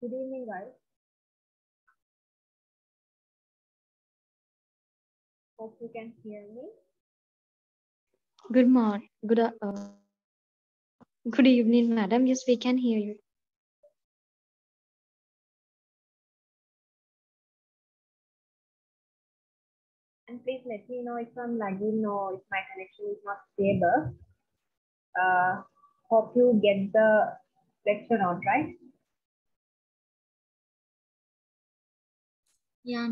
Good evening, guys. Hope you can hear me. Good morning. Good, uh, good evening, madam. Yes, we can hear you. And please let me know if I'm lagging or if my connection is not stable. Uh, hope you get the lecture note, right? Yeah,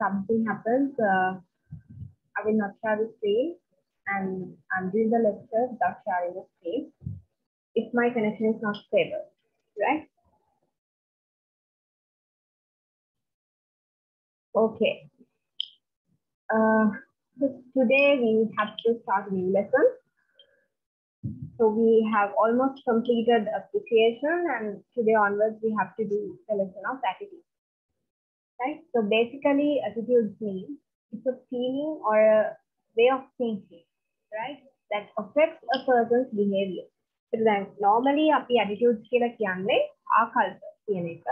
Something happens, uh, I will not share the screen and I'm doing the lecture without sharing the screen if my connection is not stable, right? Okay. Uh, so today we have to start a new lesson. So we have almost completed appreciation and today onwards we have to do the lesson of attitude. Right? So basically attitudes mean it's a feeling or a way of thinking, right? That affects a person's behavior. So then normally අපි attitudes කියලා කියන්නේ ආකල්ප කියන එක.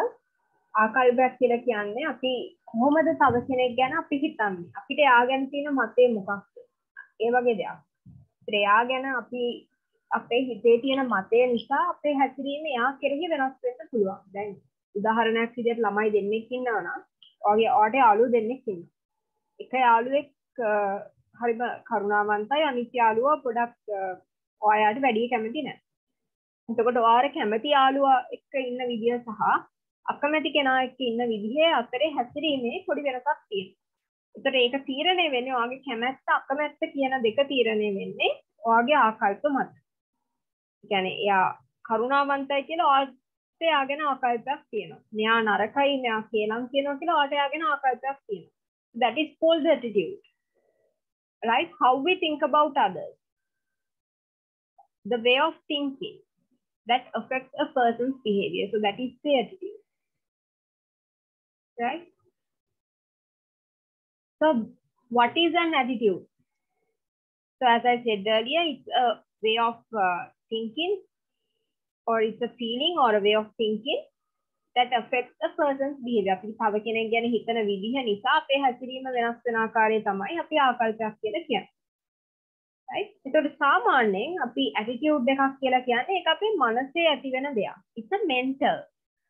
ආකල්පයක් කියලා කියන්නේ අපි කොහොමද තව කෙනෙක් ගැන අපි හිතන්නේ. අපිට එයා ගැන තියෙන මතය මොකක්ද? ඒ වගේ දෙයක්. ඒත් එයා ගැන අපි අපේ හිතේ තියෙන මතය නිසා අපේ හැසිරීම එයා කෙරෙහි වෙනස් වෙන්න පුළුවන්. දැන් උදාහරණයක් විදිහට ළමයි දෙන්නෙක් ඉන්නවා නම් ඔයගේ ඔයාට යාළුවෝ දෙන්නෙක් ඉන්නවා. එක යාළුවෙක් හරිම කරුණාවන්තයි අනිත් යාළුවා පොඩක් ඔයාට වැඩි කැමති නැහැ. එතකොට ඔයාට කැමති යාළුවා එක්ක ඉන්න විදිය සහ අකමැති කෙනා එක්ක ඉන්න විදිහේ අතරේ හැසිරීමේ පොඩි වෙනසක් තියෙනවා. එතකොට ඒක තීරණය වෙන්නේ ඔයාගේ කැමැත්ත අකමැත්ත කියන දෙක තීරණය වෙන්නේ ඔයාගේ ආකල්ප මත. කියන්නේ එයා කරුණාවන්තයි කියලා ඔයාට එයා ගැන ආකල්පයක් තියෙනවා. මෙයා නරකයි මෙයා කේලම් කියනවා කියලා ඔයාට එයා ගැන ආකල්පයක් තියෙනවා. That is called the attitude. Right? How we think about others. The way of thinking that affects a person's behavior. So that is the attitude. Right? So what is an attitude? So as I said earlier, it's a way of uh, thinking or it's a feeling or a way of thinking that affects a person's behavior. අපි තව කෙනෙක් ගැන හිතන විදිහ නිසා අපේ හැසිරීම වෙනස් වෙන ආකාරය තමයි අපි ආකල්පයක් කියලා කියන්නේ. right? ඒතකොට සාමාන්‍යයෙන් අපි attitude එකක් කියලා කියන්නේ ඒක අපේ මනසේ ඇති වෙන දෙයක්. It's a mental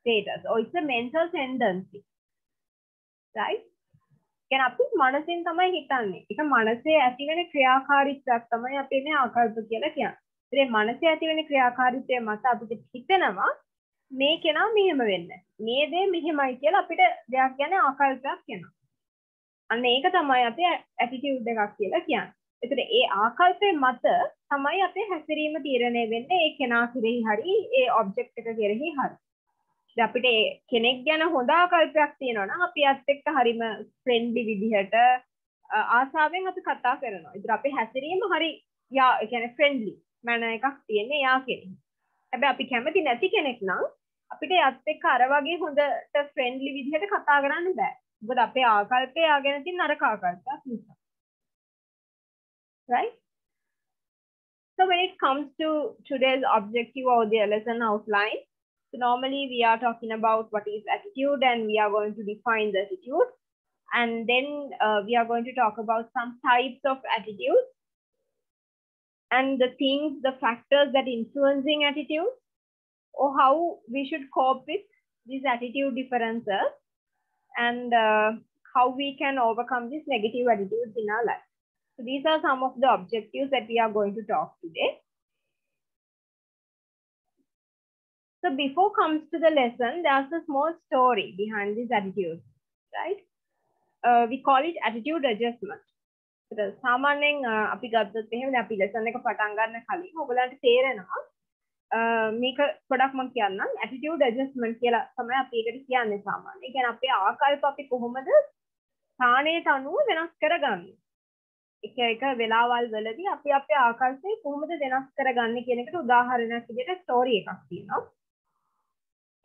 status or it's a mental tendency. right? කියන්නේ අපි මනසෙන් තමයි හිතන්නේ. ඒක මනසේ ඇති වෙන ක්‍රියාකාරීත්වයක් තමයි අපි මේ ආකල්ප කියලා කියන්නේ. ඒ මනසේ ඇති වෙන ක්‍රියාකාරීත්වය මත අපිට හිතෙනවා මේ කෙනා මෙහෙම වෙන්න. මේ දේ මෙහෙමයි කියලා අපිට දෙයක් ගැන ආකල්පයක් එනවා. අන්න ඒක තමයි අපේ ඇටිටියුඩ් එකක් කියලා කියන්නේ. ඒතර ඒ ආකල්පය මත තමයි අපේ හැසිරීම තීරණය වෙන්නේ ඒ කෙනා කෙරෙහි හරි ඒ ඔබ්ජෙක්ට් එක කෙරෙහි හරි. අපිට කෙනෙක් ගැන හොඳ ආකල්පයක් තියෙනවා නම් අපි ඇත් එක්ක හරිම ෆ්‍රෙන්ඩ්ලි විදිහට ආසාවෙන් අපි කතා කරනවා. ඒතර අපේ හැසිරීම හරි යා ඒ කියන්නේ ෆ්‍රෙන්ඩ්ලි මන එකක් තියෙන්නේ යා කෙනෙක්. හැබැයි අපි කැමති නැති කෙනෙක් නම් අපිට යත් එක්ක අර වගේ හොඳට ෆ්‍රෙන්ඩ්ලි විදිහට කතා කරන්න බෑ. මොකද අපේ ආකල්පය යා ගැන තියෙන නරක ආකල්පයක් නිසා. Right? So when it comes to today's objective or the lesson outline, so normally we are talking about what is attitude and we are going to define the attitude. And then uh, we are going to talk about some types of attitudes and the things, the factors that influencing attitude or how we should cope with these attitude differences and uh, how we can overcome these negative attitudes in our life. So these are some of the objectives that we are going to talk today. So before comes to the lesson, there's a small story behind these attitudes, right? Uh, we call it attitude adjustment. සාමාන්‍යයෙන් අපි ගත්තොත් එහෙම අපි lesson එක පටන් ගන්න කලින් ඔයගලන්ට තේරෙනවා මේක පොඩක් මම කියන්නම් ඇටිටියුඩ් ඇඩ්ජස්ට්මන්ට් කියලා තමයි අපි ඒකට කියන්නේ සාමාන්‍යයෙන්. ඒ කියන්නේ අපේ ආකල්ප අපි කොහොමද ස්ථානයට අනුව වෙනස් කරගන්නේ. එක එක වෙලාවල් වලදී අපි අපේ ආකල්පය කොහොමද වෙනස් කරගන්නේ කියන එකට උදාහරණයක් විදිහට ස්ටෝරි එකක් තියෙනවා.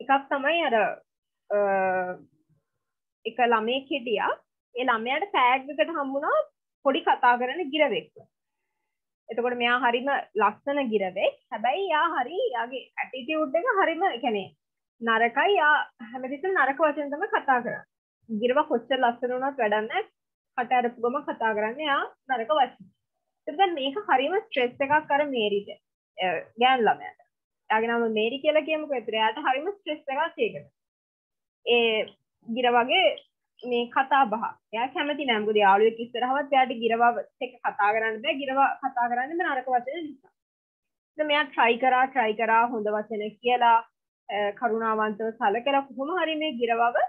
එකක් තමයි අර එක ළමයෙක් හිටියා. ඒ ළමයාට ටැග් එකට හම්බුණා පොඩි කතා කරන ගිරවෙක්ව. එතකොට මෙයා හරිම ලස්සන ගිරවෙක්. හැබැයි යා හරි යාගේ ඇටිටියුඩ් එක හරිම එකනේ නරකයි. යා හැමතිස්සෙම නරක වචන තමයි කතා කරන්නේ. ගිරව කොච්චර ලස්සන වුණත් වැඩක් නැහැ. කට අරපු ගම කතා කරන්නේ යා නරක වචන. එතකොට මේක හරිම ස්ට්‍රෙස් එකක් අර මේරිට ගෑන් ළමයාට. යාගේ නම මේරි කියලා කියමුකෝ. ඒතර එයාට හරිම ස්ට්‍රෙස් එකක් ඒකට. ඒ ගිර වගේ මේ කතා බහ එයා කැමති නෑ මොකද යාළුවෙක් ඉස්සරහවත් එයාට ගිරවව එක කතා කරන්න බෑ ගිරව කතා කරන්න බෑ නරක වචන නිසා ඉතින් මෙයා try කරා try කරා හොඳ වචන කියලා කරුණාවන්තව සලකලා කොහොම හරි මේ ගිරවව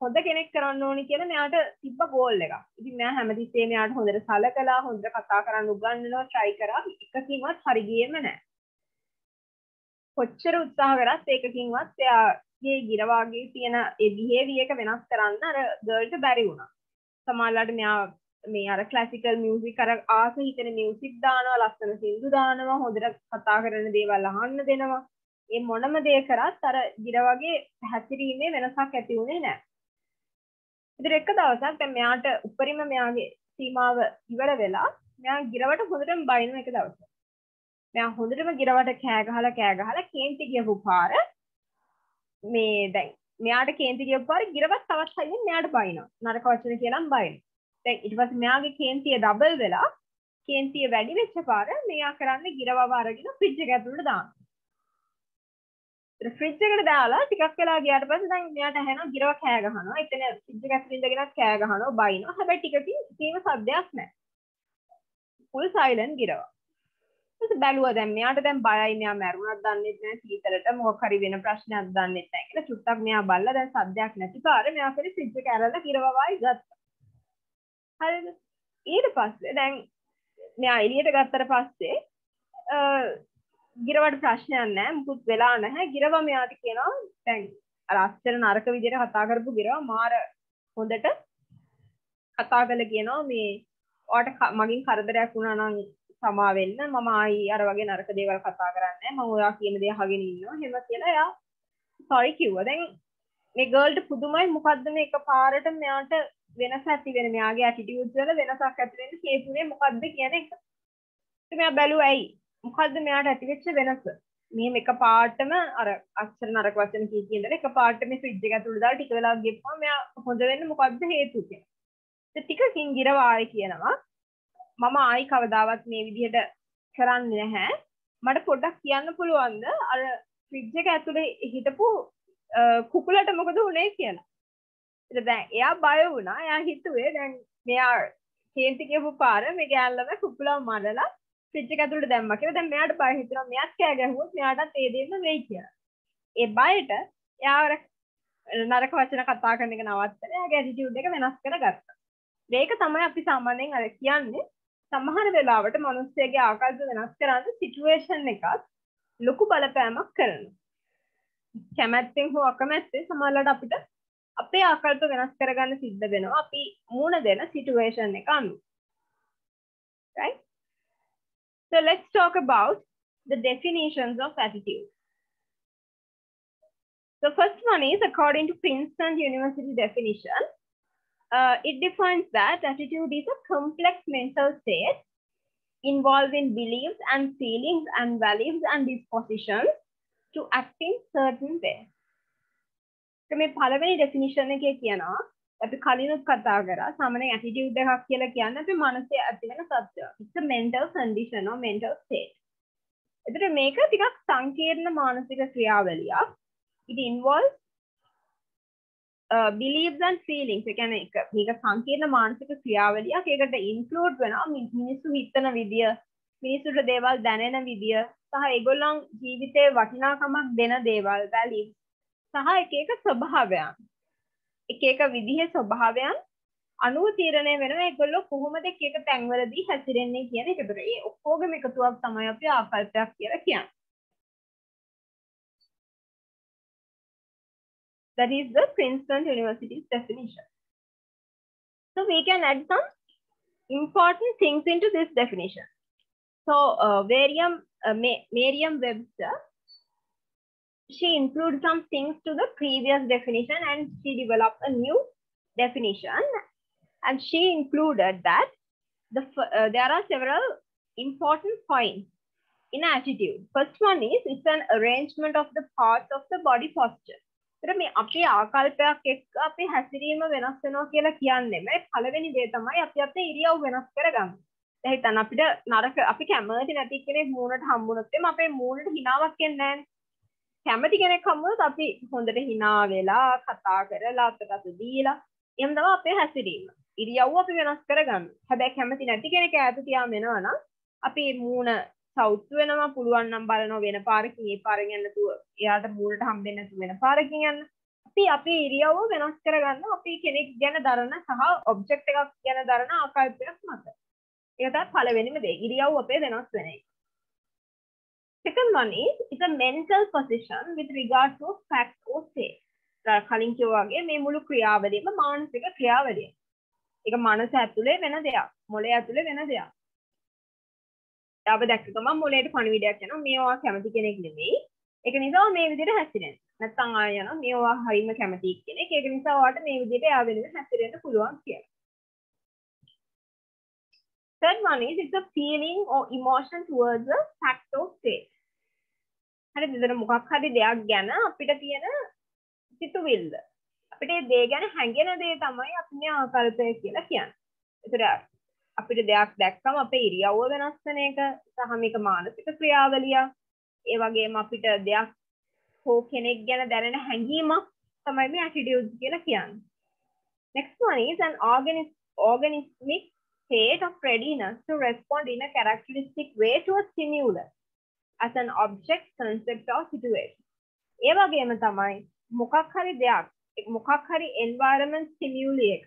හොඳ කෙනෙක් කරන්න ඕනි කියලා මෙයාට තිබ්බ ගෝල් එකක්. ඉතින් මෙයා හැමතිස්සෙම මෙයාට හොඳට සලකලා හොඳට කතා කරන්න උගන්වනවා try කරා එකකින්වත් හරි ගියේම නැහැ. කොච්චර උත්සාහ කරත් ඒකකින්වත් එයා ගේ ගිරවාගේ තියෙන ඒ බිහේවියර් එක වෙනස් කරන්න අර ගර්ල්ට බැරි වුණා. සමහරවිට මෙයා මේ අර ක්ලාසිකල් මියුසික් අර ආස හිතෙන මියුසික් දානවා ලස්සන සින්දු දානවා හොඳට කතා කරන දේවල් අහන්න දෙනවා. ඒ මොනම දේ කරත් අර ගිරවගේ හැසිරීමේ වෙනසක් ඇති වුණේ නැහැ. ඉතින් එක දවසක් දැන් මෙයාට උපරිම මෙයාගේ සීමාව ඉවර වෙලා මෙයා ගිරවට හොඳටම බයින එක දවසක්. මෙයා හොඳටම ගිරවට කෑ ගහලා කෑ ගහලා කේන්ති ගියපු පාර මේ දැන් මෙයාට කේන්ති කියපු පාර ගිරවත් තවත් හයියෙන් මෙයාට බයිනවා. නරක වචන කියලා බයින දැන් ඊට පස්සේ මෙයාගේ කේන්තිය ඩබල් වෙලා කේන්තිය වැඩි වෙච්ච පාර මෙයා කරන්නේ ගිරවව අරගෙන ෆ්‍රිජ් එක ඇතුළට දානවා. ෆ්‍රිජ් එකට දාලා ටිකක් වෙලා ගියාට පස්සේ දැන් මෙයාට ඇහෙනවා ගිරව කෑ ගහනවා. එතන ෆ්‍රිජ් එක ඇතුළේ ඉඳගෙනත් කෑ ගහනවා බයිනවා. හැබැයි ටිකකින් කිසිම සද්දයක් නැහැ. ෆුල් සයිලන්ට් ගිරව. බැලුව දැන් මෙයාට දැන් බයයි මෙයා මැරුණත් දන්නෙත් නැහැ සීතලට මොකක් හරි වෙන ප්‍රශ්නයක් දන්නෙත් නැහැ කියලා චුට්ටක් මෙයා බල්ලා දැන් සද්දයක් නැති පාර මෙයා කරේ ෆ්‍රිජ් එක ඇරලා කිරවවයි ගත්තා. හරිද? ඊට පස්සේ දැන් මෙයා එළියට ගත්තට පස්සේ ගිරවට ප්‍රශ්නයක් නැහැ මුකුත් වෙලා නැහැ. ගිරව මෙයාට කියනවා දැන් අර අච්චර නරක විදිහට කතා කරපු ගිරව මාර හොඳට කතා කරලා කියනවා. මේ ඔයාට මගින් කරදරයක් වුණා නම් සමා වෙන්න. මම ආයි අර වගේ නරක දේවල් කතා කරන්නේ මම ඔයා කියන දේ අහගෙන ඉන්නවා. එහෙම කියලා එයා සෝරි කිව්වා. දැන් මේ ගර්ල්ට පුදුමයි. මොකද්ද මේ එකපාරට මෙයාට වෙනස ඇති වෙන මෙයාගේ ඇටිටියුඩ් වල වෙනසක් ඇති වෙන්න හේතුනේ මොකද්ද කියන එක. ඉතින් මෙයා බැලුවා ඇයි? මොකද්ද මෙයාට ඇති වෙච්ච වෙනස? මෙහෙම එකපාරටම අර අක්ෂර නරක වචන කී කියන දේ එකපාරට මේ ෆ්‍රිජ් එක ඇතුළට දාලා ටික වෙලාවක් ගියපුවම මෙයා හොඳ වෙන්න මොකද්ද හේතුව කියලා. ඉතින් ටිකකින් ගිරව ආයි කියනවා. මම ආයි කවදාවත් මේ විදිහට කරන්නේ නැහැ. මට පොඩ්ඩක් කියන්න පුළුවන්ද අර ෆ්‍රිජ් එක ඇතුලේ හිටපු කුකුලට මොකද වුනේ කියලා. ඉතින් දැන් එයා බය වුණා. එයා හිතුවේ දැන් මෙයා කේන්ති කියපු පාර මේ ගෑල්ලම කුකුලව මරලා ෆ්‍රිජ් එක ඇතුලට දැම්මා කියලා. දැන් මෙයාට බය හිතුණා මෙයාත් කෑ ගැහුවොත් මෙයාටත් ඒ දෙන්න වෙයි කියලා. ඒ බයට එයා නරක වචන කතා කරන එක නවත්තලා එයාගේ ඇටිටියුඩ් එක වෙනස් කරගත්තා. මේක තමයි අපි සාමාන්‍යයෙන් අර කියන්නේ සමහර වෙලාවට මිනිස්සෙගේ ආකල්ප වෙනස් කරන්න සිටුේෂන් එකක් ලොකු බලපෑමක් කරනවා. කැමැත්තෙන් හෝ අකමැත්තෙන් සමහරවිට අපිට අපේ ආකල්ප වෙනස් කරගන්න සිද්ධ වෙනවා අපි මුණ දෙන සිටුේෂන් එක අනුව. Right? So let's talk about the definitions of attitude. The first one is according to Princeton University definition, uh, it defines that attitude is a complex mental state involving beliefs and feelings and values and dispositions to act in certain way. මේ පළවෙනි definition එකේ කියනවා අපි කලිනුත් කතා කරා සාමාන්‍ය attitude එකක් කියලා කියන්නේ අපේ මනසේ ඇති වෙන තත්ත්වයක්. It's a mental condition or mental state. එතකොට මේක ටිකක් සංකීර්ණ මානසික ක්‍රියාවලියක්. It involves beliefs and feelings ඒ කියන්නේ එක මේක සංකීර්ණ මානසික ක්‍රියාවලියක් ඒකට ඉන්ක්ලූඩ් වෙනවා මිනිස්සු හිතන විදිය මිනිස්සුන්ට දේවල් දැනෙන විදිය සහ ඒගොල්ලන් ජීවිතේ වටිනාකමක් දෙන දේවල් වැලිව්ස් සහ එක එක ස්වභාවයන් එක එක විදිහේ ස්වභාවයන් අනුව තීරණය වෙනවා ඒගොල්ලෝ කොහොමද එක එක තැන්වලදී හැසිරෙන්නේ කියන එක. ඒතර ඒ ඔක්කොගේම එකතුවක් තමයි අපි ආකල්පයක් කියලා කියන්නේ. That is the Princeton University's definition. So we can add some important things into this definition. So uh, Merriam, uh, Merriam-Webster, she included some things to the previous definition and she developed a new definition. And she included that the, uh, there are several important points in attitude. First one is it's an arrangement of the parts of the body posture. ඒතර මේ අපේ ආකල්පයක් එක්ක අපේ හැසිරීම වෙනස් වෙනවා කියලා කියන්නේ මේ පළවෙනි දේ තමයි අපි අපේ ඉරියව් වෙනස් කරගන්න. දැන් හිතන්න අපිට නරක අපි කැමති නැති කෙනෙක් මූණට හම්බුනොත් එම අපේ මූණට හිනාවක් එන්නේ නැහැ. කැමති කෙනෙක් හම්බුනොත් අපි හොඳට හිනා වෙලා කතා කරලා අතකට දීලා එහෙම තමයි අපේ හැසිරීම. ඉරියව්ව අපි වෙනස් කරගන්න. හැබැයි කැමති නැති කෙනෙක් ඈත තියාම එනවනම් අපි මූණ සෞත්තු වෙනවා පුළුවන් නම් බලනවා වෙන පාරකින් ඒ පාරෙන් යන්න නැතුව එයාට මූණට හම්බෙන්නේ නැතුව වෙන පාරකින් යන්න. අපි අපේ ඉරියව්ව වෙනස් කරගන්න අපි කෙනෙක් ගැන දරන සහ ඔබ්ජෙක්ට් එකක් ගැන දරන ආකල්පයක් මත. ඒක තමයි පළවෙනිම දේ. ඉරියව් අපේ වෙනස් වෙන එක. Second one is it's a mental position with regard to fact or state. කලින් කිව්වා වගේ මේ මුළු ක්‍රියාවලියම මානසික ක්‍රියාවලිය. ඒක මනස ඇතුලේ වෙන දෙයක්. මොළය ඇතුලේ වෙන දෙයක්. තාව දැක්ක ගමන් මොළයට පණිවිඩයක් යනවා මේවා කැමති කෙනෙක් නෙමෙයි. ඒක නිසා මේ විදිහට හැසිරෙනවා. නැත්නම් ආය යනවා මේවා හරිම කැමති කෙනෙක්. ඒක නිසා ඔයාලට මේ විදිහට යා වෙනුවෙන් හැසිරෙන්න පුළුවන් කියලා. Third one is it's a feeling or emotion towards a fact or state. හරිද? ඉතින් මොකක් හරි දෙයක් ගැන අපිට තියෙන සිතුවිල්ල. අපිට ඒ දේ ගැන හැඟෙන දේ තමයි අපි මේ ආකල්පය කියලා කියන්නේ. ඒතර අපිට දෙයක් දැක්කම අපේ ඉරියව්ව වෙනස් වෙන එක සහ මේක මානසික ක්‍රියාවලියක්. ඒ වගේම අපිට දෙයක් හෝ කෙනෙක් ගැන දැනෙන හැඟීමක් තමයි මේ attitudes කියලා කියන්නේ. Next one is an organis organismic state of readiness to respond in a characteristic way to a stimulus as an object, concept or situation. ඒ වගේම තමයි මොකක් හරි දෙයක් මොකක් හරි environment stimuli එක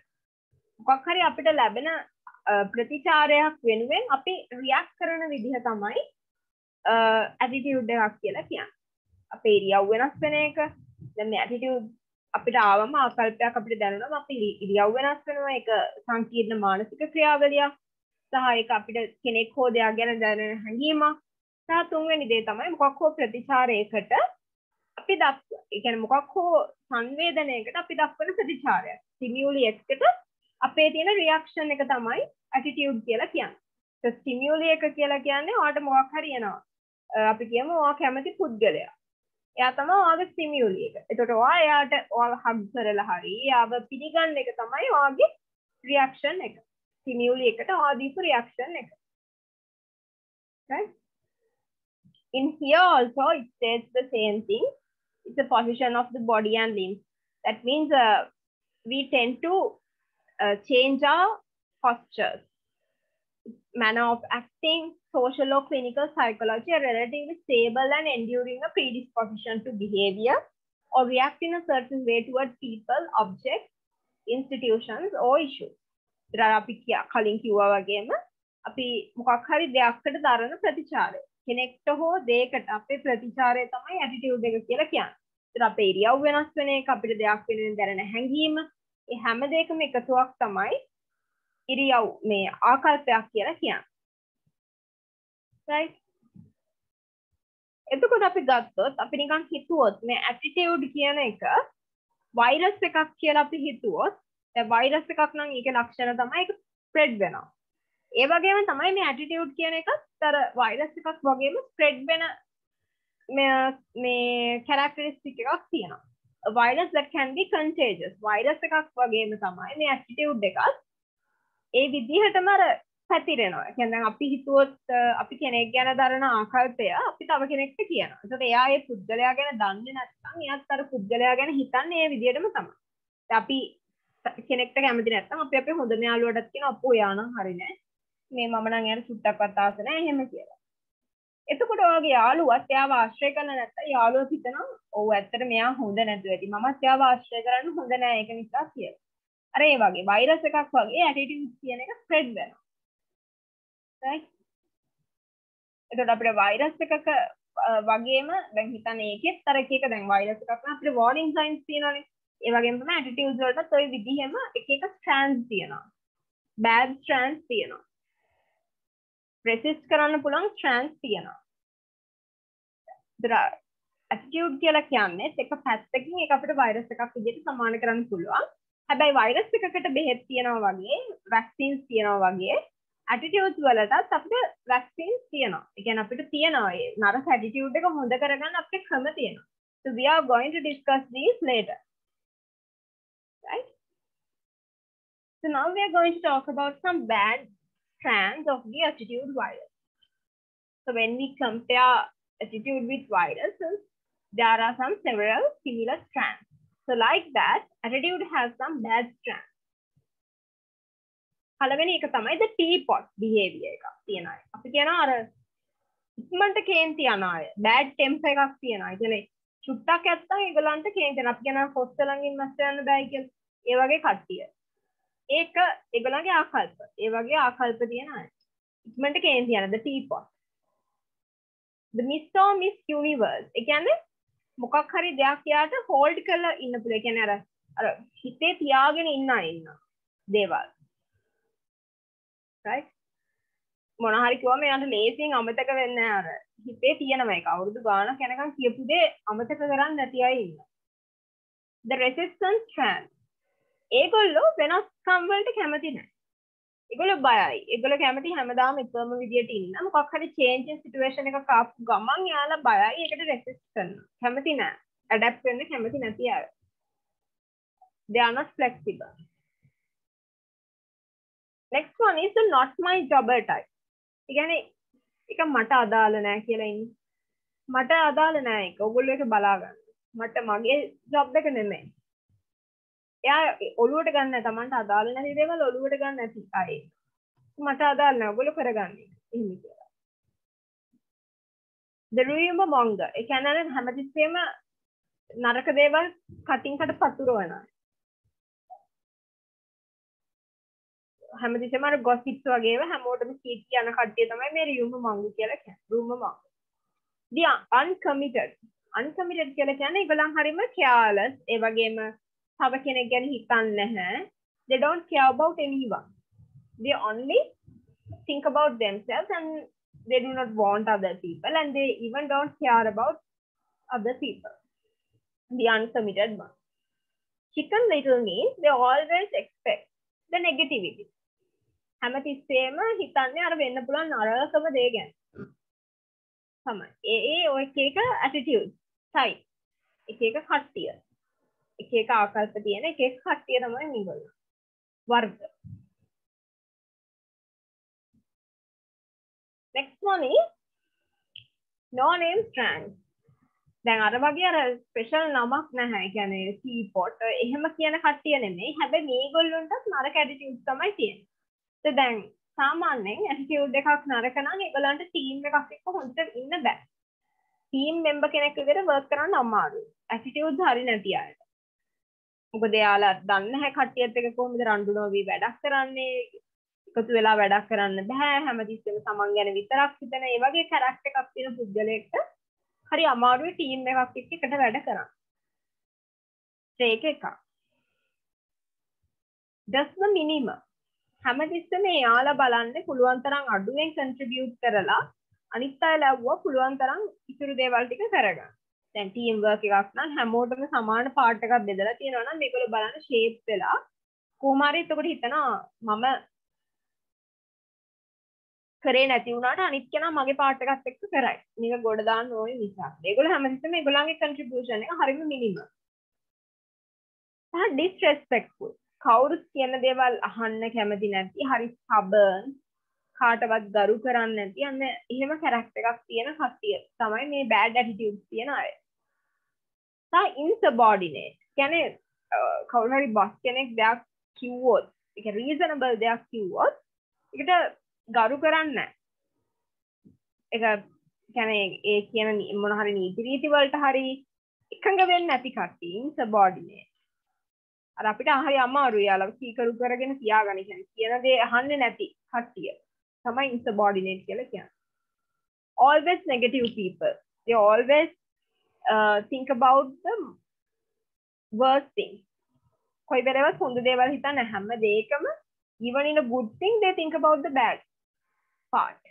මොකක් හරි අපිට ලැබෙන ප්‍රතිචාරයක් වෙනුවෙන් අපි රියක්ට් කරන විදිහ තමයි ඇටිටියුඩ් එකක් කියලා කියන්නේ. අපේ ඉරියව් වෙනස් වෙන එක. දැන් මේ ඇටිටියුඩ් අපිට ආවම ආකල්පයක් අපිට දැනුණාම අපි ඉරියව් වෙනස් වෙනවා. ඒක සංකීර්ණ මානසික ක්‍රියාවලියක්. සහ ඒක අපිට කෙනෙක් හෝ දෙයක් ගැන දැනෙන හැඟීමක්. සහ තුන්වෙනි දේ තමයි මොකක් හෝ ප්‍රතිචාරයකට අපි දක්ව ඒ කියන්නේ මොකක් හෝ සංවේදනයකට අපි දක්වන ප්‍රතිචාරයක්. ස්ටිමියුලි එකට අපේ තියෙන රියක්ෂන් එක තමයි ඇටිටියුඩ් කියලා කියන්නේ. ස්ටිමියුලි එක කියලා කියන්නේ ඔයාලට මොකක් හරි එනවා. අපි කියමු ඔයා කැමති පුද්ගලයා. එයා තමයි ඔයාගේ ස්ටිමියුලි එක. එතකොට ඔයා එයාට ඔයාලා හග් කරලා හරි එයාව පිළිගන්න එක තමයි ඔයාගේ රියක්ෂන් එක. ස්ටිමියුලි එකට ඔයා දීපු රියක්ෂන් එක. right? In here also it states the same thing. It's a position of the body and limbs. That means uh, we tend to uh, change our postures, manner of acting, social or clinical psychology are relatively stable and enduring a predisposition to behavior or react in a certain way towards people, objects, institutions or issues. අපි කලින් කිව්වා වගේම අපි මොකක් හරි දෙයක්කට දරන ප්‍රතිචාරය. කෙනෙක්ට හෝ දෙයකට අපේ ප්‍රතිචාරය තමයි ඇටිටියුඩ් එක කියලා කියන්නේ. ඒත් අපේ ඉරියව් වෙනස් වෙන එක අපිට දෙයක් වෙනුවෙන් දැනෙන හැඟීම ඒ හැම දෙයකම එකතුවක් තමයි ඉරියව් මේ ආකල්පයක් කියලා කියන්නේ. right එතකොට අපි ගත්තොත් අපි නිකන් හිතුවොත් මේ ඇටිටියුඩ් කියන එක වෛරස් එකක් කියලා අපි හිතුවොත් දැන් වෛරස් එකක් නම් ඒකේ ලක්ෂණ තමයි ඒක ස්ප්‍රෙඩ් වෙනවා. ඒ වගේම තමයි මේ ඇටිටියුඩ් කියන එකත් අර වෛරස් එකක් වගේම ස්ප්‍රෙඩ් වෙන මේ කැරක්ටරිස්ටික් එකක් තියෙනවා. Virus that can be contagious. virus එකක් වගේම තමයි මේ attitude එකත් ඒ විදිහටම අර පැතිරෙනවා. කියන්නේ අපි හිතුවොත් අපි කෙනෙක් ගැන දරන ආකල්පය අපි තව කෙනෙක්ට කියනවා. ඒකට එයා ඒ පුද්ගලයා ගැන දන්නේ නැත්නම් එයාත් අර පුද්ගලයා ගැන හිතන්නේ ඒ විදිහටම තමයි. අපි කෙනෙක්ට කැමති නැත්නම් අපි අපේ හොඳම යාළුවටත් කියන අපෝ එයා නම් හරි නෑ. මේ මම නම් එයාට සුට්ටක්වත් ආස නෑ එහෙම කියලා. එතකොට ඔයගේ යාළුවත් එයාව ආශ්‍රය කරන්න නැත්නම් යාළුවා හිතනවා ඔව් ඇත්තට මෙයා හොඳ නැතුව ඇති මමත් එයාව ආශ්‍රය කරන්න හොඳ නෑ ඒක නිසා කියලා. අර ඒ වගේ වෛරස් එකක් වගේ ඇටිටියුඩ් කියන එක ස්ප්‍රෙඩ් වෙනවා. right? එතකොට අපිට වෛරස් එකක වගේම දැන් හිතන්න ඒකෙත් අර එක එක දැන් වෛරස් එකක් නම් අපිට warning signs තියෙනවානේ. ඒ වගේම තමයි ඇටිටියුඩ්ස් වලටත් ওই විදිහෙම එක එක strands තියෙනවා. bad strands තියෙනවා. රෙසිස්ට් කරන්න පුළුවන් ස්ට්‍රෑන්ඩ්ස් තියෙනවා. ඇටිටියුඩ් කියලා කියන්නේ එක පැත්තකින් ඒක අපිට වෛරස් එකක් විදිහට සමාන කරන්න පුළුවන්. හැබැයි වෛරස් එකකට බෙහෙත් තියෙනවා වගේ, වැක්සින්ස් තියෙනවා වගේ ඇටිටියුඩ්ස් වලටත් අපිට වැක්සින් තියෙනවා. ඒ කියන්නේ අපිට තියෙනවා ඒ නරක ඇටිටියුඩ් එක හොඳ කරගන්න අපිට ක්‍රම තියෙනවා. So we are going to discuss these later. Right? So now we are going to talk about some bad strands of the attitude virus. So when we compare attitude with viruses, there are some several similar strands. So like that, attitude has some bad strands. පළවෙනි එක තමයි the teapot behavior එකක් තියෙන අය. අපි කියනවා අර ඉක්මනට කේන්ති යන අය. bad temper එකක් තියෙනවා. ඒ කියන්නේ චුට්ටක් ඇත්තම් ඒගොල්ලන්ට කේන්ති යන. අපි කියනවා කොස්තලංගින් මැස්ස යන්න බෑ කියලා. ඒ වගේ කට්ටිය. ඒක ඒගොල්ලන්ගේ ආකල්ප. ඒ වගේ ආකල්ප තියෙන අය. ඉක්මනට කේන්ති යන the teapot. the miss or miss universe. ඒ කියන්නේ මොකක් හරි දෙයක් යාට හෝල්ඩ් කරලා ඉන්න පුළුවන්. ඒ කියන්නේ අර අර හිතේ තියාගෙන ඉන්න අය ඉන්නවා. දේවල්. right මොන හරි කිව්වම එයාට ලේසියෙන් අමතක වෙන්නේ අර හිතේ තියෙනම එක අවුරුදු ගාණක් යනකම් කියපු දේ අමතක කරන්නේ නැති අය ඉන්නවා the resistance strand ඒගොල්ලෝ වෙනස්කම් වලට කැමති නැහැ ඒගොල්ලෝ බයයි ඒගොල්ලෝ කැමති හැමදාම එකම විදියට ඉන්න මොකක් හරි changing situation එකක් ආපු ගමන් යාලා බයයි ඒකට resist කරනවා කැමති නැහැ adapt වෙන්න කැමති නැති අය they are not flexible next one is the not my jobber type. ඒ කියන්නේ එක මට අදාළ නෑ කියලා ඉන්නේ. මට අදාළ නෑ ඒක. ඔයගොල්ලෝ ඒක බලා ගන්න. මට මගේ ජොබ් එක නෙමෙයි. එයා ඔළුවට ගන්න නැහැ. Tamanට අදාළ නැති දේවල් ඔළුවට ගන්න නැති අය. මට අදාළ නෑ. ඔයගොල්ලෝ කරගන්නේ. එහෙම කියලා. The rumor monger. ඒ කියන්නේ හැමතිස්සෙම නරක දේවල් කටින් කට පතුරවනවා. හැමතිස්සෙම අර ගොසිප්ස් වගේම හැමෝටම කී කියන කට්ටිය තමයි මේ රියුම මංගු කියලා කියන්නේ. රූම මංගු. the uncommitted. uncommitted කියලා කියන්නේ ඒගොල්ලන් හරීම careless ඒ වගේම තව කෙනෙක් ගැන හිතන්නේ නැහැ. they don't care about anyone. they only think about themselves and they do not want other people and they even don't care about other people. The uncommitted one. Chicken little means they always expect the negativity. හැමතිස්සේම හිතන්නේ අර වෙන්න පුළුවන් නරකම දේ ගැන. තමයි. ඒ ඒ ඔය එක එක ඇටිටියුඩ් type. එක එක කට්ටිය. එක එක ආකල්ප තියෙන එක එක කට්ටිය තමයි මේගොල්ලෝ. වර්ග. next one is no name strand. දැන් අර වගේ අර ස්පෙෂල් නමක් නැහැ. ඒ කියන්නේ teapot එහෙම කියන කට්ටිය නෙමෙයි. හැබැයි මේගොල්ලන්ටත් නරක ඇටිටියුඩ් තමයි තියෙන්නේ. දැන් සාමාන්‍යයෙන් ඇටිටියුඩ් එකක් නරක නම් ඒගොල්ලන්ට ටීම් එකක් එක්ක හොඳට ඉන්න බෑ. ටීම් මෙම්බර් කෙනෙක් විදිහට වර්ක් කරන්න අමාරුයි. ඇටිටියුඩ් හරි නැති අයට. මොකද එයාලා දන්නේ නැහැ කට්ටියත් එක්ක කොහොමද රණ්ඩු නොවි වැඩක් කරන්නේ. එකතු වෙලා වැඩක් කරන්න බෑ. හැමතිස්සෙම තමන් ගැන විතරක් හිතන ඒ වගේ කැරක්ටර් එකක් තියෙන පුද්ගලයෙක්ට හරි අමාරුයි ටීම් එකක් එක්ක එකට වැඩ කරන්න. ඒක එකක්. just the minimum හැමතිස්සෙම එයාලා බලන්න පුළුවන් තරම් අඩුවෙන් කන්ට්‍රිබියුට් කරලා අනිත් අය ලැබුවා පුළුවන් තරම් ඉතුරු දේවල් ටික කරගන්න. දැන් ටීම් වර්ක් එකක් නම් හැමෝටම සමාන පාර්ට් එකක් බෙදලා තියෙනවා නම් මේගොල්ලෝ බලන්න ෂේප් වෙලා කොහොම හරි එතකොට හිතනවා මම කරේ නැති වුණාට අනිත් කෙනා මගේ පාර්ට් එකත් එක්ක කරයි. මේක ගොඩ දාන්න ඕනේ නිසා. මේගොල්ලෝ හැමතිස්සෙම මේගොල්ලන්ගේ කන්ට්‍රිබියුෂන් එක හරිම මිනිමම්. සහ disrespectful. කවුරුත් කියන දේවල් අහන්න කැමති නැති හරි ස්ටබර්න් කාටවත් ගරු කරන්න නැති අන්න එහෙම කැරක්ටර් එකක් තියෙන කට්ටිය තමයි මේ බෑඩ් ඇටිටියුඩ්ස් තියෙන අය. තා ඉන්සබෝඩිනේට්. කියන්නේ කවුරු හරි බොස් කෙනෙක් දෙයක් කිව්වොත් ඒක රීසනබල් දෙයක් කිව්වොත් ඒකට ගරු කරන්න එක කැන ඒ කියන මොන හරි නීති රීති වලට හරි එකඟ වෙන්න ඇති කට්ටීන් සබෝඩිනේ අර අපිට හරි අමාරු යාලා කීකරු කරගෙන තියාගන්න. කියන්නේ කියන දේ අහන්නේ නැති කට්ටිය. තමයි ඉන්සබෝඩිනේට් කියලා කියන්නේ. Always negative people. They always uh, think about the worst thing. කොයි වෙලාවත් හොඳ දේවල් හිතන්නේ හැම දෙයකම even in a good thing they think about the bad part.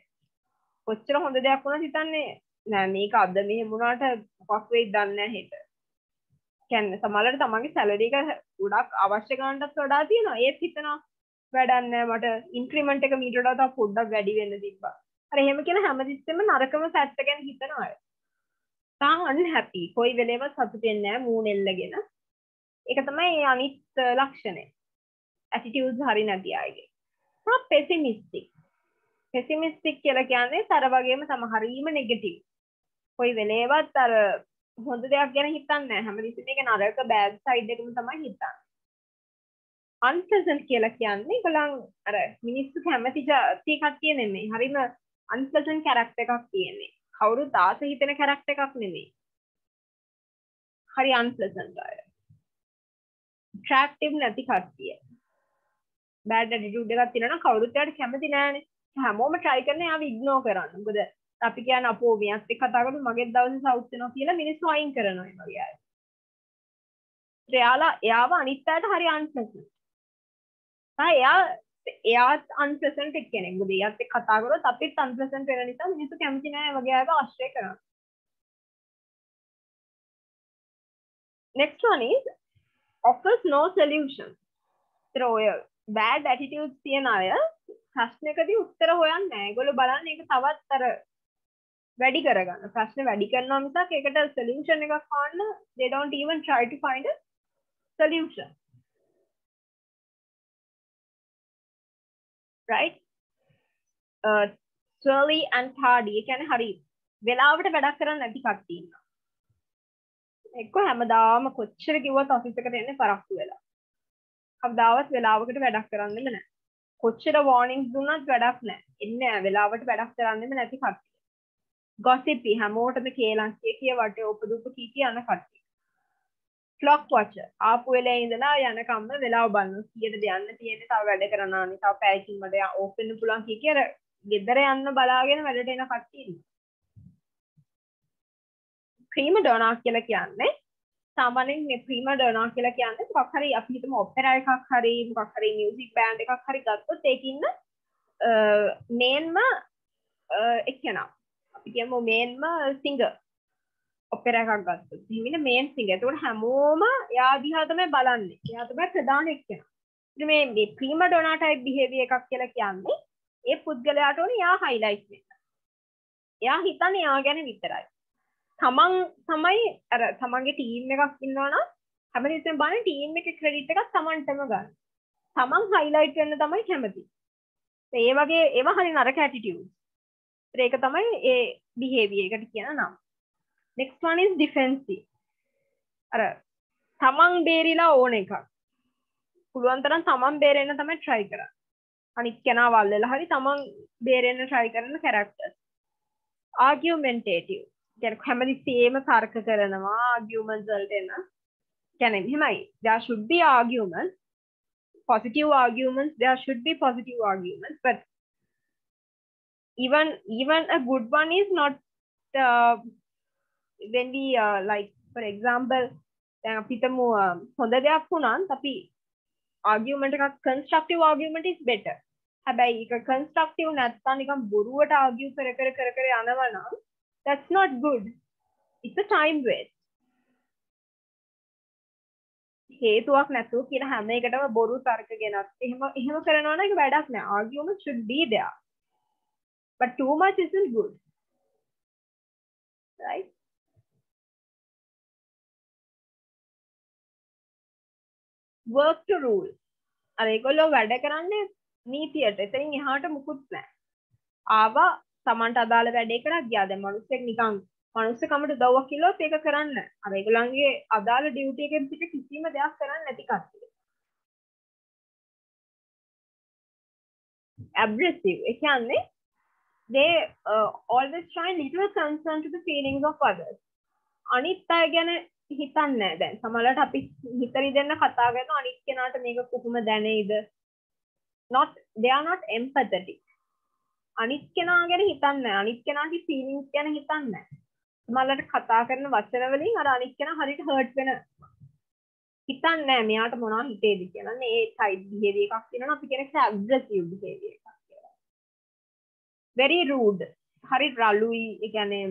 කොච්චර හොඳ දෙයක් වුණත් හිතන්නේ නෑ මේක අද මෙහෙම වුණාට මොකක් වෙයිද දන්නේ නැහැ හෙට. කියන්නේ සමහරවිට තමන්ගේ සැලරි එක ගොඩක් අවශ්‍ය ගන්නටත් වඩා තියෙනවා. ඒත් හිතනවා වැඩක් නැහැ මට ඉන්ක්‍රිමන්ට් එක මීට වඩා තව පොඩ්ඩක් වැඩි වෙන්න තිබ්බා. අර එහෙම කියන හැමතිස්සෙම නරකම පැත්ත ගැන හිතනවා. අය තාම අන්හැපි කොයි වෙලේවත් සතුටෙන් නැහැ මූණ එල්ලගෙන. ඒක තමයි අනිත් ලක්ෂණය. ඇටිටියුඩ්ස් හරි නැති අයගේ. හා පෙසිමිස්ටික් පෙසිමිස්ටික් කියලා කියන්නේ තර වගේම තම හරීම නෙගටිව් කොයි වෙලේවත් අර හොඳ දෙයක් ගැන හිතන්න හැමතිස්සම එක නරක බෑග් සයිඩ් එකම තමයි හිතන්න. අන්ප්ලසන්ට් කියලා කියන්නේ ඒගොල්ලන් අර මිනිස්සු කැමති જાති කට්ටිය නෙමෙයි. හරිම අන්ප්ලසන්ට් කැරක්ටර් එකක් තියෙන්නේ. කවුරු දාස හිතෙන කැරක්ට එකක් නෙමේ හරි අන්පලසන්ට අය. ට්‍රක්ටම් නැති කට්ටිය. බෑඩ ඩිටුඩ එකක් තිනන කවුරුත්තයට කැමති නෑන. හැමෝම ට්‍රයි කරන යාව ඉක්නෝ කරන්න. ගොද අපි කියන්න අපෝ මෙයස්ේ කතාකට මගේ දවස සෞත්්‍යනෝ කියලා මිනිස් වයින් කරනවා වගේ ්‍රයාලා එයාව අනිත්තායට හරි අන්පලසන් එයා එයාත් අන්ප්‍රසන්ට් කෙනෙක් බුද ඒත් කතා කරොත් අපිත් අන්ප්‍රසන්ට් වෙන නිසා මිනිස්සු කැමති නෑ වගේ අයව ආශ්‍රය කරනවා next one is offers no solution. ඒතර ඔය bad attitudes තියෙන අය ප්‍රශ්නකදී උත්තර හොයන්නේ නෑ. ඒගොල්ලෝ බලන්නේ ඒක තවත් අර වැඩි කරගන්න. ප්‍රශ්න වැඩි කරනවා මිසක් ඒකට solution එකක් හොයන්න they don't even try to find a solution. Right? Uh, swirly and tardy. කියන්නේ හරි වෙලාවට වැඩක් කරන්න නැති කට්ටිය. ඉන්නවා එක්ක හැමදාම කොච්චර කිව්වත් ඔෆිස් එකට එන්නේ පරක්කු වෙලා. කවදාවත් වෙලාවකට වැඩක් කරන්නෙම නැහැ කොච්චර warnings දුන්නත් වැඩක් නැහැ එන්නේ නැහැ වෙලාවට වැඩක් කරන්නෙම නැති කට්ටිය. Gossipy හැමෝටම කේලම් කිය කිය වටේ උපදුප කී කිය යන කට්ටිය. ක්ලොක් වච ආපු වෙලේ ඉඳලා යනකම්ම වෙලාව බලන කීයටද යන්න තියෙන්නේ? තව වැඩ කරනවා නේ තව පැයකින් මට ඕෆ් වෙන්න පුළුවන් කිය කිය අර ගෙදර යන්න බලාගෙන වැඩට එන කට්ටිය ඉන්නවා. ක්‍රීම ඩොනා කියලා කියන්නේ සාමාන්‍යයෙන් මේ ක්‍රීම ඩොනා කියලා කියන්නේ මොකක් හරි අපි හිතමු ඔපෙරා එකක් හරි මොකක් හරි මියුසික් බෑන්ඩ් එකක් හරි ගත්තොත් ඒකින්න මේන්ම එක්කෙනා. අපි කියමු මේන්ම සිංගර් ඔපෙර එකක් ගත්තොත් හිමින මේන් සිංගර් එතකොට හැමෝම එයා දිහා තමයි බලන්නේ. එයා තමයි ප්‍රධාන එක්කෙනා ඉතින් මේ මේ ප්‍රීම ඩොනා ටයිප් බිහේවියර් එකක් කියලා කියන්නේ ඒ පුද්ගලයාට ඕනේ එයා හයිලයිට් වෙන්න. එයා හිතන්නේ එයා ගැන විතරයි. තමන් තමයි අර තමන්ගේ ටීම් එකක් ඉන්නවනම් හැමතිස්සෙම බලන්නේ ටීම් එකේ ක්‍රෙඩිට් එකක් තමන්ටම ගන්න. තමන් හයිලයිට් වෙන්න තමයි කැමති. ඒ වගේ ඒවා හරි නරක ඇටිටියුඩ් ඒක තමයි ඒ බිහේවියර් එකට කියන නම. නෙක්ස් වනිස් ඩිෆෙන්සි අර තමන් බේරිලා ඕන එකක්. පුළුවන්තරන් තමන් බේරෙන තමයි ට්‍රයි කර අනික් කෙනා වල්ලලා හරි තමන් බේරෙන ට්‍රයි කරන කැරක්ටර් ආගියමෙන්ටේටව් ගැන හැමදි සේම තර්ක කරනවා ආගියමන්සල්ට එන්න කැන හෙමයි දා ශුද්ධි ආගියමන් positive arguments. There should be positive arguments. But even even a good one is not uh, when we uh, like for example දැන් අපිටම uh, හොඳ දෙයක් වුණත් අපි ආගියුමන්ට් එකක් කන්ස්ට්‍රක්ටිව් ආගියුමන්ට් is better. හැබැයි ඒක කන්ස්ට්‍රක්ටිව් නැත්තම් නිකන් බොරුවට ආගියු කර කර කර කර යනවා නම් that's not good. It's a time waste. හේතුවක් නැතුව කියන හැම එකටම බොරු තර්ක ගෙනත් එහෙම එහෙම කරනවා නම් ඒක වැඩක් නෑ. Argument should be there. But too much isn't good. Right? Work to rule. අර ඒගොල්ලෝ වැඩ කරන්නේ නීතියට. එතනින් එහාට මුකුත් නැහැ. ආවා Tamanට අදාළ වැඩේ කරා ගියා. දැන් මිනිස්සෙක් නිකන් මනුස්සකමට උදව්වක් කිව්වොත් ඒක කරන්න අර ඒගොල්ලන්ගේ අදාළ ඩියුටි එකෙන් පිට කිසිම දෙයක් කරන්න නැති කට්ටිය. Abrasive. ඒ කියන්නේ they uh, always try little concern to the feelings of others. අනිත් අය ගැන හිතන්නේ දැන් සමහරවිට අපි හිතරි දෙන්න කතා කරන අනිත් කෙනාට මේක කොහොම දැනෙයිද? Not they are not empathetic. අනිත් කෙනා ගැන හිතන්නේ අනිත් කෙනාගේ feelings ගැන හිතන්නේ සමහරවිට කතා කරන වචන වලින් අර අනිත් කෙනා හරියට hurt වෙන හිතන්නේ නැහැ. මෙයාට මොනවා හිතේද කියලා. නේ ඒ type behavior එකක් තියෙනවා අපි කියන එක aggressive behavior එකක් කියලා. Very rude. හරි රළුයි. ඒ කියන්නේ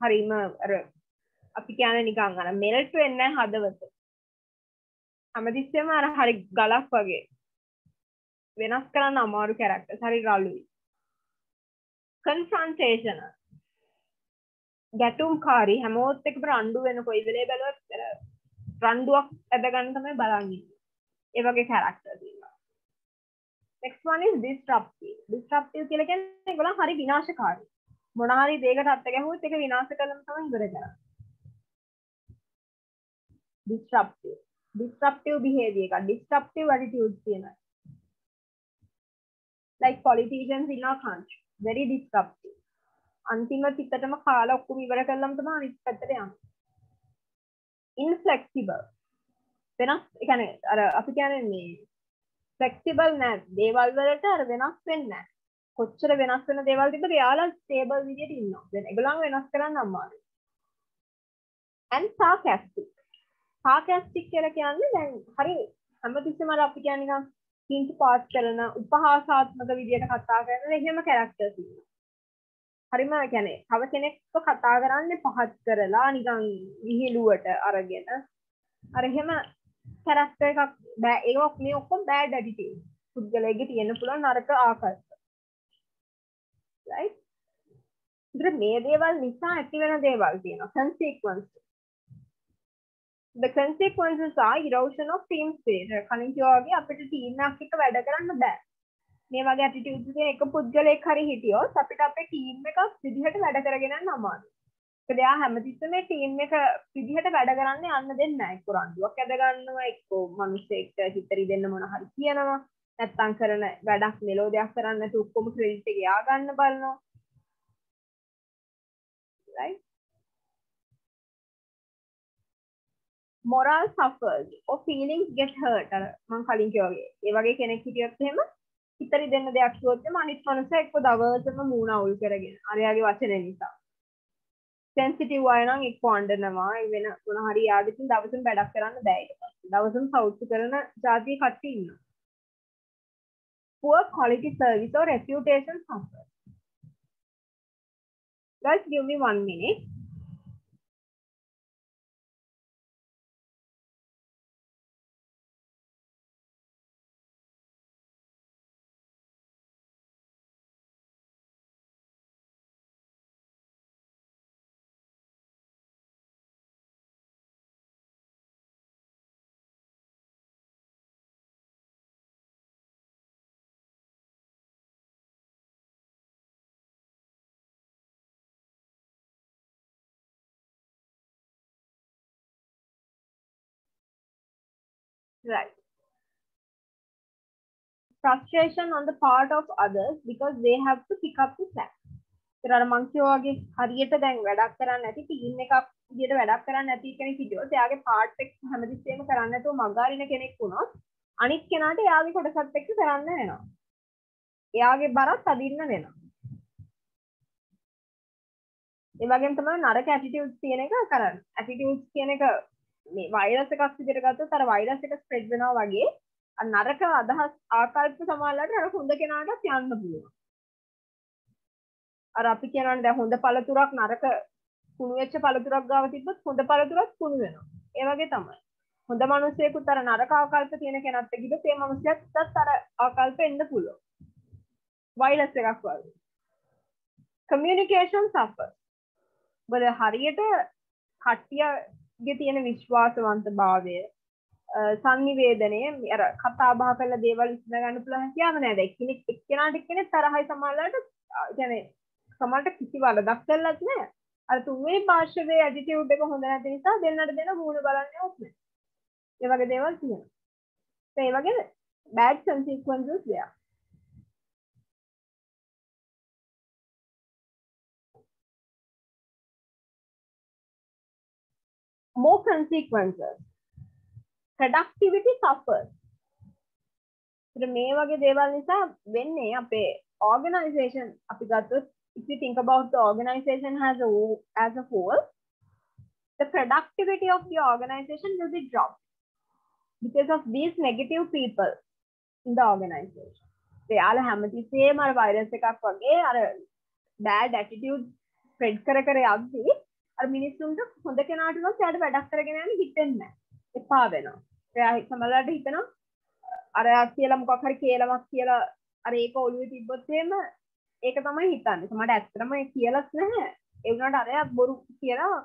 හරිම අර අපි කියන නිකං අර මෙල්ට් වෙන්නේ හදවත. හැමතිස්සෙම අර හරි ගලක් වගේ. වෙනස් කරන්න අමාරු කැරක්ටර් හරි රළුයි. කන්ෆ්‍රන්ටේෂන ගැටුම් කාරි හැමෝත් එක රණ්ඩු වෙන කොයි වෙලේ බැලුවත් රණ්ඩුවක් ඇදගන්න තමයි බලන්නේ ඒ වගේ කැරක්ටර් තියෙනවා next one is disruptive. Disruptive කියලා කියන්නේ ඒගොල්ලන් හරි විනාශකාරී. මොන හරි දෙයකට අත්ත ගැහුවොත් ඒක විනාශ කරන්න තමයි ඉවර කරන්නේ. Disruptive. Disruptive behavior එකක්. Disruptive attitudes තියෙනවා. Like politicians in our country. Very disruptive. අන්තිම පිටටම කාලා ඔක්කොම ඉවර කළාම තමයි අනිත් පැත්තට යන්නේ. Inflexible. වෙනස් ඒ කියන්නේ අර අපි කියන්නේ මේ ෆ්ලෙක්සිබල් නෑ දේවල් වලට අර වෙනස් වෙන්නේ නෑ. කොච්චර වෙනස් වෙන දේවල් තිබ්බද? එයාලා ස්ටේබල් විදියට ඉන්නවා. දැන් ඒගොල්ලන්ව වෙනස් කරන්න අමාරුයි. And sarcastic. Sarcastic කියලා කියන්නේ දැන් හරි හැමතිස්සෙම අර අපි කියන්නේ නිකන් කිංච පාස් කරන උපහාසාත්මක විදියට කතා කරන එහෙම කැරක්ටර්ස් ඉන්නවා. හරිම කියන්නේ තව කෙනෙක්ව කතා කරන්නේ පහත් කරලා නිකන් විහිළුවට අරගෙන අර එහෙම කැරක්ටර් එකක් බෑ. ඒක මේ ඔක්කොම බෑඩ් ඇටිටියුඩ් පුද්ගලයෙක්ගේ තියෙන්න පුළුවන් නරක ආකල්ප. Right? ඉතින් මේ දේවල් නිසා ඇති වෙන දේවල් තියෙනවා. consequence the consequences are erosion of team spirit කලින් කිව්වා වගේ අපිට ටීම් එකක් එක්ක වැඩ කරන්න බෑ මේ වගේ ඇටිටියුඩ්ස් තියෙන එක පුද්ගලයෙක් හරි හිටියොත් අපිට අපේ ටීම් එකක් විදිහට වැඩ කරගෙන යන්න අමාරුයි. ඒකද එයා හැමතිස්සෙම මේ ටීම් එක විදිහට වැඩ කරන්න යන්න දෙන්නේ නැහැ. එක්ක රණ්ඩුවක් ඇද ගන්නවා, එක්ක මිනිස්සෙක්ට හිතරි දෙන්න මොන හරි කියනවා. නැත්තම් කරන වැඩක් මෙලෝඩියක් කරන්න නැතුව ඔක්කොම ක්‍රෙඩිට් එක යා ගන්න බලනවා. right? Moral suffers or feelings get hurt අර මං කලින් කිව්වා වගේ. ඒ වගේ කෙනෙක් හිටියොත් එහෙම හිතරි දෙන්න දෙයක් කිව්වොත් අනිත් මනුස්සයා එක්ක දවසම මූණ අවුල් කරගෙන අරයාගේ වචන නිසා. සෙන්සිටිව් අය නම් එක්ක අඬනවා වෙන මොන හරි යාගෙන් දවසම වැඩක් කරන්න බෑ ඊට පස්සේ. දවසම සෞතු කරන જાතිය කට්ටිය ඉන්නවා. Poor quality service or reputation suffer. Guys give me one minute. Right. Frustration on the part of others because they have to pick up the slack. අර මං වගේ හරියට දැන් වැඩක් කරන්න නැති ටීම් එකක් විදියට වැඩක් කරන්න නැති කෙනෙක් හිටියොත් එයාගේ පාර්ට් එක හැමතිස්සෙම කරන්න නැතුව මගහරින කෙනෙක් වුණොත් අනිත් කෙනාට එයාගේ කොටසත් එක්ක කරන්න වෙනවා. එයාගේ බරත් අදින්න වෙනවා. ඒ වගේම තමයි නරක ඇටිටියුඩ්ස් තියෙන එක කරන්න. ඇටිටියුඩ්ස් කියන එක මේ වෛරස් එකක් විදිහට ගත්තොත් අර වෛරස් එක ස්ප්‍රෙඩ් වෙනවා වගේ අර නරක අදහස් ආකල්ප සමාලලට අර හොඳ කෙනාටත් යන්න පුළුවන්. අර අපි කියනවානේ දැන් හොඳ පළතුරක් නරක කුණු වෙච්ච පළතුරක් ගාව තිබ්බොත් හොඳ පළතුරක් කුණු වෙනවා. ඒ වගේ තමයි. හොඳ මිනිස්සෙකුත් අර නරක ආකල්ප තියෙන කෙනත් එක්ක ගිහලා ඒ මිනිස්සයාටත් අර ආකල්ප එන්න පුළුවන්. වෛරස් එකක් වගේ. communication suffers. බල හරියට කට්ටියගේ තියෙන විශ්වාසවන්ත භාවය සංනිවේදනය අර කතා බහ කරලා දේවල් ඉස්න ගන්න පුළුවන් හැකියාව නෑ දැන් කෙනෙක් එක්කෙනාට එක්කෙනෙක් තරහයි සමහරවිට කියන්නේ සමහරට කිසි වරදක් කළත් නෑ. අර තුන්වෙනි පාර්ශවයේ ඇටිටියුඩ් එක හොඳ නැති නිසා දෙන්නට දෙන මූණ බලන්නේ ඔත් නෑ. ඒ වගේ දේවල් තියෙනවා. ඒ වගේ bad consequences there more consequences productivity suffers මේ වගේ දේවල් නිසා වෙන්නේ අපේ organization අපි ගත්තොත් if you think about the organization as a as a whole the productivity of the organization will be dropped because of these negative people in the organization එයාලා හැමතිස්සෙම අර වෛරස් එකක් වගේ අර bad attitude spread කර කර යද්දී අර මිනිස්සුන්ට හොඳ කෙනාට උනත් එයාට වැඩක් කරගෙන යන්න හිතෙන්නේ නැහැ. එපා වෙනවා. එයා සමහරවිට හිතනවා අර කියලා මොකක් හරි කේලමක් කියලා අර ඒක ඔළුවේ තිබ්බොත් එහෙම ඒක තමයි හිතන්නේ. මට ඇත්තටම කියලාත් නැහැ. ඒ වුණාට අරයා බොරු කියලා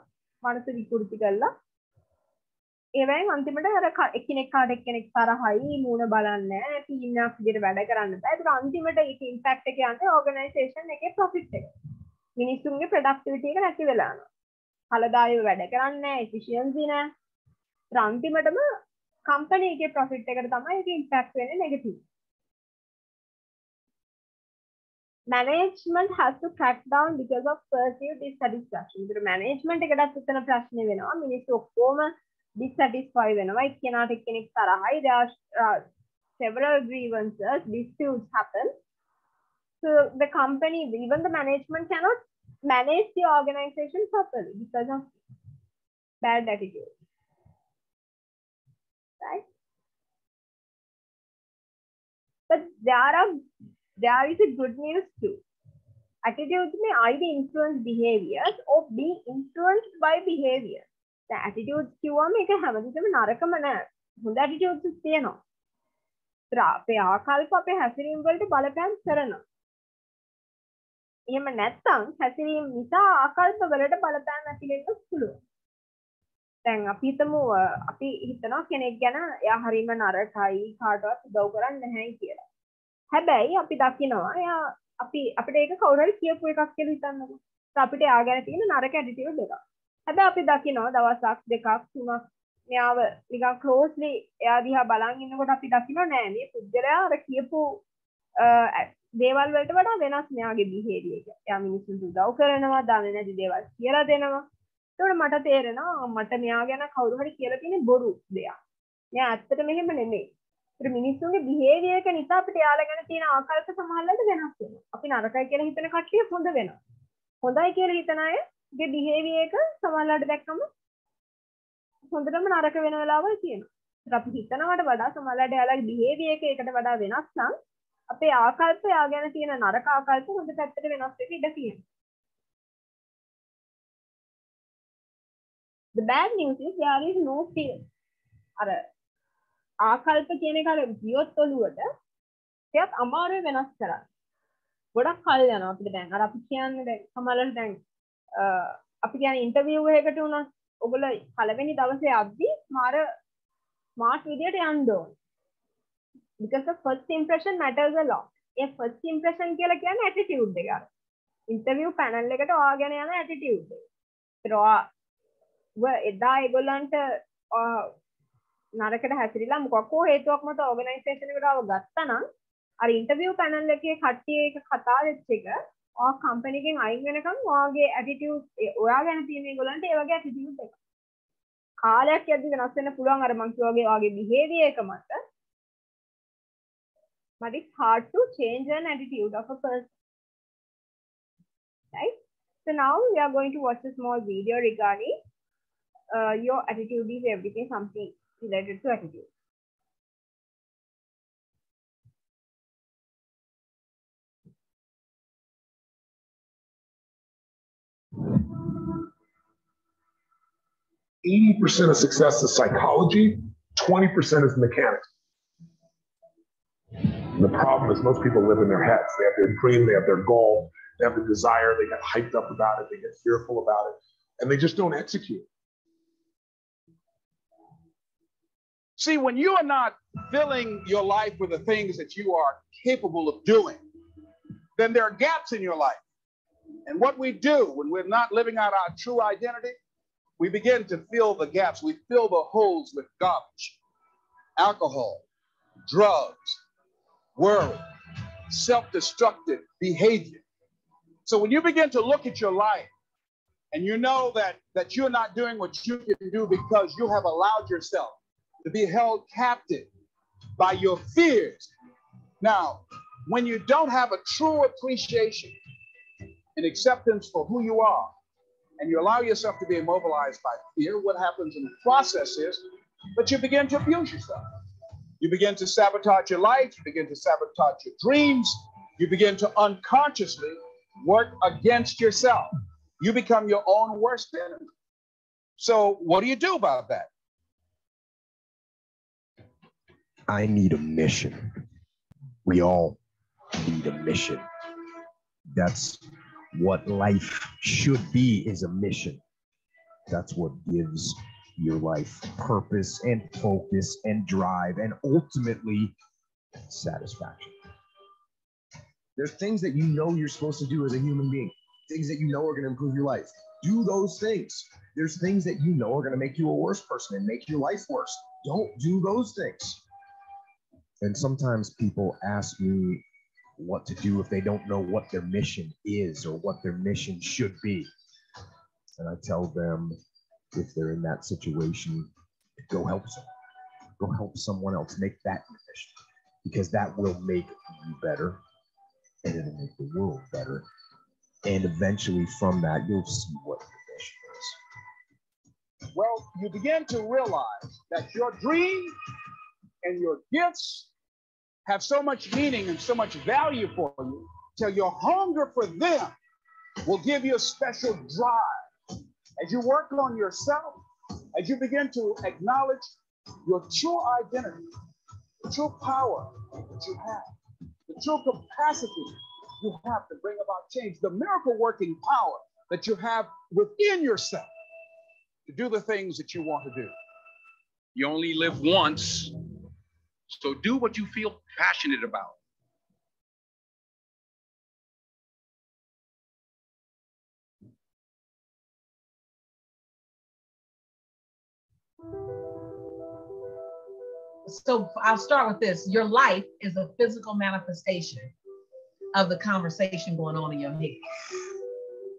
මනස විකෘති කළා. ඒවැයෙන් අන්තිමට අර එක්කෙනෙක් කාට එක්කෙනෙක් තරහයි මූණ බලන්නේ නැහැ. ටීම් එකක් විදිහට වැඩ කරන්න බෑ. ඒක අන්තිමට ඒක ඉම්පැක්ට් එක යන්නේ ඕගනයිසේෂන් එකේ ප්‍රොෆිට් එක. මිනිස්සුන්ගේ ප්‍රොඩක්ටිවිටි එක නැති වෙලා යනවා. හලදායව වැඩ කරන්නේ නැහැ, එෆිෂියන්සි නැහැ. අන්තිමටම කම්පැනි එකේ ප්‍රොෆිට් එකට තමයි ඒක ඉම්පැක්ට් වෙන්නේ negative. management has to crack down because of perceived dissatisfaction. ඒතර management එකටත් උතන ප්‍රශ්නේ වෙනවා. මිනිස්සු ඔක්කොම dissatisfy වෙනවා. එක්කෙනාට එක්කෙනෙක් තරහයි. There are uh, several grievances, disputes happen. So the company, even the management cannot manage the organization properly because of bad attitude. Right? But there are there is a good news too. Attitudes may either influence behaviors or be influenced by behavior. The attitudes කිව්වම ඒක හැමතිස්සෙම නරකම නෑ. හොඳ attitudes තියෙනවා. අපේ ආකල්ප අපේ හැසිරීම් වලට බලපෑම් කරනවා. එහෙම නැත්නම් හැසිරීම් නිසා ආකල්ප වලට බලපෑම් ඇති වෙන්න පුළුවන්. දැන් අපි හිතමු අපි හිතනවා කෙනෙක් ගැන එයා හරීම නරකයි කාටවත් උදව් කරන්නේ නැහැ කියලා. හැබැයි අපි දකිනවා එයා අපි අපිට ඒක කවුරු හරි කියපු එකක් කියලා හිතන්නකෝ. අපිට එයා ගැන තියෙන නරක ඇටිටියුඩ් එකක්. හැබැයි අපි දකිනවා දවසක් දෙකක් තුනක් මෙයාව නිකන් ක්ලෝස්ලි එයා දිහා බලන් ඉන්නකොට අපි දකිනවා නෑ මේ පුද්ගලයා අර කියපු දේවල් වලට වඩා වෙනස් මෙයාගේ බිහේවියර් එක. එයා මිනිස්සුන්ට උදව් කරනවා, දන්නේ නැති දේවල් කියලා දෙනවා. ඒකට මට තේරෙනවා මට මෙයා ගැන කවුරු හරි කියලා තියෙන බොරු දෙයක්. මෙයා ඇත්තට මෙහෙම නෙමෙයි. මිනිස්සුන්ගේ බිහේවියර් එක නිසා අපිට යාලා ගැන තියෙන ආකල්ප සමහරවිට වෙනස් වෙනවා. අපි නරකයි කියලා හිතන කට්ටිය හොඳ වෙනවා. හොඳයි කියලා හිතන අයගේ බිහේවියර් එක සමහරවිට දැක්කම හොඳටම නරක වෙන වෙලාවල් තියෙනවා. ඒත් අපි හිතනවට වඩා සමහරවිට යාලාගේ බිහේවියර් එක ඒකට වඩා වෙනස් නම් අපේ ආකල්ප යා ගැන තියෙන නරක ආකල්ප හොඳ පැත්තට වෙනස් වෙන්න ඉඩ තියෙනවා. The bad news is there is no fear. අර ආකල්ප කියන එක අර ගියොත් ඔළුවට ටිකක් අමාරුයි වෙනස් කරන්න. ගොඩක් කල් යනවා අපිට දැන්. අර අපි කියන්නේ දැන් සමහරවිට දැන් අපි කියන්නේ ඉන්ටර්විව් එකකට උනත් ඔයගොල්ලෝ පළවෙනි දවසේ යද්දි මාර ස්මාර්ට් විදියට යන්න ඕන. Because the first impression matters a lot. A first impression කියලා කියන්නේ attitude එක. අර ඉන්ටර්විව් පැනල් එකට ඔයා ගැන යන attitude එක. ඒත් ඔයා එදා ඒගොල්ලන්ට නරකට හැසිරිලා මොකක් හෝ හේතුවක් මත ඕගනයිසේෂන් එකට ආව ගත්තා නම් අර ඉන්ටර්විව් පැනල් එකේ කට්ටිය එක කතා වෙච්ච එක ඔයා කම්පැනි එකෙන් අයින් වෙනකම් ඔයාගේ ඇටිටියුඩ් ඔයා ගැන තියෙන ඒගොල්ලන්ට ඒ වගේ ඇටිටියුඩ් එකක් කාලයක් යද්දි වෙනස් වෙන්න පුළුවන් අර මං කිව්වාගේ ඔයාගේ බිහේවියර් එක මත but it's hard to change an attitude of a person right so now we are going to watch a small video regarding uh, your attitude is everything something related to attitude. Eighty percent of success is psychology, twenty percent is mechanics. The problem is most people live in their heads. They have their dream, they have their goal, they have the desire, they get hyped up about it, they get fearful about it, and they just don't execute. See, when you are not filling your life with the things that you are capable of doing, then there are gaps in your life. And what we do when we're not living out our true identity, we begin to fill the gaps. We fill the holes with garbage, alcohol, drugs, worry, self destructive behavior. So when you begin to look at your life and you know that, that you're not doing what you can do because you have allowed yourself to be held captive by your fears. Now, when you don't have a true appreciation and acceptance for who you are, and you allow yourself to be immobilized by fear, what happens in the process is that you begin to abuse yourself. You begin to sabotage your life, you begin to sabotage your dreams, you begin to unconsciously work against yourself. You become your own worst enemy. So, what do you do about that? I need a mission. We all need a mission. That's what life should be is a mission. That's what gives your life purpose and focus and drive and ultimately satisfaction. There's things that you know you're supposed to do as a human being, things that you know are going to improve your life. Do those things. There's things that you know are going to make you a worse person and make your life worse. Don't do those things. And sometimes people ask me what to do if they don't know what their mission is or what their mission should be. And I tell them if they're in that situation, go help someone. Go help someone else. Make that your mission because that will make you better and it'll make the world better. And eventually, from that, you'll see what your mission is. Well, you begin to realize that your dream and your gifts have so much meaning and so much value for you till your hunger for them will give you a special drive. As you work on yourself, as you begin to acknowledge your true identity, the true power that you have, the true capacity you have to bring about change, the miracle working power that you have within yourself to do the things that you want to do. You only live once, so do what you feel passionate about. So I'll start with this. Your life is a physical manifestation of the conversation going on in your head.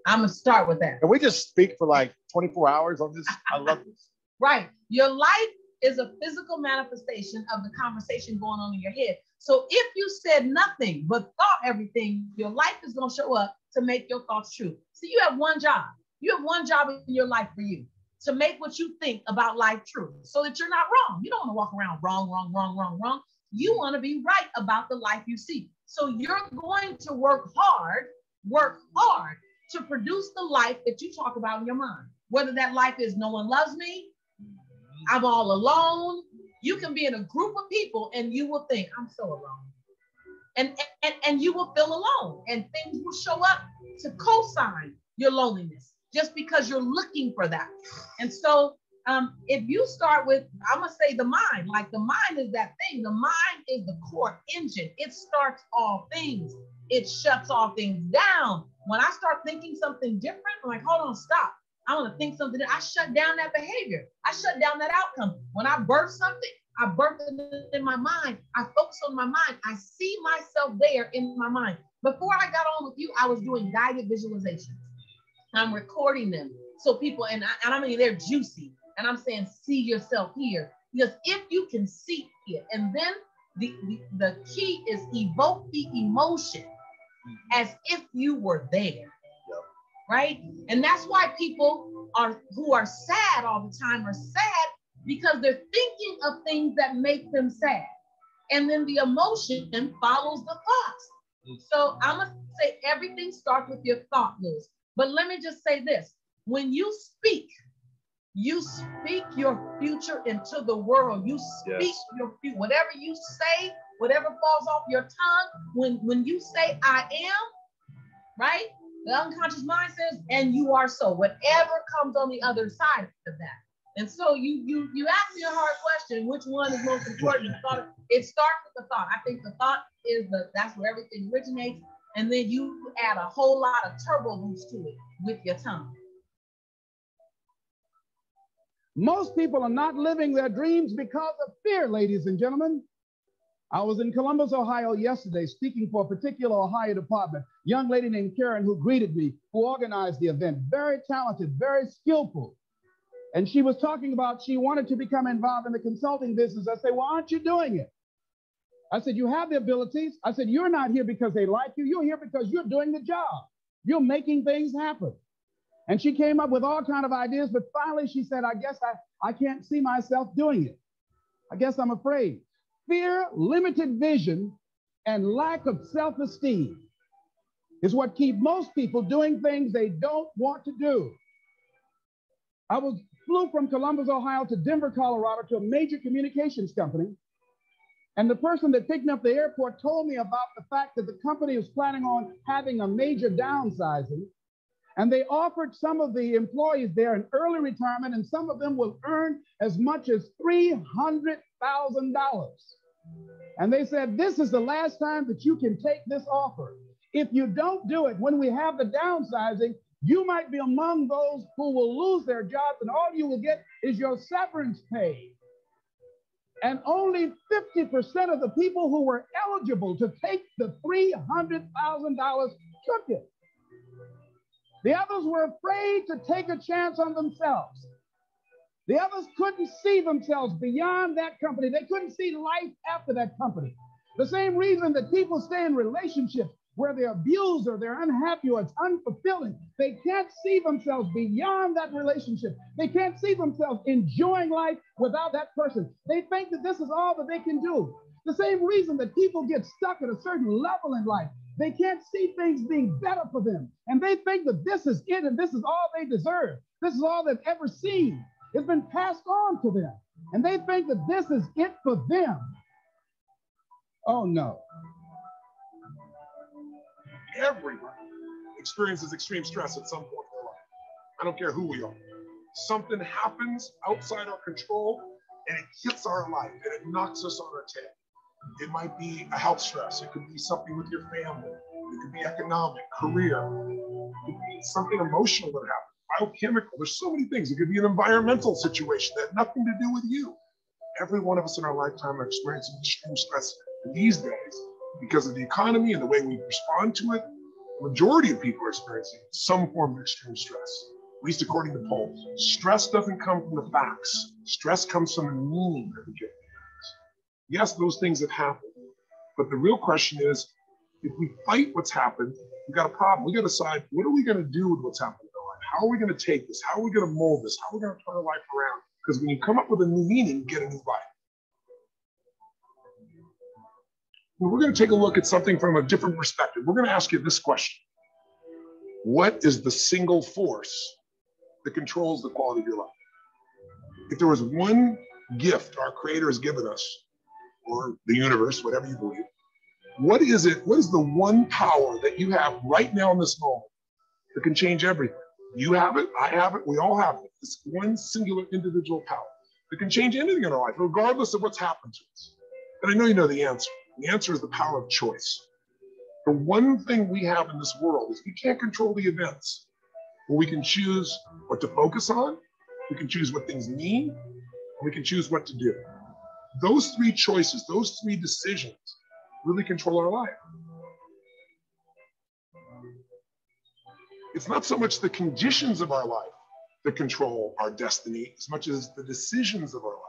I'm gonna start with that. Can we just speak for like 24 hours on this? I love this. Right. Your life is a physical manifestation of the conversation going on in your head. So if you said nothing but thought everything, your life is going to show up to make your thoughts true. See, you have one job. You have one job in your life for you to make what you think about life true so that you're not wrong. You don't want to walk around wrong, wrong, wrong, wrong, wrong. You want to be right about the life you see. So you're going to work hard, work hard to produce the life that you talk about in your mind. Whether that life is no one loves me, I'm all alone. You can be in a group of people and you will think, I'm so alone. And, and, and you will feel alone and things will show up to co-sign your loneliness just because you're looking for that. And so um, if you start with, I'm gonna say the mind, like the mind is that thing. The mind is the core engine. It starts all things. It shuts all things down. When I start thinking something different, I'm like, hold on, stop. I want to think something. I shut down that behavior. I shut down that outcome. When I birth something, I birth it in my mind. I focus on my mind. I see myself there in my mind. Before I got on with you, I was doing guided visualizations. I'm recording them so people, and I, and I mean they're juicy. And I'm saying, see yourself here because if you can see it, and then the, the, the key is evoke the emotion as if you were there right? And that's why people are who are sad all the time are sad because they're thinking of things that make them sad. And then the emotion follows the thoughts. So I'm gonna say everything starts with your thought, Lewis. But let me just say this: when you speak, you speak your future into the world. You speak Yes. your future. Whatever you say, whatever falls off your tongue, when when you say I am, right? The unconscious mind says, and you are so. Whatever comes on the other side of that. And so you you you ask me a hard question, which one is most important? Thought, it starts with the thought. I think the thought is the that's where everything originates. And then you add a whole lot of turbo boost to it with your tongue. Most people are not living their dreams because of fear, ladies and gentlemen. I was in Columbus, Ohio yesterday speaking for a particular Ohio department. Young lady named Karen who greeted me, who organized the event, very talented, very skillful. And she was talking about she wanted to become involved in the consulting business. I said, Well, aren't you doing it? I said, You have the abilities. I said, You're not here because they like you. You're here because you're doing the job. You're making things happen. And she came up with all kind of ideas, but finally she said, I guess I, I can't see myself doing it. I guess I'm afraid. Fear, limited vision, and lack of self-esteem is what keep most people doing things they don't want to do. I was flew from Columbus, Ohio to Denver, Colorado to a major communications company. And the person that picked me up at the airport told me about the fact that the company was planning on having a major downsizing. And they offered some of the employees there an early retirement, and some of them will earn as much as $300,000. And they said, This is the last time that you can take this offer. If you don't do it, when we have the downsizing, you might be among those who will lose their jobs, and all you will get is your severance pay. And only 50% of the people who were eligible to take the $300,000 took it. The others were afraid to take a chance on themselves. The others couldn't see themselves beyond that company. They couldn't see life after that company. The same reason that people stay in relationships where they're abused or they're unhappy or it's unfulfilling. They can't see themselves beyond that relationship. They can't see themselves enjoying life without that person. They think that this is all that they can do. The same reason that people get stuck at a certain level in life. They can't see things being better for them. And they think that this is it and this is all they deserve. This is all they've ever seen. It's been passed on to them. And they think that this is it for them. Oh no. Everyone experiences extreme stress at some point in their life. I don't care who we are. Something happens outside our control and it hits our life and it knocks us on our tail. It might be a health stress. It could be something with your family. It could be economic, career. It could be something emotional that happens biochemical. There's so many things. It could be an environmental situation that had nothing to do with you. Every one of us in our lifetime are experiencing extreme stress these days because of the economy and the way we respond to it. The majority of people are experiencing some form of extreme stress, at least according to polls. Stress doesn't come from the facts. Stress comes from the meaning we give things. Yes, those things have happened, but the real question is, if we fight what's happened, we've got a problem. We got to decide what are we going to do with what's happened in our life? how are we going to take this? How are we going to mold this? How are we going to turn our life around? Because when you come up with a new meaning, you get a new life. We're going to take a look at something from a different perspective. We're going to ask you this question What is the single force that controls the quality of your life? If there was one gift our Creator has given us, or the universe, whatever you believe, what is it? What is the one power that you have right now in this moment that can change everything? You have it, I have it, we all have it. It's one singular individual power that can change anything in our life, regardless of what's happened to us. And I know you know the answer. The answer is the power of choice. The one thing we have in this world is we can't control the events, but we can choose what to focus on, we can choose what things mean, and we can choose what to do. Those three choices, those three decisions really control our life. it's not so much the conditions of our life that control our destiny as much as the decisions of our life.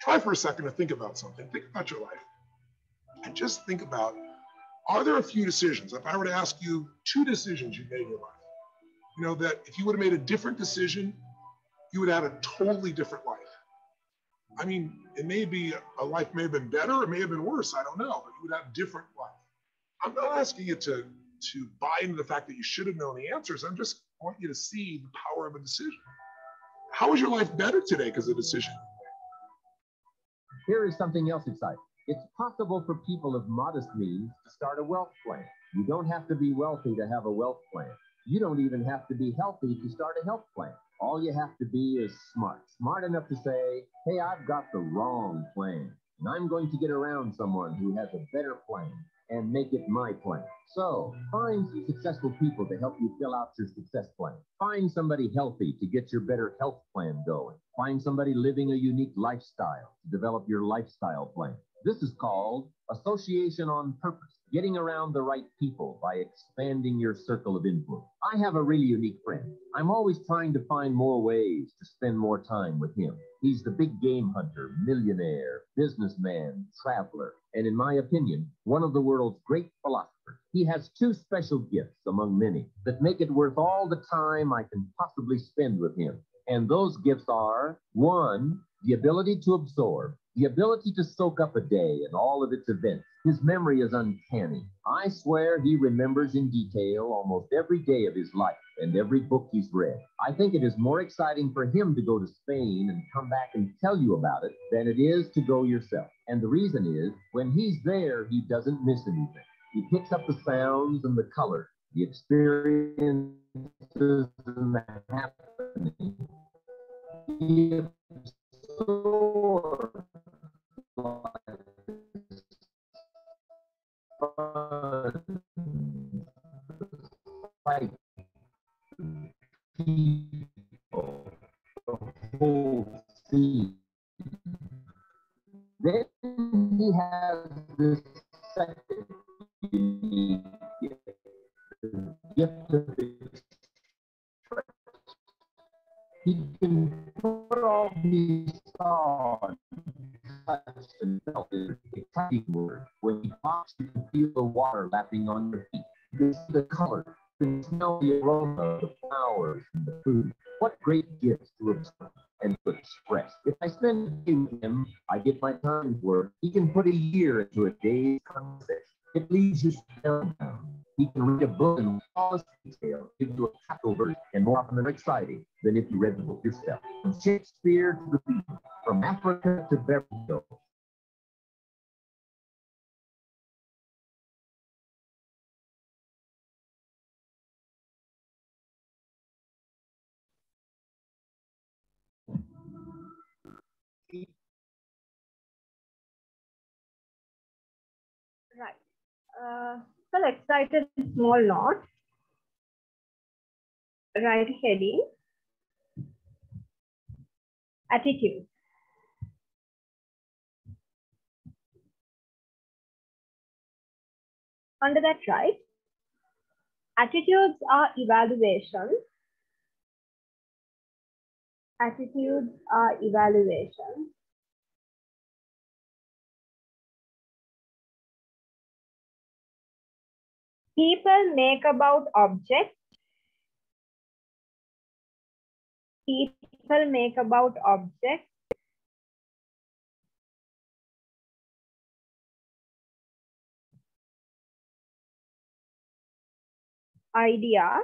Try for a second to think about something. Think about your life and just think about are there a few decisions? If I were to ask you two decisions you made in your life, you know, that if you would have made a different decision, you would have a totally different life. I mean, it may be a life may have been better, it may have been worse, I don't know, but you would have a different life. I'm not asking you to to buy into the fact that you should have known the answers. I'm just want you to see the power of a decision. How is your life better today because of the decision? Here is something else exciting. It's possible for people of modest means to start a wealth plan. You don't have to be wealthy to have a wealth plan. You don't even have to be healthy to start a health plan. All you have to be is smart. Smart enough to say, hey, I've got the wrong plan. And I'm going to get around someone who has a better plan and make it my plan. So find some successful people to help you fill out your success plan. Find somebody healthy to get your better health plan going. Find somebody living a unique lifestyle to develop your lifestyle plan. This is called association on purpose, getting around the right people by expanding your circle of influence. I have a really unique friend. I'm always trying to find more ways to spend more time with him. He's the big game hunter, millionaire, businessman, traveler, and in my opinion, one of the world's great philosophers. He has two special gifts among many that make it worth all the time I can possibly spend with him. And those gifts are one, the ability to absorb, the ability to soak up a day and all of its events. His memory is uncanny. I swear he remembers in detail almost every day of his life. and every book he's read. I think it is more exciting for him to go to Spain and come back and tell you about it than it is to go yourself. And the reason is when he's there, he doesn't miss anything. He picks up the sounds and the colors, the experiences and the happening. He absorbs like the he. He can put all these songs in exciting word. When he you can feel the water lapping on your feet. You see the color, you smell the aroma, of the flowers, and the food. What great gifts to observe and to express. If I spend a day with him, I get my time's worth. He can put a year into a day's conversation. It leaves you spellbound. He can read a book in flawless detail, give you a capital verse, and more often than exciting than if you read the book yourself. From Shakespeare to the Beatles, from Africa to Beverly Hills. Uh, write a small note. Write heading. Attitude. Under that, right? Attitudes are evaluation. Attitudes are evaluation. People make about objects. People make about objects. Idea.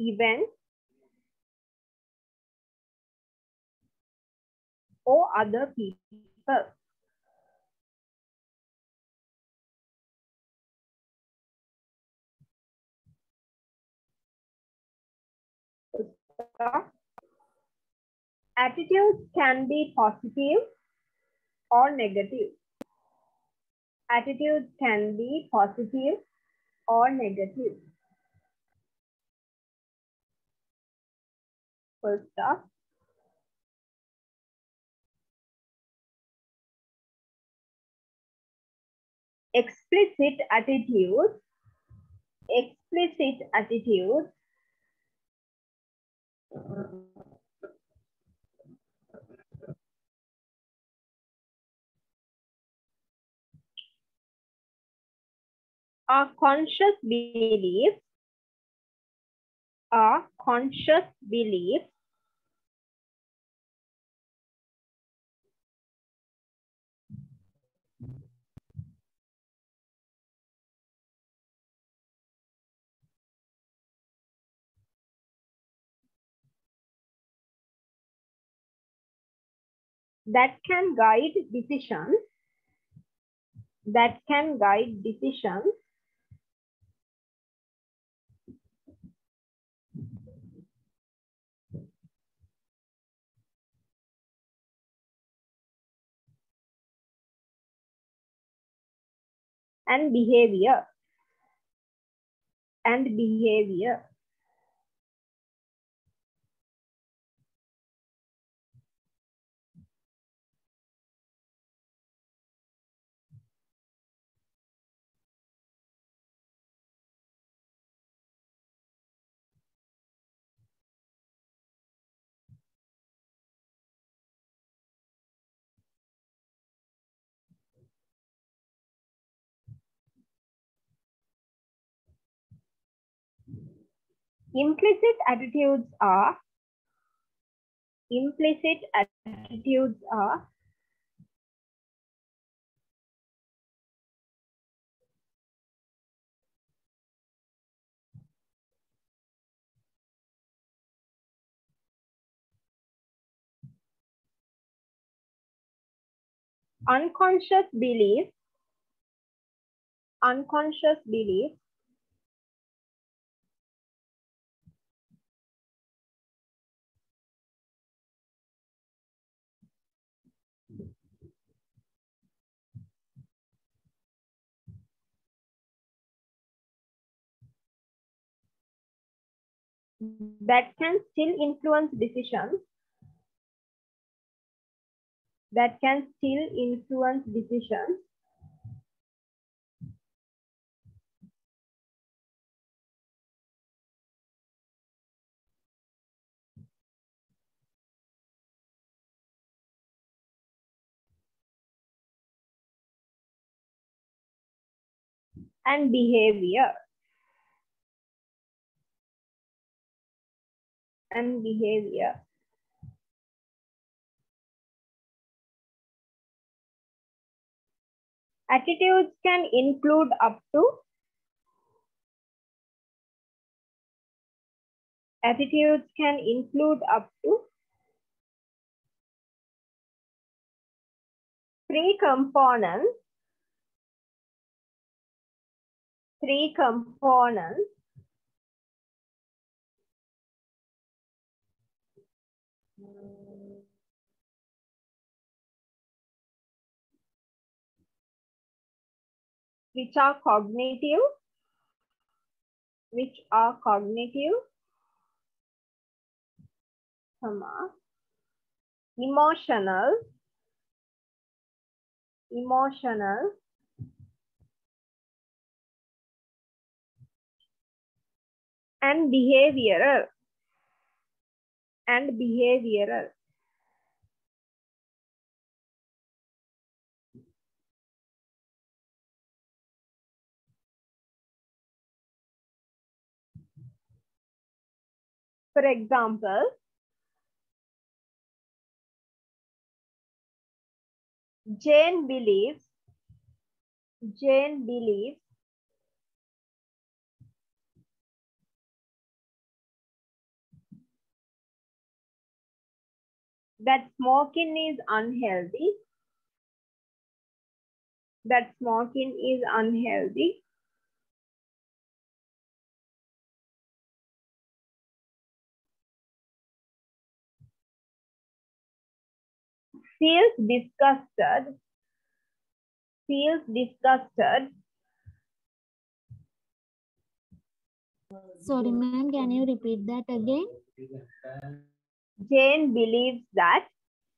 Event. Or other people. Attitudes can be positive or negative. Attitudes can be positive or negative. First up, explicit attitudes, explicit attitudes are conscious beliefs are conscious beliefs that can guide decisions that can guide decisions. And behavior. And behavior implicit attitudes are implicit attitudes are unconscious beliefs unconscious beliefs that can still influence decisions that can still influence decisions. And behavior and behavior. Attitudes can include up to attitudes can include up to three components three components which are cognitive which are cognitive emotional emotional and behavioral and behavioral for example jane believes jane believes that smoking is unhealthy that smoking is unhealthy feels disgusted. Feels disgusted. Sorry, ma'am, can you repeat that again? Jane believes that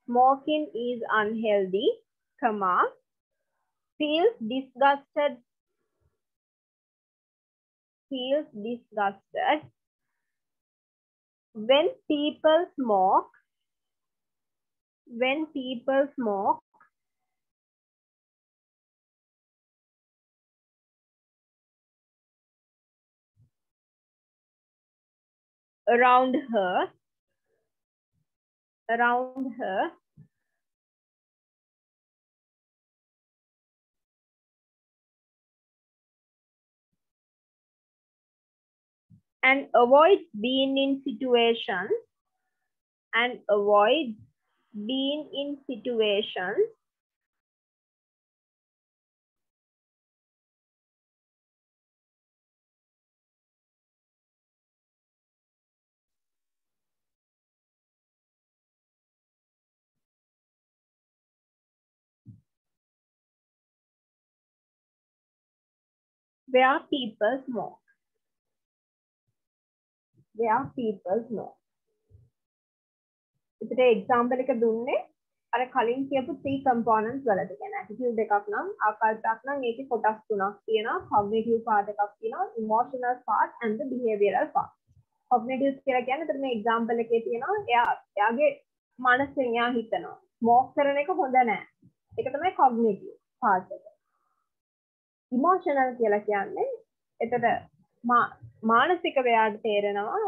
smoking is unhealthy, comma, feels disgusted, feels disgusted. When people smoke, when people smoke, around her, around her, and avoids being in situations and avoids being in situations where people smoke. Where people smoke. එතට example එක දුන්නේ අර කලින් කියපු three components වලට කියන්නේ attitude එකක් නම් ආකල්පයක් නම් ඒකේ කොටස් තුනක් තියෙනවා. Cognitive part එකක් තියෙනවා. Emotional part and the behavioral part. Cognitive කියලා කියන්නේ එතන මේ example එකේ තියෙනවා. එයා එයාගේ මනසෙන් එයා හිතනවා. smoke කරන එක හොඳ නෑ. ඒක තමයි cognitive part එක. ඉමෝෂනල් කියලා කියන්නේ එතට මානසික ව්‍යාධ තේරෙනවා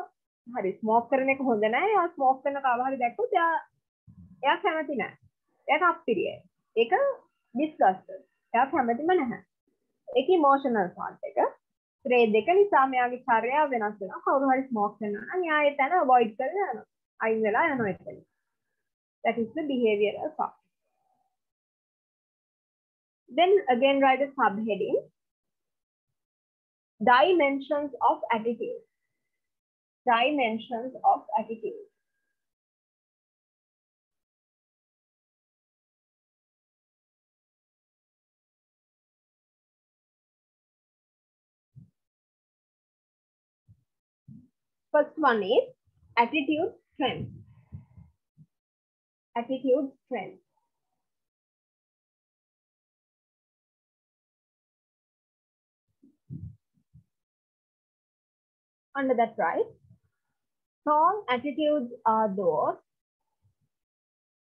හරි ස්මෝක් කරන එක හොඳ නෑ. එයා ස්මෝක් කරන කව හරි දැක්කොත් එයා එයා කැමති නෑ. එයාට අප්පිරියයි ඒක ඩිස්ගස්ටඩ් එයා කැමතිම නැහැ. ඒක ඉමෝෂනල් පාර්ට් එක. ත්‍රේ දෙක නිසා මෙයාගේ චර්යාව වෙනස් වෙනවා. කවුරු හරි ස්මෝක් කරනවා නම් එයා ඒ තැන අවොයිඩ් කරලා යනවා. අයින් වෙලා යනවා එතන that is the behavioral part. Then again write a subheading. Dimensions of attitude. Dimensions of attitude. First one is attitude strength. Attitude strength. Under that right, strong attitudes are those,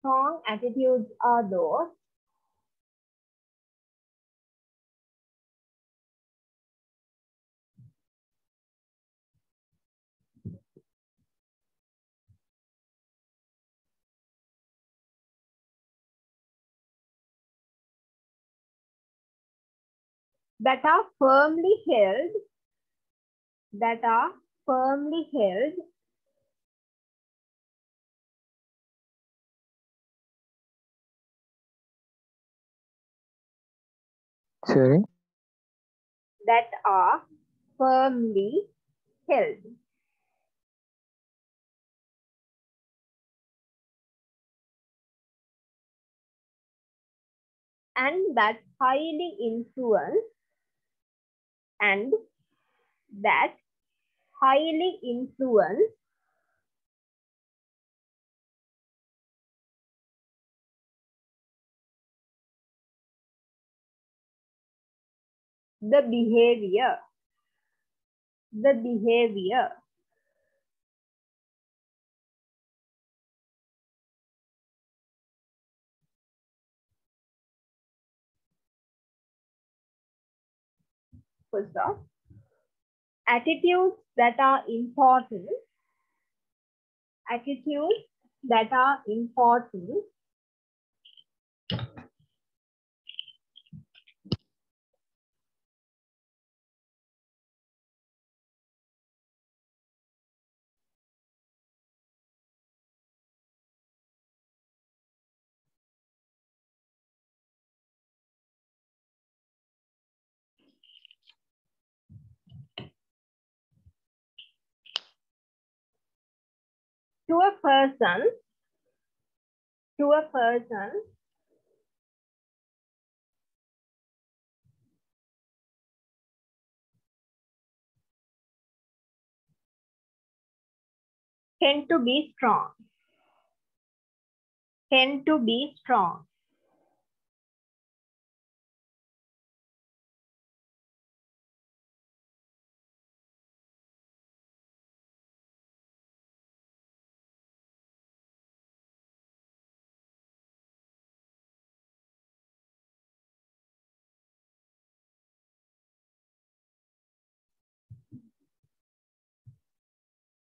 strong attitudes are those. That are firmly held, that are firmly held Sorry. that are firmly held. And that highly influence and that highly influence the behavior. The behavior. First off attitudes that are important. Attitudes that are important to a person to a person tend to be strong tend to be strong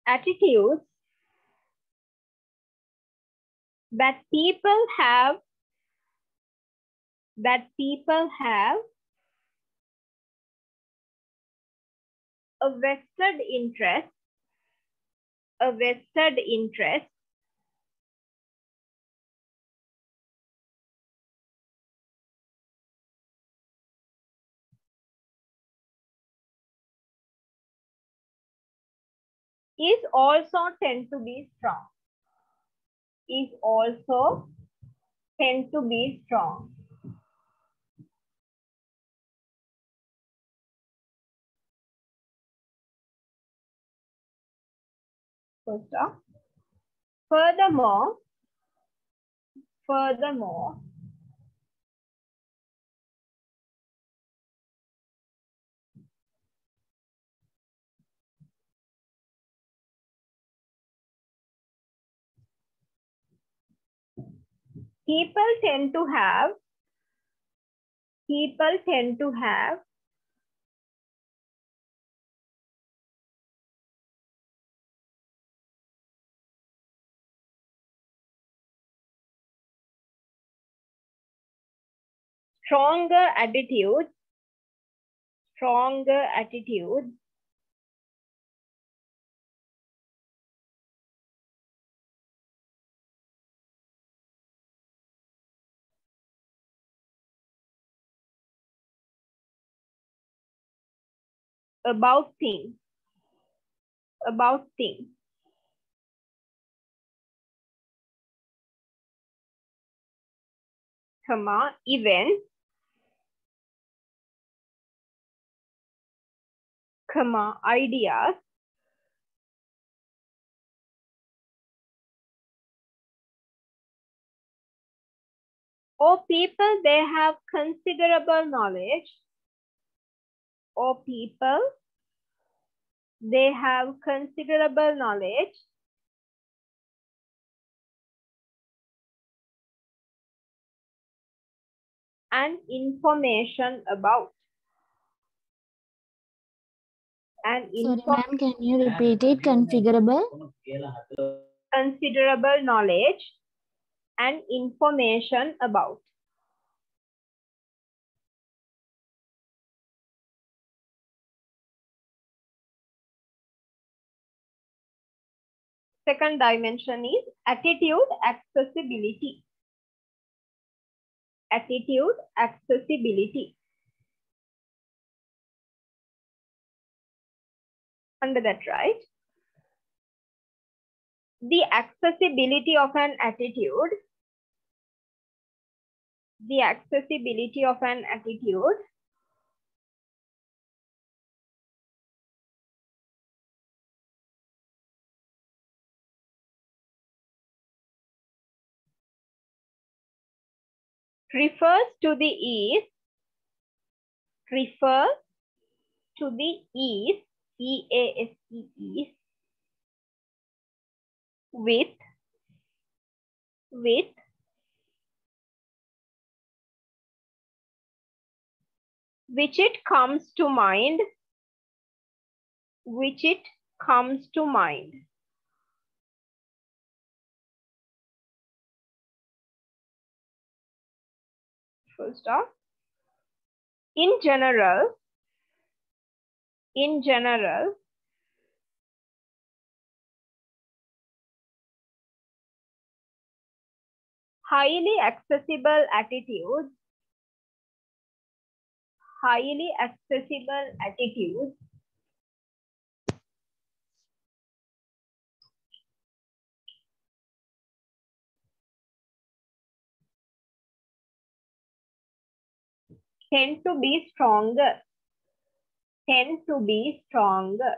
attitudes that people have that people have a vested interest a vested interest is also tend to be strong. Is also tend to be strong. First furthermore, furthermore, people tend to have people tend to have stronger attitudes stronger attitudes about things, about things. Comma, events, comma, ideas, or oh, people they have considerable knowledge or people they have considerable knowledge and information about and Sorry, ma'am, can you repeat it? Configurable? considerable knowledge and information about Second dimension is attitude accessibility. Attitude accessibility. Under that, right? The accessibility of an attitude. The accessibility of an attitude refers to the east, refers to the east, E-A-S-E, ease, with, with, which it comes to mind, which it comes to mind. First off, in general, in general, highly accessible attitudes, highly accessible attitudes tend to be stronger, tend to be stronger.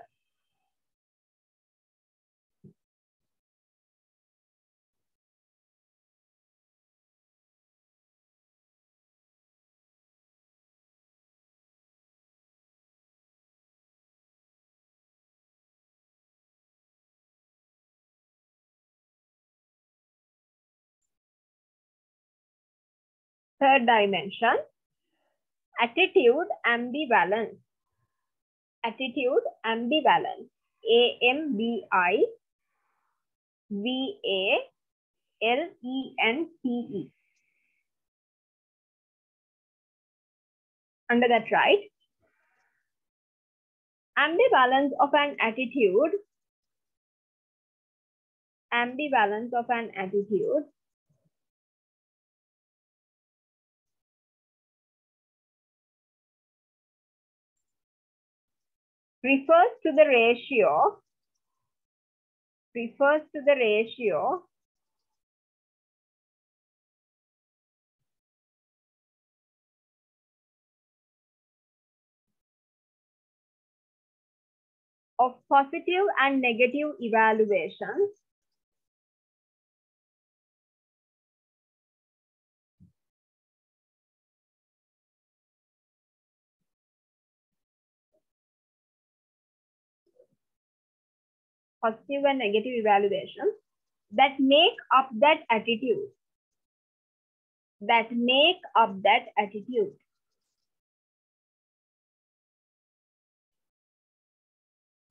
Third dimension, attitude ambivalence. Attitude ambivalence. A M B I V A L E N C E. Under that, right? Ambivalence of an attitude. Ambivalence of an attitude refers to the ratio. Refers to the ratio. Of positive and negative evaluations positive and negative evaluations that make up that attitude. That make up that attitude.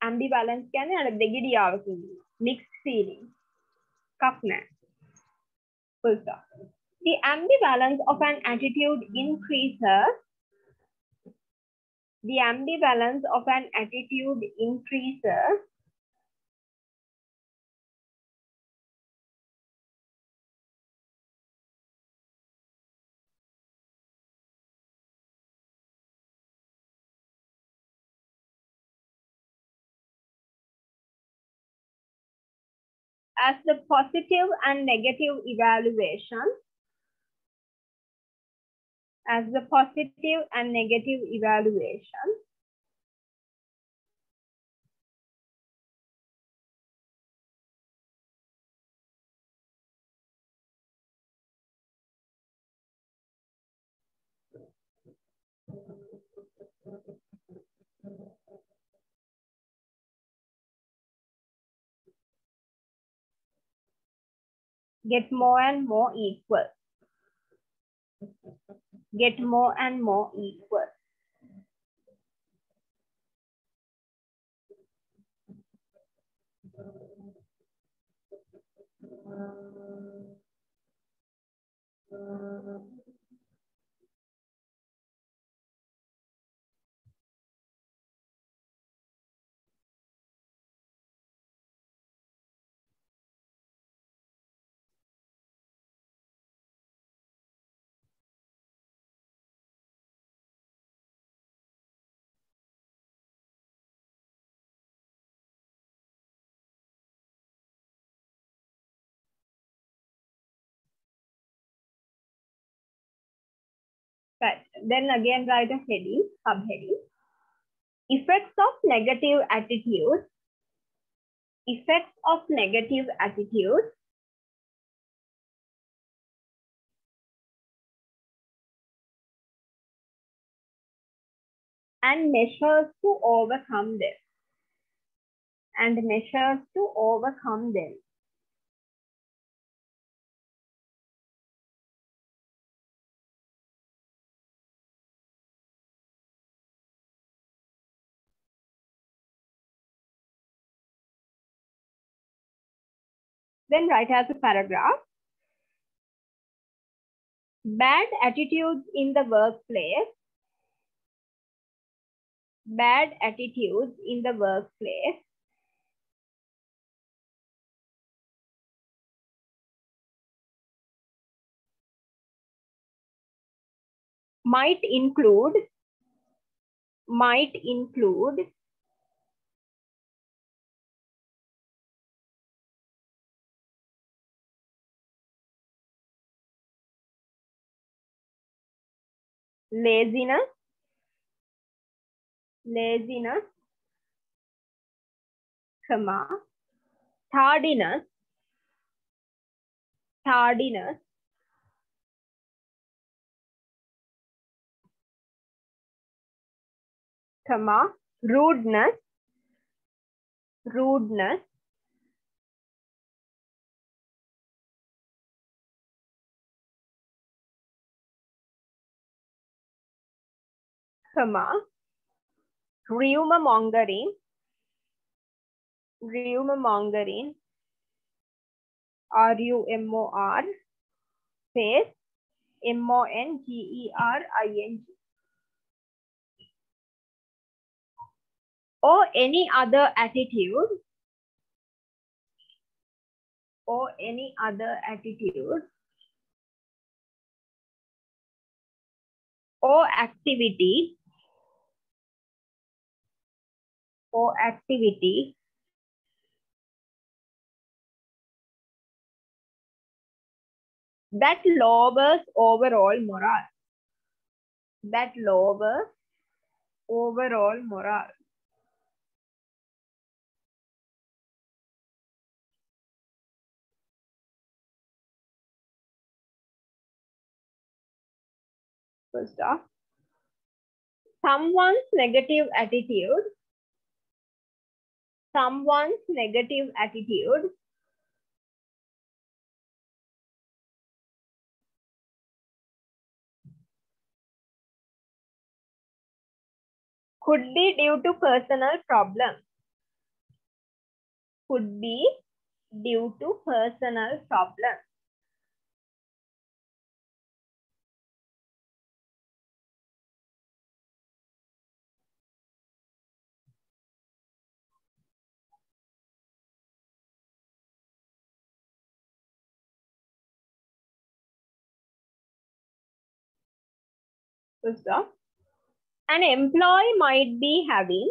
ambivalence කියන්නේ අර දෙගිඩියාව කියනවා. Mixed feeling. එකක් නැහැ. Full stop. The ambivalence of an attitude increases the ambivalence of an attitude increases as the positive and negative evaluation. As the positive and negative evaluation get more and more equal. Get more and more equal. Then again write a heading, subheading. Effects of negative attitude. Effects of negative attitude. And measures to overcome them. And measures to overcome them. Then write as a paragraph. Bad attitudes in the workplace. Bad attitudes in the workplace. Might include, might include laziness, laziness, comma, tardiness, tardiness, comma, rudeness, rudeness, comma, rumor mongering, rumor mongering, R-U-M-O-R, space, M-O-N-G-E-R-I-N-G. Or any other attitude, or any other attitude, or activity or activity that lowers overall morale. That lowers overall morale. First off someone's negative attitude someone's negative attitude. Could be due to personal problems could be due to personal problems system. An employee might be having,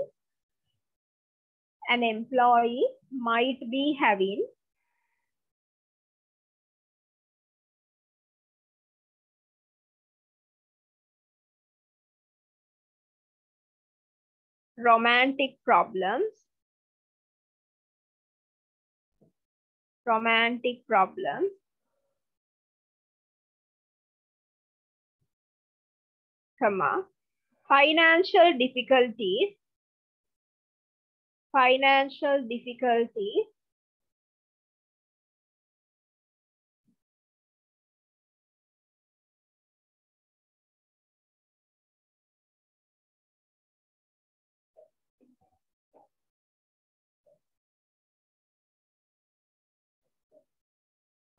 an employee might be having romantic problems romantic problems comma, financial difficulties, financial difficulties,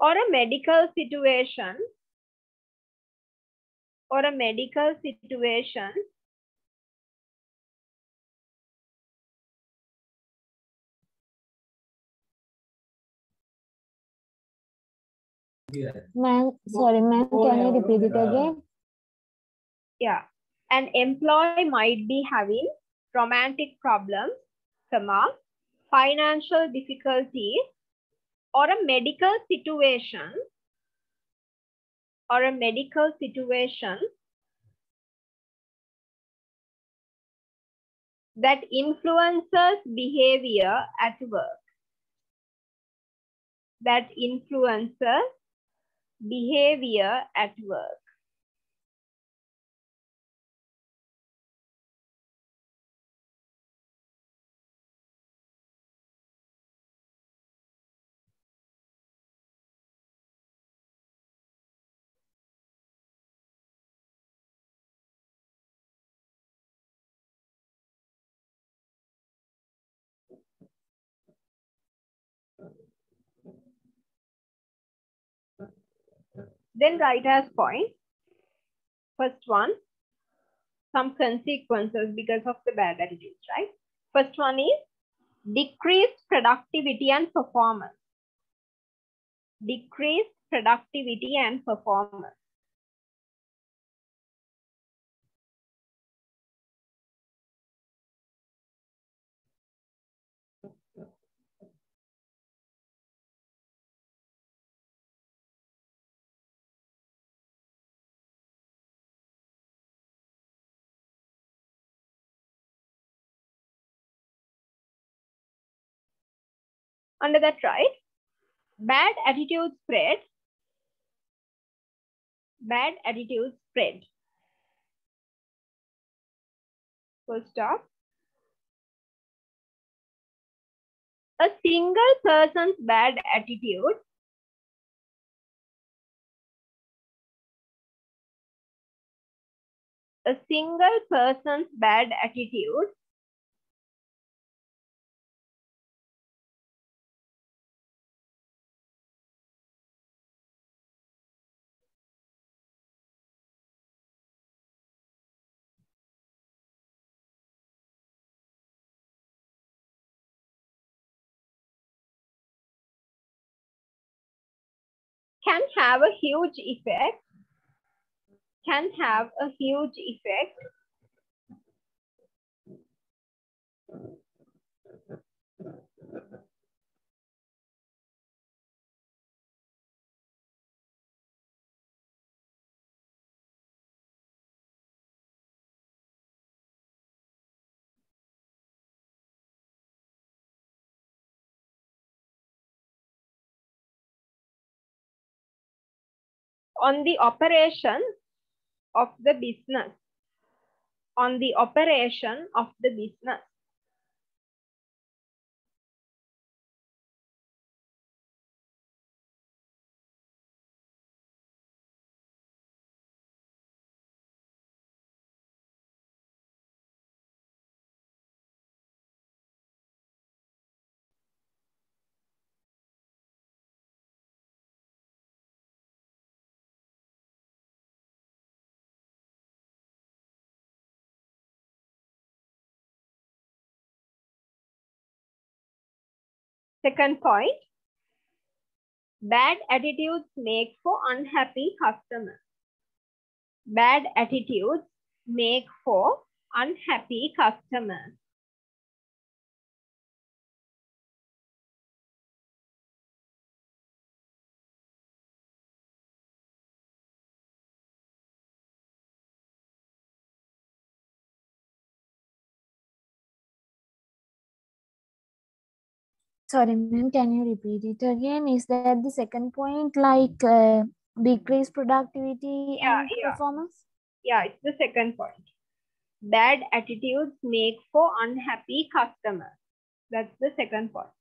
or a medical situation or a medical situation Ma'am, sorry, ma'am, can you repeat it again? yeah. An employee might be having romantic problems comma financial difficulties or a medical situation or a medical situation that influences behavior at work. That influences behavior at work Then write as point. First one, some consequences because of the bad attitudes, right? First one is decreased productivity and performance. Decreased productivity and performance. Under that, right? Bad attitude spread. Bad attitude spread. Full stop. A single person's bad attitude a single person's bad attitude can have a huge effect. Can have a huge effect on the operation of the business. On the operation of the business Second point, bad attitudes make for unhappy customers. Bad attitudes make for unhappy customers. Sorry, ma'am, can you repeat it again? Is that the second point, like uh, decreased productivity Yeah, and yeah. performance? Yeah, it's the second point. Bad attitudes make for unhappy customers. That's the second point.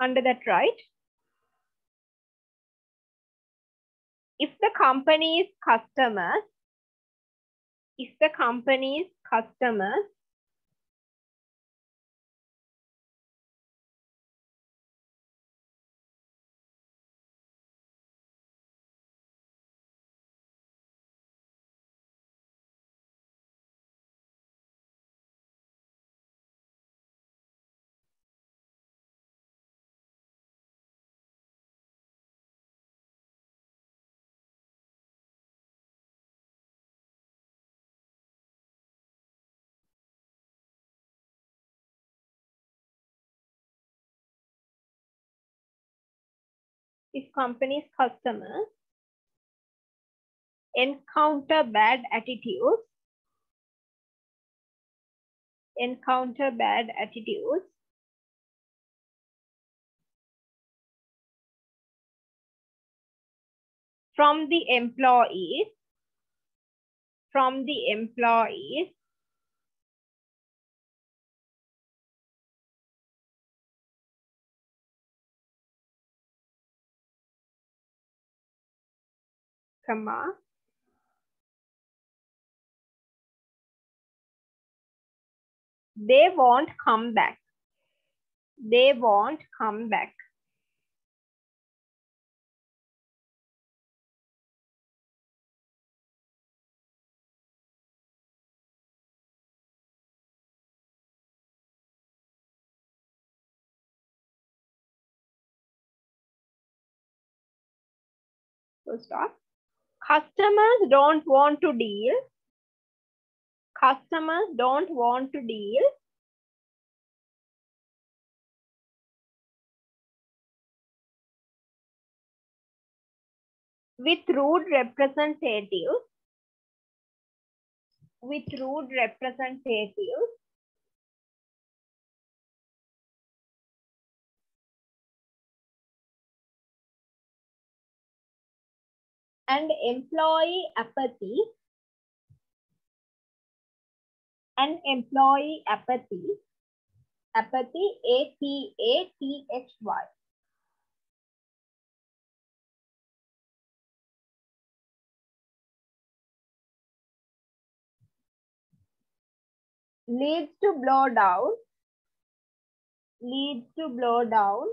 Under that, right? If the company's customers, if the company's customers company's customers encounter bad attitudes, encounter bad attitudes, from the employees, from the employees, comma, they won't come back. They won't come back. So stop. Customers don't want to deal. Customers don't want to deal. With rude representatives. With rude representatives and employee apathy. And employee apathy. Apathy a p a t h y. Leads to blow down. Leads to blow down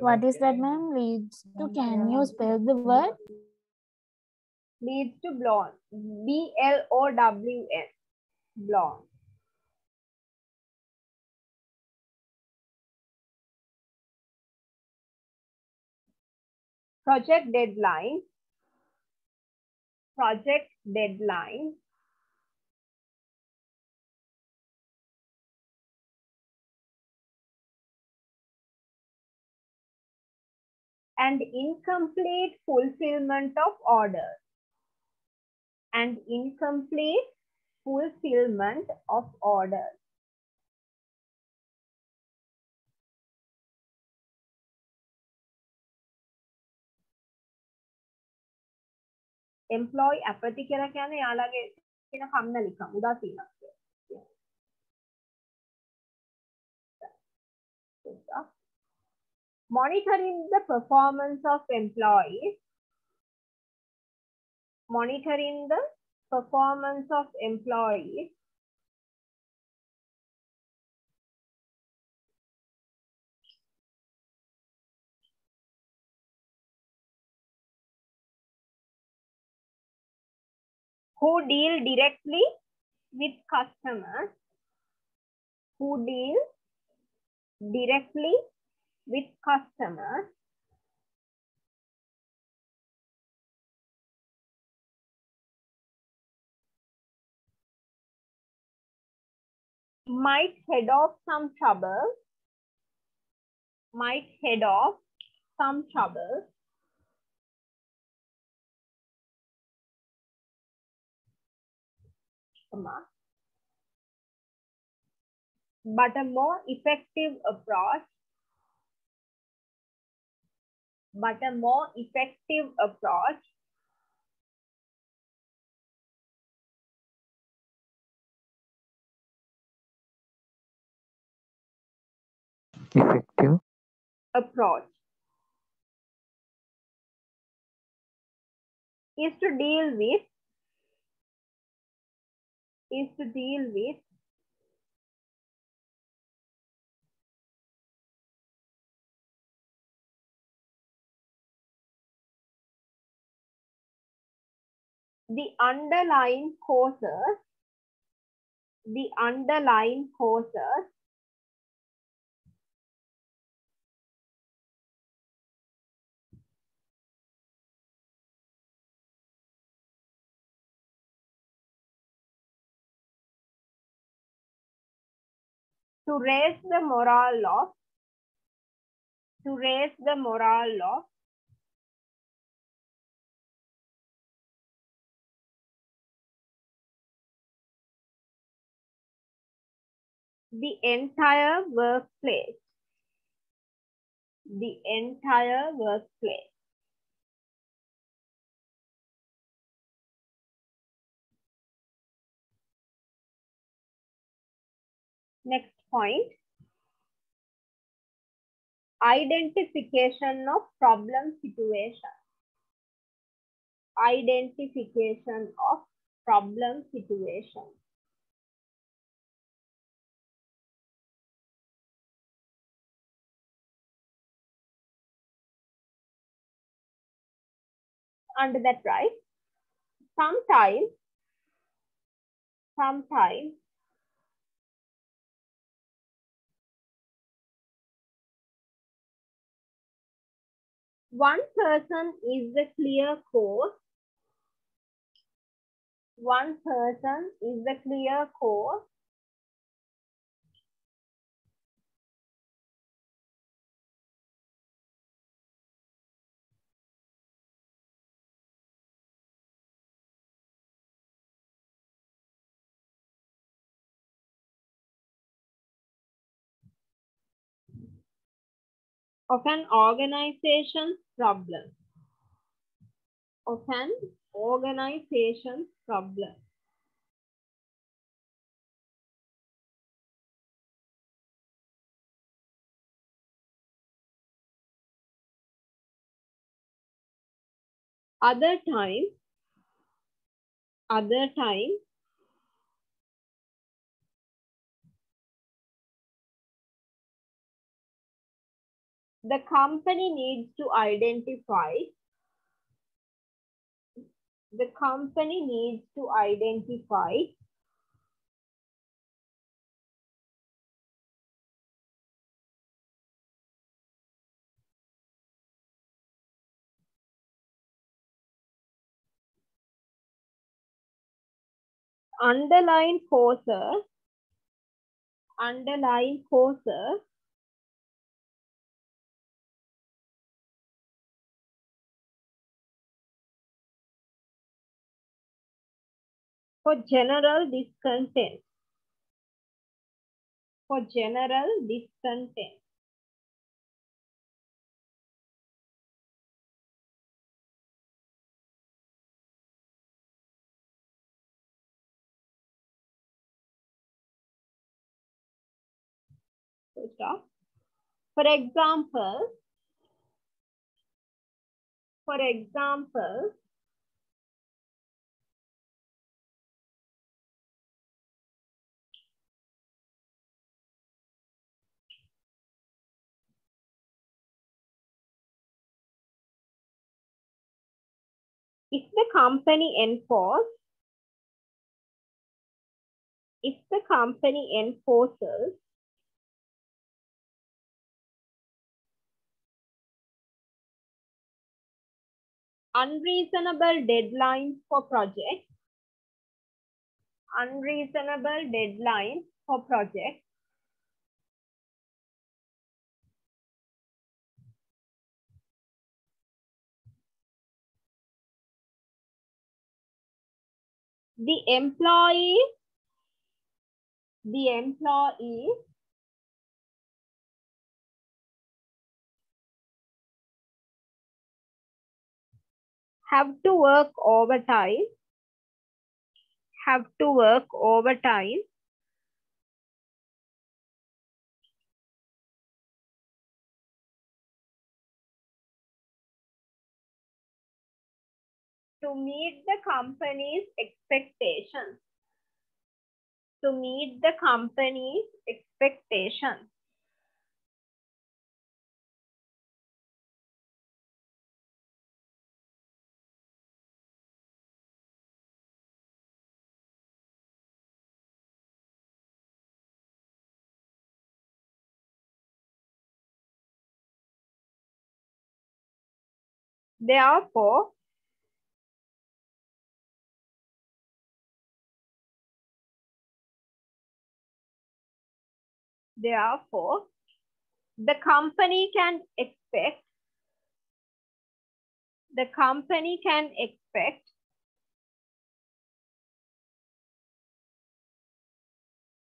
What is that, ma'am? Leads to, can you spell the word? leads to blown b l o w n. Blown project deadline. Project deadline and incomplete fulfillment of orders and incomplete fulfillment of orders employee apathy කියලා කියන්නේ යාළගේ කියන කම්මැලිකම උදාසීනත්වය. Monitoring the performance of employees. Monitoring the performance of employees. who deal directly with customers, who deal directly with customers. might head off some trouble, might head off some trouble. But a more effective approach but a more effective approach effective? approach is to deal with is to deal with the underlying causes the underlying causes to raise the morale of to raise the morale of the entire workplace the entire workplace Next point. Identification of problem situation. Identification of problem situation. Under that right, sometimes, sometimes one person is the clear cause. One person is the clear cause. Of an organization's problem. Of an organization's problem. Other times, other times, the company needs to identify the company needs to identify underlying causes underlying causes for general discontent. For general discontent. So stop. For example, for example, if the company enforce if the company enforces unreasonable deadlines for projects unreasonable deadlines for project. The employee, the employee have to work overtime, have to work overtime to meet the company's expectations. To meet the company's expectations. Therefore, Therefore, the company can expect the company can expect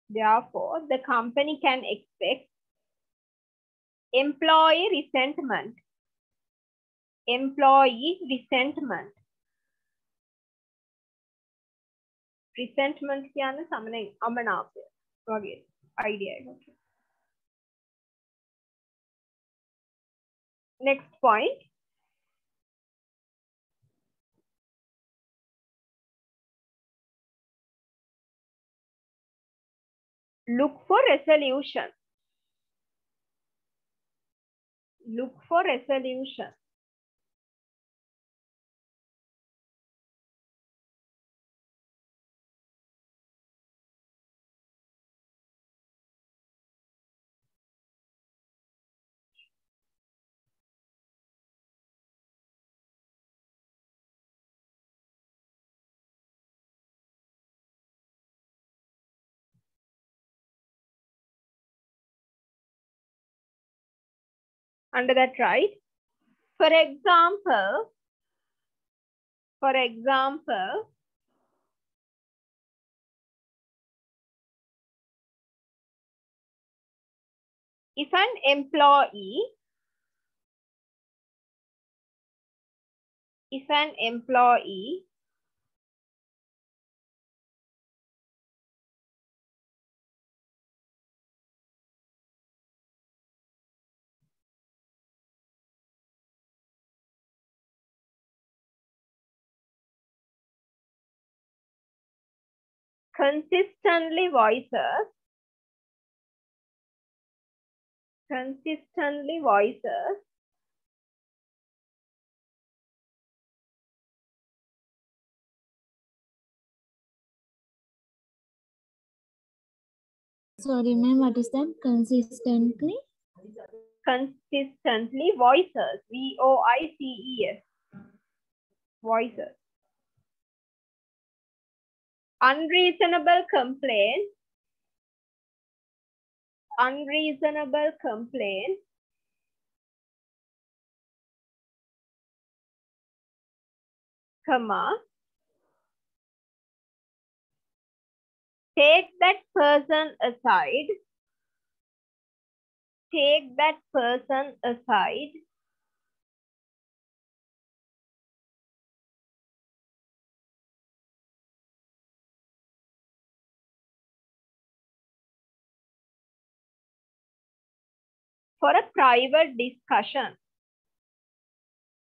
therefore the company can expect employee resentment employee resentment resentment කියන්නේ සමන අමනාපය වගේ idea එකක්. Next point. Look for resolution. Look for resolution. Under that right? For example for example if an employee if an employee consistently voices consistently voices Sorry, ma'am, what is that? Consistently? consistently voices v o i c e s voices unreasonable complaint. Unreasonable complaint. Comma. Take that person aside. Take that person aside for a private discussion.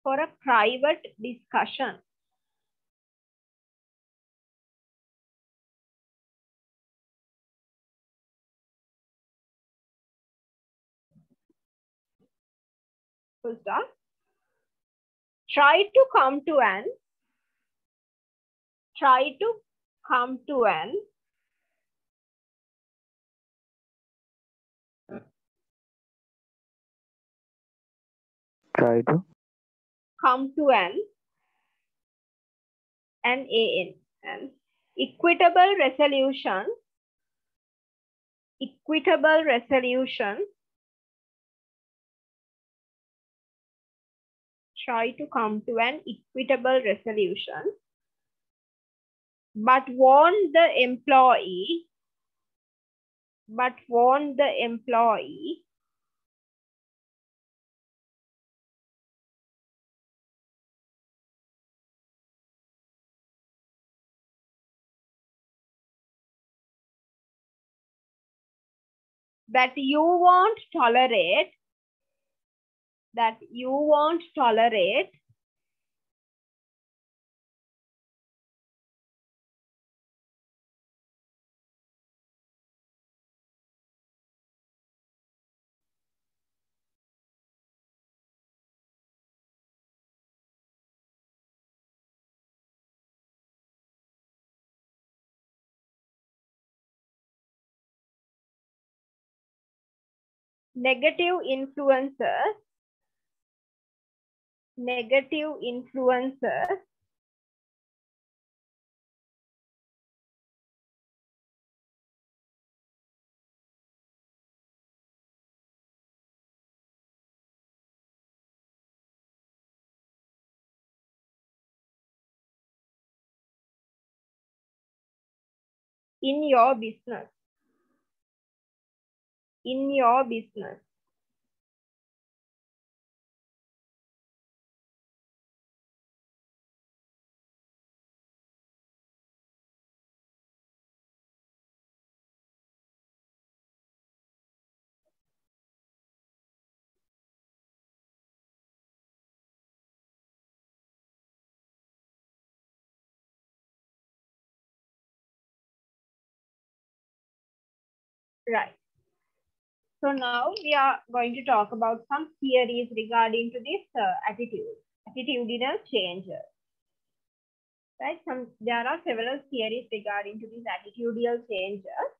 For a private discussion. Full try to come to an. Try to come to an try to come to an an an an equitable resolution equitable resolution. Try to come to an equitable resolution. But warn the employee but warn the employee that you won't tolerate that you won't tolerate negative influences. Negative influences. In your business in your business so now we are going to talk about some theories regarding to this uh, attitude attitudinal changes right some there are several theories regarding to these attitudinal changes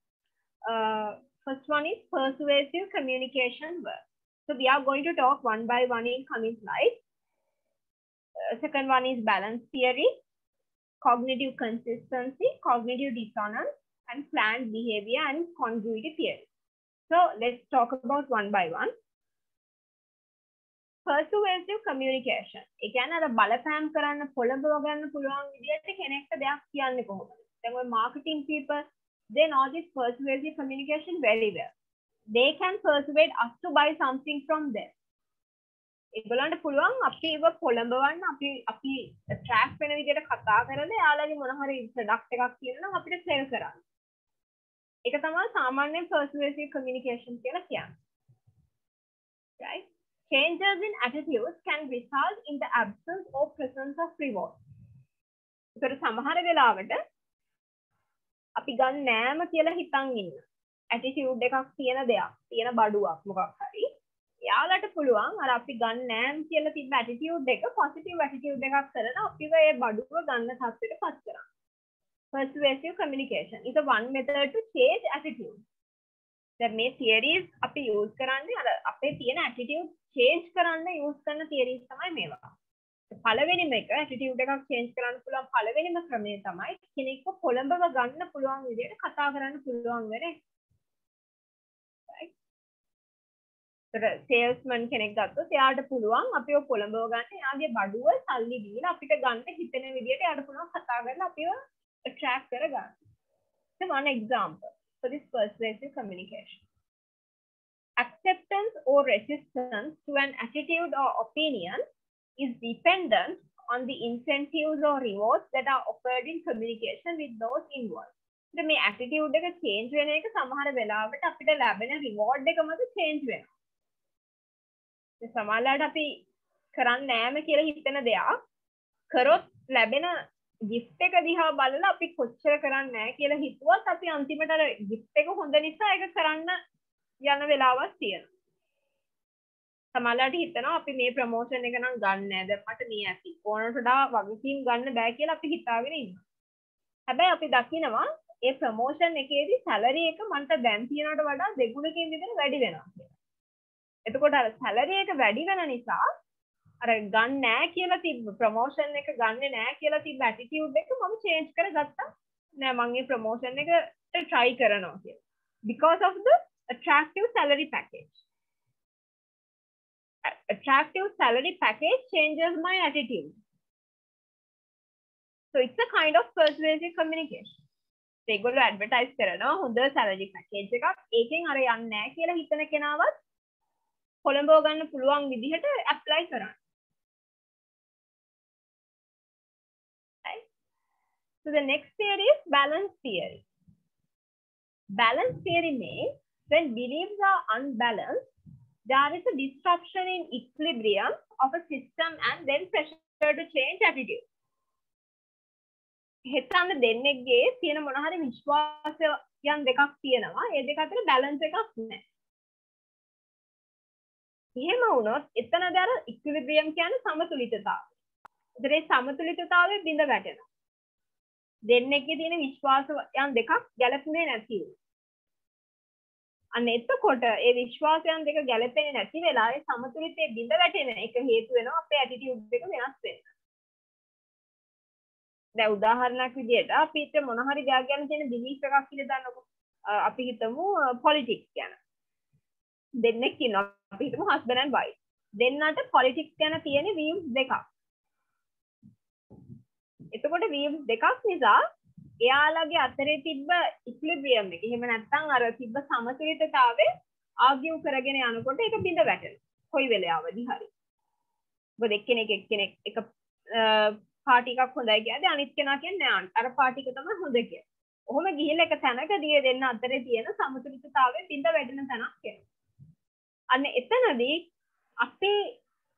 uh, first one is persuasive communication work. So we are going to talk one by one in coming slides. Uh, second one is balance theory cognitive consistency cognitive dissonance and planned behavior and congruity theory so let's talk about one by one persuasive communication. ඒ කියන්නේ අර බලපෑම් කරන්න පොළඹව ගන්න පුළුවන් විදිහට කෙනෙක්ට දෙයක් කියන්නේ කොහොමද? දැන් ඔය marketing people they know this persuasive communication very well. They can persuade us to buy something from them. ඒගොල්ලන්ට පුළුවන් අපි ඒව පොළඹවන්න අපි අපි attract වෙන විදිහට කතා කරලා එයාලගේ මොන හරි product එකක් කියනවා නම් අපිට sell කරන්න. ඒක තමයි සාමාන්‍ය persuasive communication කියලා කියන්නේ. Right? Changes in attitudes can result in the absence or presence of reward. ඒකට සමහර වෙලාවට අපි ගන්න නෑම කියලා හිතන් ඉන්න. ඇටිටියුඩ් එකක් තියෙන දෙයක්, තියෙන බඩුවක් මොකක් හරි. එයාලට පුළුවන් අර අපි ගන්න නෑම් කියලා තිබ්බ ඇටිටියුඩ් එක පොසිටිව් ඇටිටියුඩ් එකක් කරලා අපිව ඒ බඩුව ගන්න තත්ත්වයට පත් කරන්න. Persuasive communication is a one method to change attitude. දැන් මේ theories අපි use කරන්නේ අර අපේ තියෙන attitude change කරන්න use කරන theories තමයි මේවා. පළවෙනිම එක attitude එකක් change කරන්න පුළුවන් පළවෙනිම ක්‍රමය තමයි කෙනෙක්ව පොළඹව ගන්න පුළුවන් විදිහට කතා කරන්න පුළුවන් වෙන එක. right? ඒතර salesman කෙනෙක් ගත්තොත් එයාට පුළුවන් අපිව පොළඹව ගන්න එයාගේ බඩුව සල්ලි දීලා අපිට ගන්න හිතෙන විදිහට එයාට පුළුවන් කතා කරලා අපිව attract කරගන්න. So one example for this persuasive communication. Acceptance or resistance to an attitude or opinion is dependent on the incentives or rewards that are offered in communication with those involved. ඉතින් මේ attitude එක change වෙන එක සමහර වෙලාවට අපිට ලැබෙන reward එක මත change වෙනවා. ඉතින් සමහරවිට අපි කරන්නේ නෑම කියලා හිතන දෙයක් කරොත් ලැබෙන gift එක දිහා බලලා අපි කොච්චර කරන්නේ නැහැ කියලා හිතුවත් අපි අන්තිමට අර gift එක හොඳ නිසා ඒක කරන්න යන වෙලාවක් තියෙනවා. සමහරවිට හිතනවා අපි මේ ප්‍රොමෝෂන් එක නම් ගන්න නැහැ. දැන් මට මේ ඇති. ඕනට වඩා වගකීම් ගන්න බෑ කියලා අපි හිතාගෙන ඉන්නවා. හැබැයි අපි දකිනවා ඒ ප්‍රොමෝෂන් එකේදී සැලරි එක මන්ට දැන් තියනට වඩා දෙගුණකින් විතර වැඩි වෙනවා කියලා. එතකොට අර සැලරි එක වැඩි වෙන නිසා අර ගන්න නෑ කියලා තිබ්බ ප්‍රොමෝෂන් එක ගන්නෙ නෑ කියලා තිබ්බ ඇටිටියුඩ් එක මම චේන්ජ් කරගත්තා. නෑ මම මේ ප්‍රොමෝෂන් එකට try කරනවා කියලා. because of the attractive salary package. A- Attractive salary package changes my attitude. So it's a kind of persuasive communication. ඒගොල්ලෝ ඇඩ්වර්ටයිස් කරනවා හොඳ සැලරි පැකේජ් එකක් ඒකෙන් අර යන්නේ නැහැ කියලා හිතන කෙනාවත් කොළඹව ගන්න පුළුවන් විදිහට ඇප්ලයි කරන්න. So the next theory is balance theory. Balance theory means when beliefs are unbalanced, there is a disruption in equilibrium of a system and then pressure to change attitude. හෙතන්න දෙන්නෙක්ගේ තියෙන මොනහරි විශ්වාසයන් දෙකක් තියෙනවා ඒ දෙක අතර බැලන්ස් එකක් නැහැ. එහෙම වුණොත් එතන දර ඉක්විලිබ්‍රියම් කියන්නේ සමතුලිතතාවය. ඒතර ඒ සමතුලිතතාවය බිඳ වැටෙනවා. දෙන්නෙක්ගේ තියෙන විශ්වාසයන් දෙකක් ගැලපුණේ නැති වුණා. අන්න එතකොට ඒ විශ්වාසයන් දෙක ගැලපෙන්නේ නැති වෙලා ඒ සමතුලිතයේ බිඳ වැටෙන එක හේතු වෙනවා අපේ ඇටිටියුඩ් එක වෙනස් වෙන්න. දැන් උදාහරණයක් විදිහට අපිට මොන හරි දෙයක් ගැන තියෙන බිලීෆ් එකක් කියලා දන්නකො. අපි හිතමු පොලිටික්ස් ගැන. දෙන්නෙක් ඉන්නවා. අපි හිතමු හස්බන්ඩ් ඇන්ඩ් වයිෆ්. දෙන්නට පොලිටික්ස් ගැන තියෙන views දෙකක්. එතකොට views දෙකක් නිසා එයාලගේ අතරේ තිබ්බ ඉක්ලිබ්‍රියම් එක. එහෙම නැත්නම් අර තිබ්බ සමතුලිතතාවය ආගියු කරගෙන යනකොට ඒක බිඳ වැටෙනවා. කොයි වෙලාවදී හරි. මොකද එක්කෙනෙක් එක්කෙනෙක් එක පාටි එකක් හොඳයි කියද්දි අනිත් කෙනා කියන්නේ නෑ අර පාටි එක තමයි හොඳ කියන්නේ. ඔහොම ගිහිල්ලා එක තැනකදී ඒ දෙන්න අතරේ තියෙන සමතුලිතතාවය බිඳ වැටෙන තැනක් එනවා. අන්න එතනදී අපේ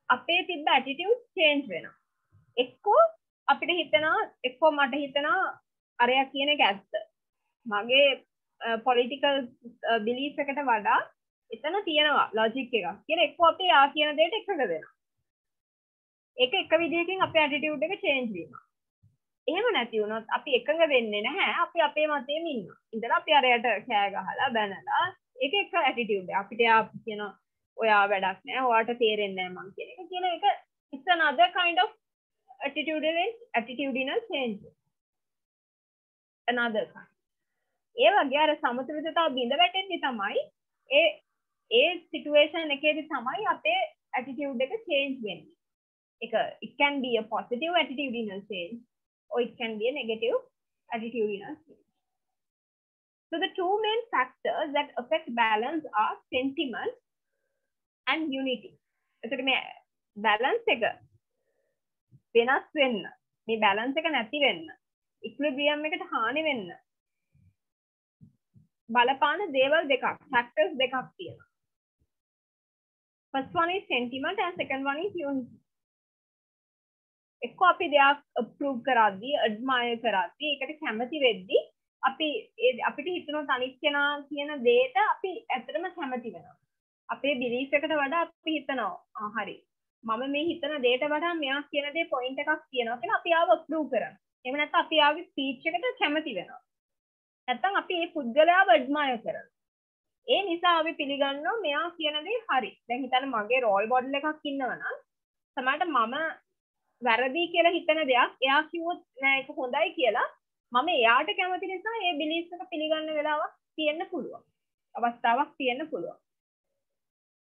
අපේ තිබ්බ ඇටිටියුඩ් චේන්ජ් වෙනවා. එක්කෝ අපිට හිතනවා එක්කෝ මට හිතනවා අරයා කියන එක ඇත්ත. මගේ පොලිටිකල් බිලීෆ් එකට වඩා එතන තියෙනවා ලොජික් එකක්. කියලා එක්කෝ අපි යා කියන දෙයට එකඟ වෙනවා. ඒක එක විදිහකින් අපේ ඇටිටියුඩ් එක චේන්ජ් වීම. එහෙම නැති වුණොත් අපි එකඟ වෙන්නේ නැහැ. අපි අපේ මතයෙන් ඉන්නවා. ඉඳලා අපි අරයට කෑ ගහලා බැනලා ඒක එක ඇටිටියුඩ් එක. අපිට යා කියනවා ඔයා වැඩක් නෑ. ඔයාට තේරෙන්නේ නෑ මං කියන එක. කියන එක it's another kind of attitudinal attitudinal change. another kind. ඒ වගේ අර සමතුලිතතාව බිඳ වැටෙන්නේ තමයි ඒ ඒ සිටුේෂන් එකේදී තමයි අපේ attitude එක change වෙන්නේ. එක it can be a positive attitudinal change or it can be a negative attitudinal change. So the two main factors that affect balance are sentiment and unity. එතකොට මේ balance එක වෙනස් වෙන්න මේ balance එක නැති වෙන්න equilibrium එකට හානි වෙන්න බලපාන දේවල් දෙකක් factors දෙකක් තියෙනවා. First one is sentiment and second one is unity. එක්ක අපි දෙයක් අප්‍රූව් කරද්දී ඇඩ්මයර් කරද්දී ඒකට කැමති වෙද්දී අපි අපිට හිතනවා අනිත් කෙනා කියන දේට අපි ඇත්තටම කැමති වෙනවා. අපේ බිලීෆ් එකට වඩා අපි හිතනවා හරි. මම මේ හිතන දේට වඩා මෙයා කියන දේ පොයින්ට් එකක් තියෙනවා කියලා අපි ආව අප්‍රූව් කරනවා. එහෙම නැත්නම් අපි ආවේ ස්පීච් එකට කැමති වෙනවා. නැත්නම් අපි මේ පුද්ගලයාව ඇඩ්මයර් කරනවා. ඒ නිසා අපි පිළිගන්නවා මෙයා කියන දේ හරි. දැන් හිතන්න මගේ රෝල් මොඩල් එකක් ඉන්නවනම් සමහරට මම වැරදි කියලා හිතන දෙයක් එයා කිව්වොත් නෑ ඒක හොඳයි කියලා මම එයාට කැමති නිසා ඒ බිලීෆ් එක පිළිගන්න වෙලාවක් තියෙන්න පුළුවන්. අවස්ථාවක් තියෙන්න පුළුවන්.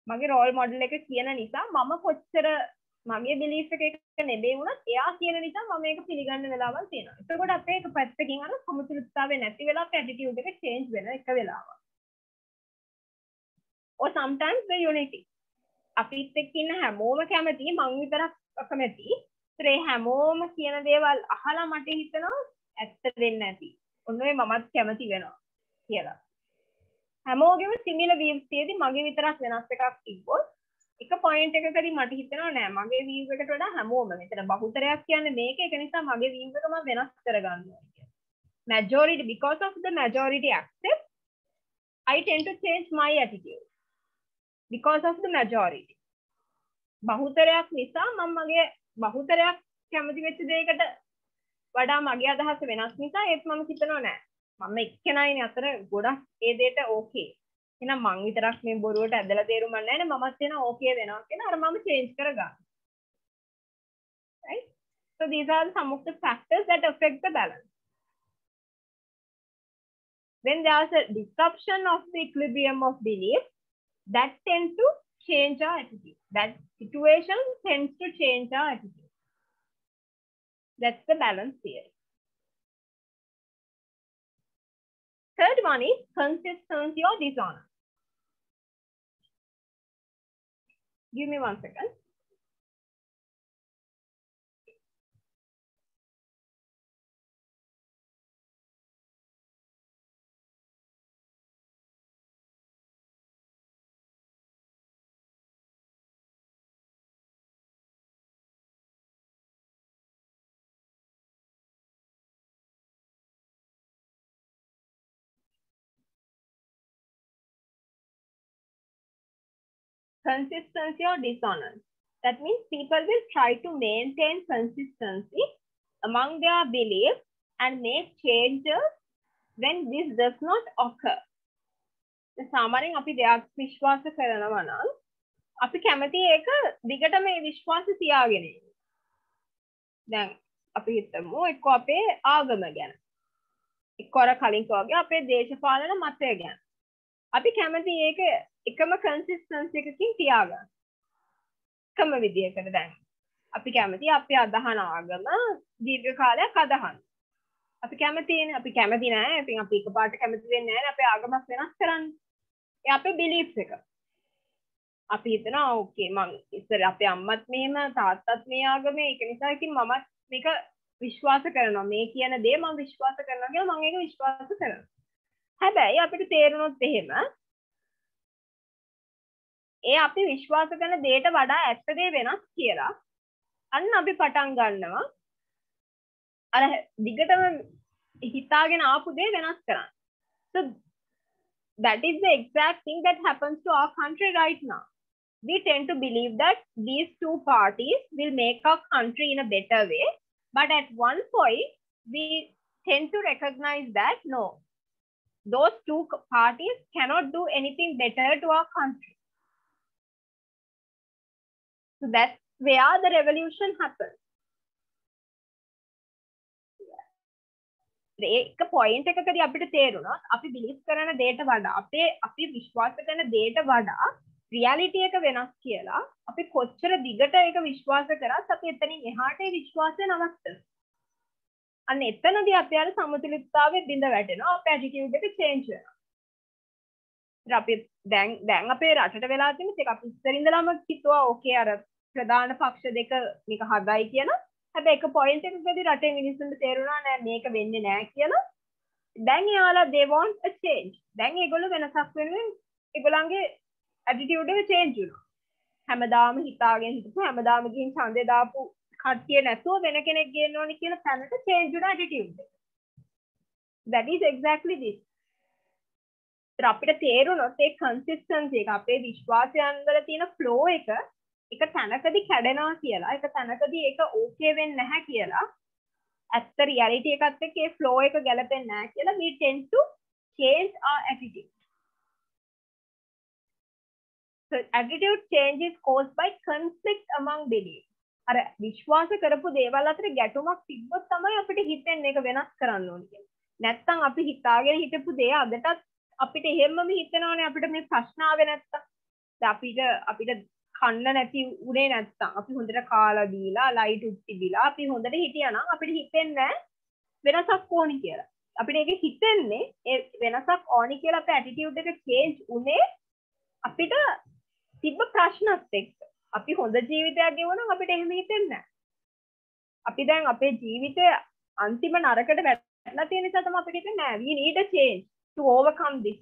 මගේ රෝල් මොඩල් එක කියන නිසා මම කොච්චර මගේ බිලීෆ් එක එක නෙමෙයි වුණත් එයා කියන නිසා මම ඒක පිළිගන්න වෙලාවල් තියෙනවා. එතකොට අපේ එක පැත්තකින් අර සමතුලිතතාවය නැති වෙලා අපේ ඇටිටියුඩ් එක චේන්ජ් වෙන එක වෙලාවක්. or sometimes the unity. අපිත් එක්ක ඉන්න හැමෝම කැමති මං විතරක් අකමැති. ඒත් ඒ හැමෝම කියන දේවල් අහලා මට හිතෙනවා ඇත්ත වෙන්නේ නැති. ඔන්න ඔය මමත් කැමති වෙනවා කියලා. හැමෝගෙම සිමිලර් වීව්ස් තියෙදි මගේ විතරක් වෙනස් එකක් තිබ්බොත් එක පොයින්ට් එකකදී මට හිතෙනවා නෑ මගේ වීව් එකට වඩා හැමෝම මෙතන බහුතරයක් කියන්නේ මේක ඒක නිසා මගේ වීව් එක මම වෙනස් කරගන්න ඕනේ කියලා. majority because of the majority accept I tend to change my attitude because of the majority. බහුතරයක් නිසා මම මගේ බහුතරයක් කැමති වෙච්ච දෙයකට වඩා මගේ අදහස වෙනස් නිසා ඒත් මම හිතනවා නෑ මම එක්කෙනයිනේ අතර ගොඩක් ඒ දෙයට ඕකේ එහෙනම් මං විතරක් මේ බොරුවට ඇදලා තේරුම් ගන්න නැහැ නේ මමත් වෙන ඕකේ වෙනවා කියලා අර මම චේන්ජ් කරගන්න right so these are some of the factors that affect the balance when there's a disruption of the equilibrium of belief, that tends to change our attitude. That situation tends to change our attitude. That's the balance theory. Third one is consistency or dissonance. Give me one second. Consistency or dishonor. That means people will try to maintain consistency among their beliefs and make changes when this does not occur. සාමාන්‍යයෙන් අපි දෙයක් විශ්වාස කරනවා නම් අපි කැමති ඒක දිගට මේ විශ්වාස තියාගෙන ඉන්න. දැන් අපි හිතමු එක්ක අපේ ආගම ගැන. එක්ක අර කලින් වගේ අපේ දේශපාලන මතය ගැන. අපි කැමති ඒක එකම කන්සිස්ටන්සි එකකින් තියාගන්න. එකම විදියකට දැන් අපි කැමති අපි අදහන ආගම දීර්ඝ කාලයක් අදහන්න. අපි කැමතිනේ අපි කැමති නෑ ඉතින් අපි එකපාරට කැමති වෙන්නේ නෑ අපේ ආගමක් වෙනස් කරන්න. ඒ අපේ බිලීෆ්ස් එක. අපි හිතනවා ඕකේ මං ඉස්සර අපේ අම්මත් මෙහෙම තාත්තත් මේ ආගමේ ඒක නිසා ඉතින් මමත් මේක විශ්වාස කරනවා මේ කියන දේ මම විශ්වාස කරනවා කියලා මම ඒක විශ්වාස කරනවා. හැබැයි අපිට තේරුණොත් එහෙම ඒ අපි විශ්වාස කරන දේට වඩා ඇත්ත දේ වෙනස් කියලා අන්න අපි පටන් ගන්නවා අර දිගටම හිතාගෙන ආපු දේ වෙනස් කරන්න. So that is the exact thing that happens to our country right now. We tend to believe that these two parties will make our country in a better way. But at one point, we tend to recognize that no, those two parties cannot do anything better to our country. So that's where the revolution happens. ඒක point එකකදී අපිට තේරුණා අපි believe කරන දේට වඩා අපේ අපි විශ්වාස කරන දේට වඩා රියැලිටි එක වෙනස් කියලා අපි කොච්චර දිගට ඒක විශ්වාස කරත් අපි එතනින් එහාට ඒ විශ්වාසය නවත්තනවා. අන්න එතනදී අපි අර සමතුලිතතාවයේ බිඳ වැටෙනවා අපේ ඇටිටියුඩ් එක චේන්ජ් වෙනවා. අපි දැන් දැන් අපේ රටට වෙලා තියෙන එක අපි ඉස්සර ඉඳලාම හිතුවා ඕකේ අර ප්‍රධාන පක්ෂ දෙක මේක හදයි කියලා හැබැයි එක පොයින්ට් එකකදී රටේ මිනිස්සුන්ට තේරුණා නෑ මේක වෙන්නේ නෑ කියලා. දැන් එයාලා they want a change. දැන් ඒගොල්ලෝ වෙනසක් වෙනුවෙන් ඒගොල්ලන්ගේ attitude එක change වුණා. හැමදාම හිතාගෙන හිටපු හැමදාම ගිහින් ඡන්දේ දාපු කට්ටිය නැතුව වෙන කෙනෙක් ගේන්න ඕනි කියලා තැනට change වුණා attitude එක. That is exactly this. අපිට තේරුණොත් ඒ consistency එක අපේ විශ්වාසයන් වල තියෙන flow එක එක තැනකදී කැඩෙනවා කියලා එක තැනකදී ඒක ඕකේ වෙන්නේ නැහැ කියලා ඇත්ත රියැලිටි එකත් එක්ක ඒ ෆ්ලෝ එක ගැලපෙන්නේ නැහැ කියලා we tend to change our attitude so attitude change is caused by conflict among beliefs අර විශ්වාස කරපු දේවල් අතර ගැටුමක් තිබ්බොත් තමයි අපිට හිතෙන්නේ ඒක වෙනස් කරන්න ඕනේ කියලා. නැත්තම් අපි හිතාගෙන හිටපු දේ අදටත් අපිට එහෙම්මම හිතනවානේ අපිට මේ ප්‍රශ්න ආවේ නැත්තම්. අපිට අපිට කන්න නැති උනේ නැත්තම් අපි හොඳට කාලා දීලා ලයිට් උත් තිබිලා අපි හොඳට හිටියා නම් අපිට හිතෙන්නේ වෙනසක් ඕනි කියලා. අපිට ඒක හිතෙන්නේ ඒ වෙනසක් ඕනි කියලා අපේ ඇටිටියුඩ් එක චේන්ජ් උනේ අපිට තිබ්බ ප්‍රශ්නත් එක්ක. අපි හොඳ ජීවිතයක් ගෙවුවනම් අපිට එහෙම හිතෙන්නේ නැහැ. අපි දැන් අපේ ජීවිතය අන්තිම නරකට වැටලා තියෙන නිසා තමයි අපිට හිතෙන්නේ නෑ we need a change to overcome this.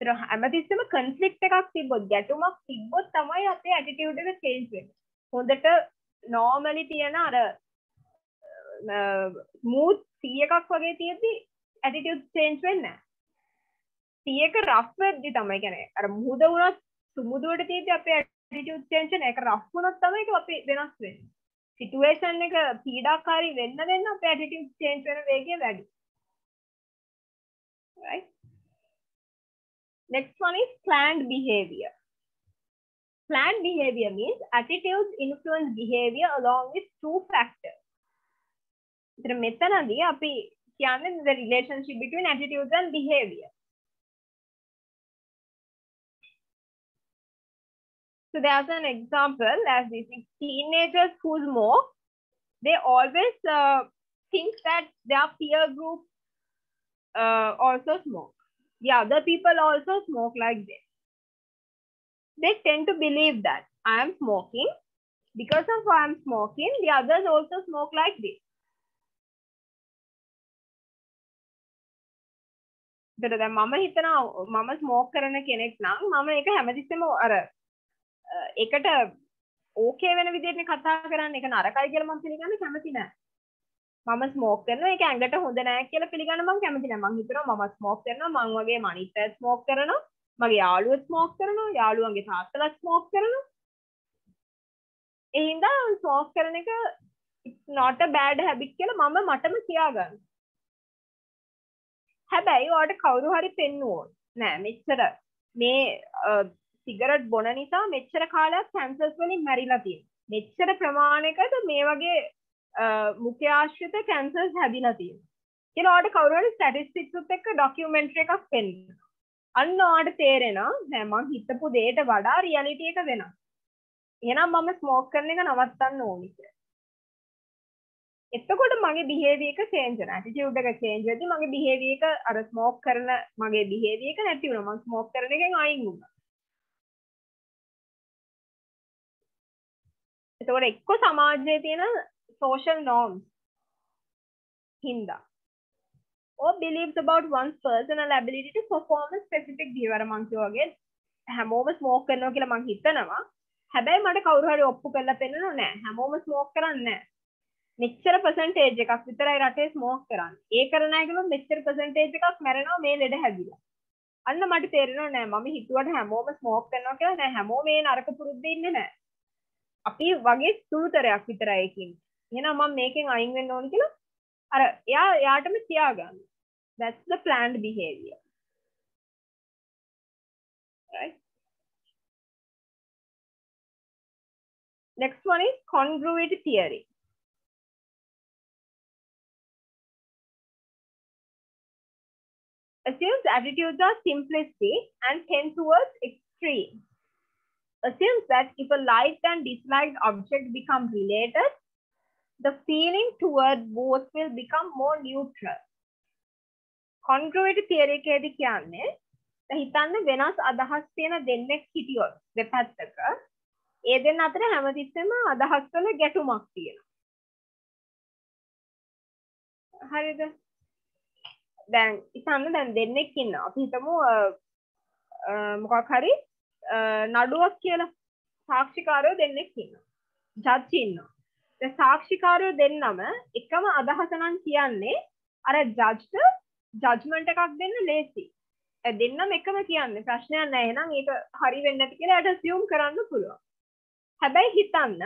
ඒතර හැමතිස්සෙම කන්ෆ්ලික්ට් එකක් තිබ්බොත් ගැටුමක් තිබ්බොත් තමයි අපේ ඇටිටියුඩ් එක චේන්ජ් වෙන්නේ. හොඳට නෝමලි තියෙන අර ස්මූත් 100 එකක් වගේ තියෙද්දි ඇටිටියුඩ් චේන්ජ් වෙන්නේ නැහැ. 100 එක රෆ් වෙද්දි තමයි කියන්නේ අර මුහුද වුණත් සුමුදුවට තියෙද්දි අපේ ඇටිටියුඩ් චේන්ජ් වෙන එක රෆ් වුණොත් තමයි ඒක අපි වෙනස් වෙන්නේ. සිටුවේෂන් එක පීඩාකාරී වෙන්න වෙන්න අපේ ඇටිටියුඩ් චේන්ජ් වෙන වේගය වැඩි. right next one is planned behavior planned behavior means attitudes influence behavior along with two factors ඉතින් මෙතනදී අපි කියන්නේ the relationship between attitudes and behavior. So there's an example as this teenagers who smoke, they always uh, think that their peer group uh, also smoke. The other people also smoke like this. They tend to believe that I am smoking. Because of I am smoking, the others also smoke like this. එතකොට දැන් මම හිතනවා මම smoke කරන කෙනෙක් නම් මම ඒක හැමතිස්සෙම අර ඒකට ඕකේ වෙන විදිහට කතා කරන්න ඒක නරකයි කියලා මම පිළිගන්න කැමති නෑ. මම ස්මෝක් කරනවා ඒක ඇඟට හොඳ නෑ කියලා පිළිගන්න මම කැමති නෑ. මම හිතනවා මම ස්මෝක් කරනවා මං වගේ මනිත් ස්මෝක් කරනවා. මගේ යාළුවෝ ස්මෝක් කරනවා. යාළුවන්ගේ තාත්තලා ස්මෝක් කරනවා. ඒ හින්දා ස්මෝක් කරන එක it's not a bad habit කියලා මම මටම කියාගන්න. හැබැයි ඔයාට කවුරු හරි පෙන්නුවොත් නෑ මෙච්චර මේ සිගරට් බොන නිසා මෙච්චර කාලයක් කැන්සර්ස් වලින් මැරිලා තියෙනවා. මෙච්චර ප්‍රමාණයකට මේ වගේ මුඛ්‍ය ආශ්‍රිත කැන්සර්ස් හැදිලා තියෙනවා. කියලා ඔයාට කවුරු හරි ස්ටැටිස්ටික්ස් උත් එක්ක ඩොකියුමෙන්ටරි එකක් පෙන්නනවා. අන්න ඔයාට තේරෙනවා නෑ මං හිතපු දෙයට වඩා රියැලිටි එක වෙනවා. එහෙනම් මම ස්මෝක් කරන එක නවත්තන්න ඕනි කියලා. එතකොට මගේ බිහේවිය එක චේන්ජ් වෙනවා. ඇටිටියුඩ් එක චේන්ජ් වෙද්දි මගේ බිහේවිය එක අර ස්මෝක් කරන මගේ බිහේවිය එක නැති වුණා. මම ස්මෝක් කරන එකෙන් අයින් වුණා. එතකොට එක්ක සමාජයේ තියෙන social norms හින්දා. Or beliefs about one's personal ability to perform a specific behavior මං වගේ හැමෝම ස්මෝක් කරනවා කියලා මං හිතනවා. හැබැයි මට කවුරු හරි ඔප්පු කරලා පෙන්නනවා නෑ. හැමෝම ස්මෝක් කරන්නේ නෑ. මෙච්චර පර්සන්ටේජ් එකක් විතරයි රටේ ස්මෝක් කරන්නේ. ඒ කරන අයගොල්ලෝ මෙච්චර පර්සන්ටේජ් එකක් මැරෙනවා මේ ලෙඩ හැදිලා. අන්න මට තේරෙනවා නෑ. මම හිතුවට හැමෝම ස්මෝක් කරනවා කියලා නෑ. හැමෝම මේ නරක පුරුද්ද ඉන්නේ නෑ. අපි වගේ සුළුතරයක් විතරයි ඒකින් එහෙනම් මම මේකෙන් අයින් වෙන්න ඕන කියලා අර එයා එයාටම තියාගන්න. That's the planned behavior. Right? Next one is congruity theory. Assumes attitudes are simplistic and tend towards extremes assumes that if a liked and disliked object become related, the feeling toward both will become more neutral. Congruity theory එකේදී කියන්නේ හිතන්න වෙනස් අදහස් තියෙන දෙන්නෙක් හිටියොත් දෙපැත්තක ඒ දෙන්න අතර හැමතිස්සෙම අදහස් වල ගැටුමක් තියෙනවා. හරිද? දැන් ඉතින් දැන් දෙන්නෙක් ඉන්නවා. අපි හිතමු මොකක් හරි නඩුවක් කියලා සාක්ෂිකාරයෝ දෙන්නෙක් ඉන්නවා. ජජ් ඉන්නවා. දැන් සාක්ෂිකාරයෝ දෙන්නම එකම අදහස නම් කියන්නේ අර ජජ්ට ජජ්මන්ට් එකක් දෙන්න ලේසි. දෙන්නම එකම කියන්නේ ප්‍රශ්නයක් නැහැ. එහෙනම් ඒක හරි වෙන්නේ නැති කියලා එයාට assume කරන්න පුළුවන්. හැබැයි හිතන්න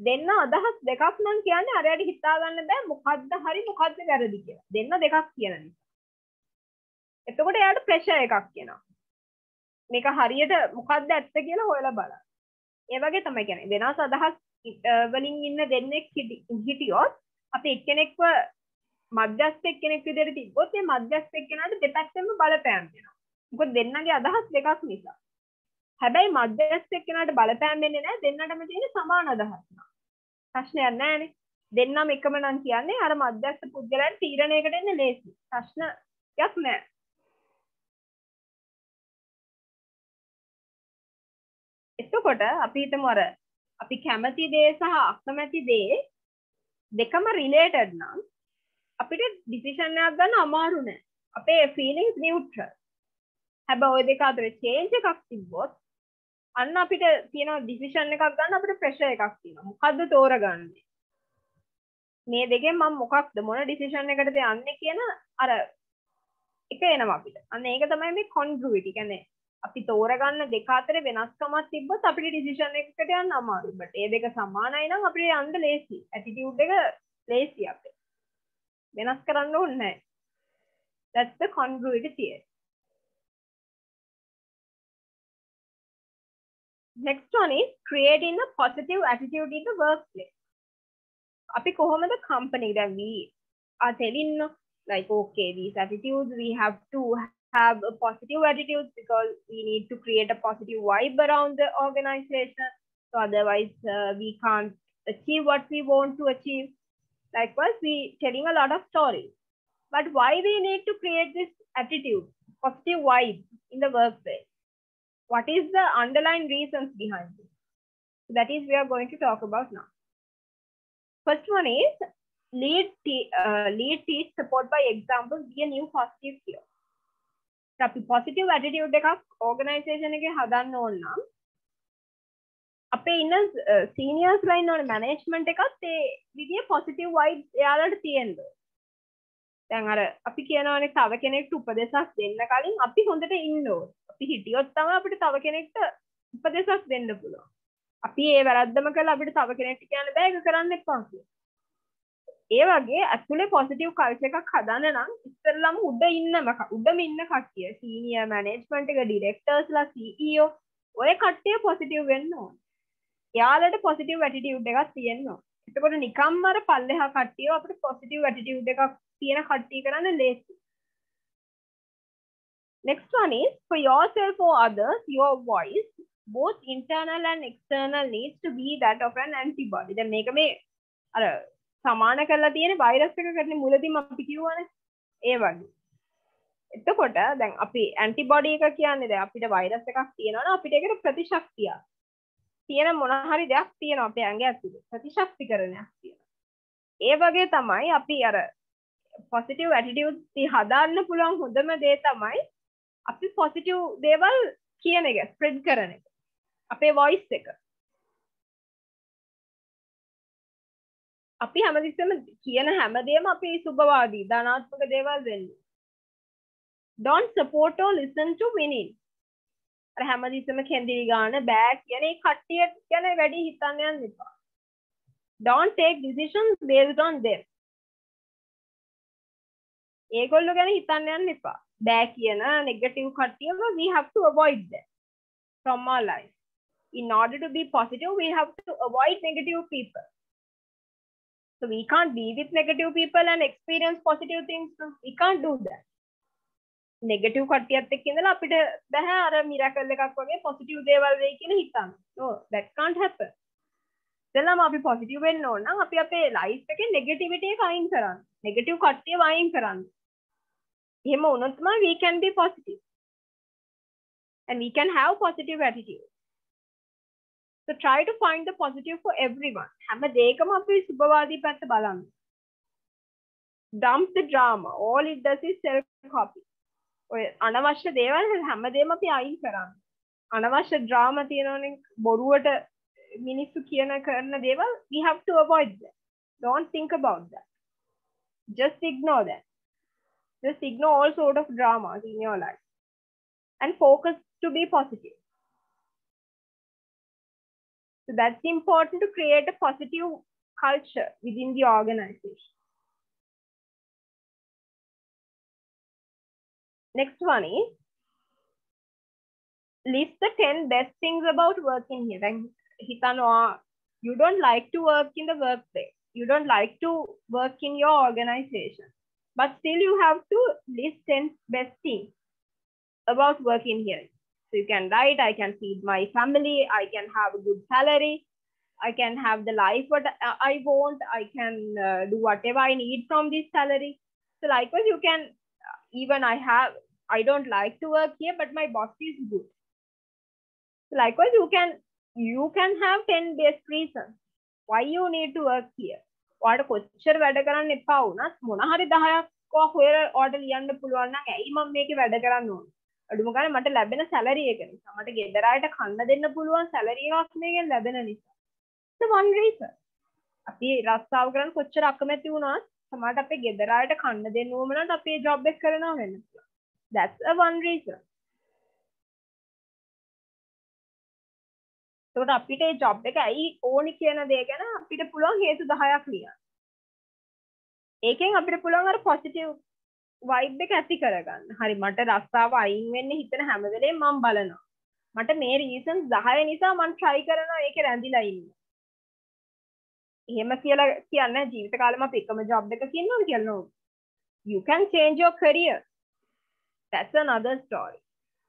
දෙන්න අදහස් දෙකක් නම් කියන්නේ අරයට හිතා ගන්න බෑ මොකද්ද හරි මොකද්ද වැරදි කියලා. දෙන්න දෙකක් කියන නිසා. එතකොට එයාට ප්‍රෙෂර් එකක් එනවා. මේක හරියට මොකක්ද ඇත්ත කියලා හොයලා බලන්න. ඒ වගේ තමයි කියන්නේ වෙනස් අදහස් වලින් ඉන්න දෙන්නෙක් හිටියොත් අපි එක්කෙනෙක්ව මධ්‍යස්ථ එක්කෙනෙක් විදිහට තිබ්බොත් මේ මධ්‍යස්ථ එක්කෙනාට දෙපැත්තෙම බලපෑම් වෙනවා. මොකද දෙන්නගේ අදහස් දෙකක් නිසා. හැබැයි මධ්‍යස්ථ එක්කෙනාට බලපෑම් වෙන්නේ නැහැ දෙන්නටම තියෙන සමාන අදහස්. ප්‍රශ්නයක් නැහැනේ. දෙන්නම එකම නම් කියන්නේ අර මධ්‍යස්ථ පුද්ගලයන් තීරණයකට එන්න ලේසි. ප්‍රශ්නයක් නැහැ. එතකොට අපි හිතමු අර අපි කැමති දේ සහ අකමැති දේ දෙකම රිලේටඩ් නම් අපිට ඩිසිෂන් එකක් ගන්න අමාරු නෑ. අපේ ෆීලිංස් නියුට්‍රල්. හැබැයි ওই දෙක අතර චේන්ජ් එකක් තිබ්බොත් අන්න අපිට තියෙන ඩිසිෂන් එකක් ගන්න අපිට ප්‍රෙෂර් එකක් තියෙනවා. මොකද්ද තෝරගන්නේ? මේ දෙකෙන් මම මොකක්ද මොන ඩිසිෂන් එකටද යන්නේ කියන අර එක එනවා අපිට. අන්න ඒක තමයි මේ කොන්ග්‍රුවිටි. කියන්නේ අපි තෝරගන්න දෙක අතර වෙනස්කමක් තිබ්බොත් අපිට ඩිසිෂන් එකකට යන්න අමාරුයි. බට් ඒ දෙක සමානයි නම් අපිට යන්න ලේසි. ඇටිටියුඩ් එක ලේසි අපේ. වෙනස් කරන්න ඕනේ නැහැ. That's the congruity theory. Next one is creating a positive attitude in the workplace. අපි කොහොමද company දැන් we are telling like okay these attitudes we have to have a positive attitude because we need to create a positive vibe around the organization. So otherwise uh, we can't achieve what we want to achieve. Likewise we telling a lot of stories. But why we need to create this attitude positive vibe in the workplace? What is the underlying reasons behind this? That is we are going to talk about now. First one is lead te- uh, lead teach support by example be a new positive here අපි positive attitude එකක් organization එකේ හදන්න ඕන නම් අපේ ඉන්න සීනියර්ස් ලා ඉන්න ඕනේ management එකත් ඒ විදිය positive vibes එයාලට තියෙන්න දැන් අර අපි කියනවානේ තව කෙනෙක්ට උපදෙසක් දෙන්න කලින් අපි හොඳට ඉන්න ඕනේ. අපි හිටියොත් තමයි අපිට තව කෙනෙක්ට උපදෙසක් දෙන්න පුළුවන්. අපි ඒ වැරද්දම කළා අපිට තව කෙනෙක්ට කියන්න බෑ ඒක කරන්න එපා කියලා. ඒ වගේ ඇතුලේ පොසිටිව් කල්චර් එකක් හදන්න නම් ඉස්සෙල්ලම උඩ ඉන්නම උඩම ඉන්න කට්ටිය සීනියර් මැනේජ්මන්ට් එක ඩිරෙක්ටර්ස්ලා CEO ඔය කට්ටිය පොසිටිව් වෙන්න ඕන. එයාලට පොසිටිව් ඇටිටියුඩ් එකක් තියෙන්න ඕන. එතකොට නිකම්ම අර පල්ලෙහා කට්ටිය අපිට පොසිටිව් ඇටිටියුඩ් එකක් තියෙන කට්ටිය කරන්න ලේසි. Next one is for yourself or others, your voice, both internal and external needs to be that of an antibody. දැන් මේක මේ අර සමාන කරලා තියෙන වෛරස් එකකට මුලදීම අපි කිව්වනේ ඒ වගේ. එතකොට දැන් අපි ඇන්ටිබොඩි එක කියන්නේ දැන් අපිට වෛරස් එකක් තියෙනවනේ අපිට ඒකට ප්‍රතිශක්තිය. තියෙන මොන හරි දෙයක් තියෙනවා අපේ ඇඟ ඇතුලේ. ප්‍රතිශක්තිකරණයක් තියෙනවා. ඒ වගේ තමයි අපි අර පොසිටිව් ඇටිටියුඩ් හදාන්න පුළුවන් හොඳම දේ තමයි අපි පොසිටිව් දේවල් කියන එක ස්ප්‍රෙඩ් කරන එක. අපේ වොයිස් එක. අපි හැමතිස්සම කියන හැමදේම අපි සුභවාදී ධනාත්මක දේවල් වෙන්න. Don't support or listen to winning. අර හැමතිස්සම කෙන්දිරි ගන්න බෑ කියන ඒ කට්ටිය ගැන වැඩි හිතන්න යන්න එපා. Don't take decisions based on them. ඒගොල්ලෝ ගැන හිතන්න යන්න එපා. බෑ කියන negative කට්ටියව we have to avoid them from our life. In order to be positive, we have to avoid negative people. So we can't be with negative people and experience positive things. No? We can't do that. Negative කට්ටියත් එක්ක ඉඳලා අපිට බෑ අර miracle එකක් වගේ positive දේවල් වෙයි කියලා හිතන්න. No, that can't happen. ඉතලම අපි පොසිටිව් වෙන්න ඕන නම් අපි අපේ ලයිෆ් එකේ නෙගටිවිටි එක අයින් කරන්න. නෙගටිව් කට්ටියව අයින් කරන්න. එහෙම වුණොත් තමයි we can be positive. And we can have positive attitude. So try to find the positive for everyone. හැම දෙයකම අපි සුබවාදී පැත්ත බලන්න. Dump the drama. All it does is self copy. ඔය අනවශ්‍ය දේවල් හැමදේම අපි අයින් කරන්න. අනවශ්‍ය drama තියෙනවනේ බොරුවට මිනිස්සු කියන කරන දේවල් we have to avoid that. Don't think about that. Just ignore that. Just ignore all sort of dramas in your life and focus to be positive. So that's important to create a positive culture within the organization. Next one is list the 10 best things about working here. Hitano, uh, you don't like to work in the workplace. You don't like to work in your organization. But still you have to list 10 best things about working here. So you can write, I can feed my family, I can have a good salary, I can have the life what I want, I can uh, do whatever I need from this salary. So likewise, you can, even I have, I don't like to work here, but my boss is good. So likewise, you can, you can have 10 best reasons why you need to work here. ඔයාට කොච්චර වැඩ කරන්න එපා වුණත් මොන හරි 10ක් හොයලා ඔයාට ලියන්න පුළුවන් නම් ඇයි මම මේකේ වැඩ කරන්න ඕනේ අඩුමගන මට ලැබෙන සැලරිය එක නිසා. මට ගෙදරායට කන්න දෙන්න පුළුවන් සැලරීවාක්නයගෙන් ලැබෙන නිසා. වන් රීස අපි රස්සාාව කරන කොච්චර අකමැති වුණත් සමට අපේ ගෙදරායට කන්න දෙන්න ඕමනට අපේ ජොබ්බෙක් කරනවා වෙන දැත්වන් රීස තොට අපිට ජොබ් එක ඇයි ඕනි කියන දේ ගැන අපිට පුළුවන් හේතු දහයක් ලිය ඒකෙන් අපිට පුළුවන් අර පොසිටව් වයිබ් එක ඇති කරගන්න. හරි මට රස්සාව අයින් වෙන්න හිතන හැම වෙලේම මම බලනවා. මට මේ රීසන්ස් 10 නිසා මම try කරනවා ඒකේ රැඳිලා ඉන්න. එහෙම කියලා කියන්නේ ජීවිත කාලෙම අපි එකම ජොබ් එකක ඉන්නවා කියලා නෝ. you can change your career that's another story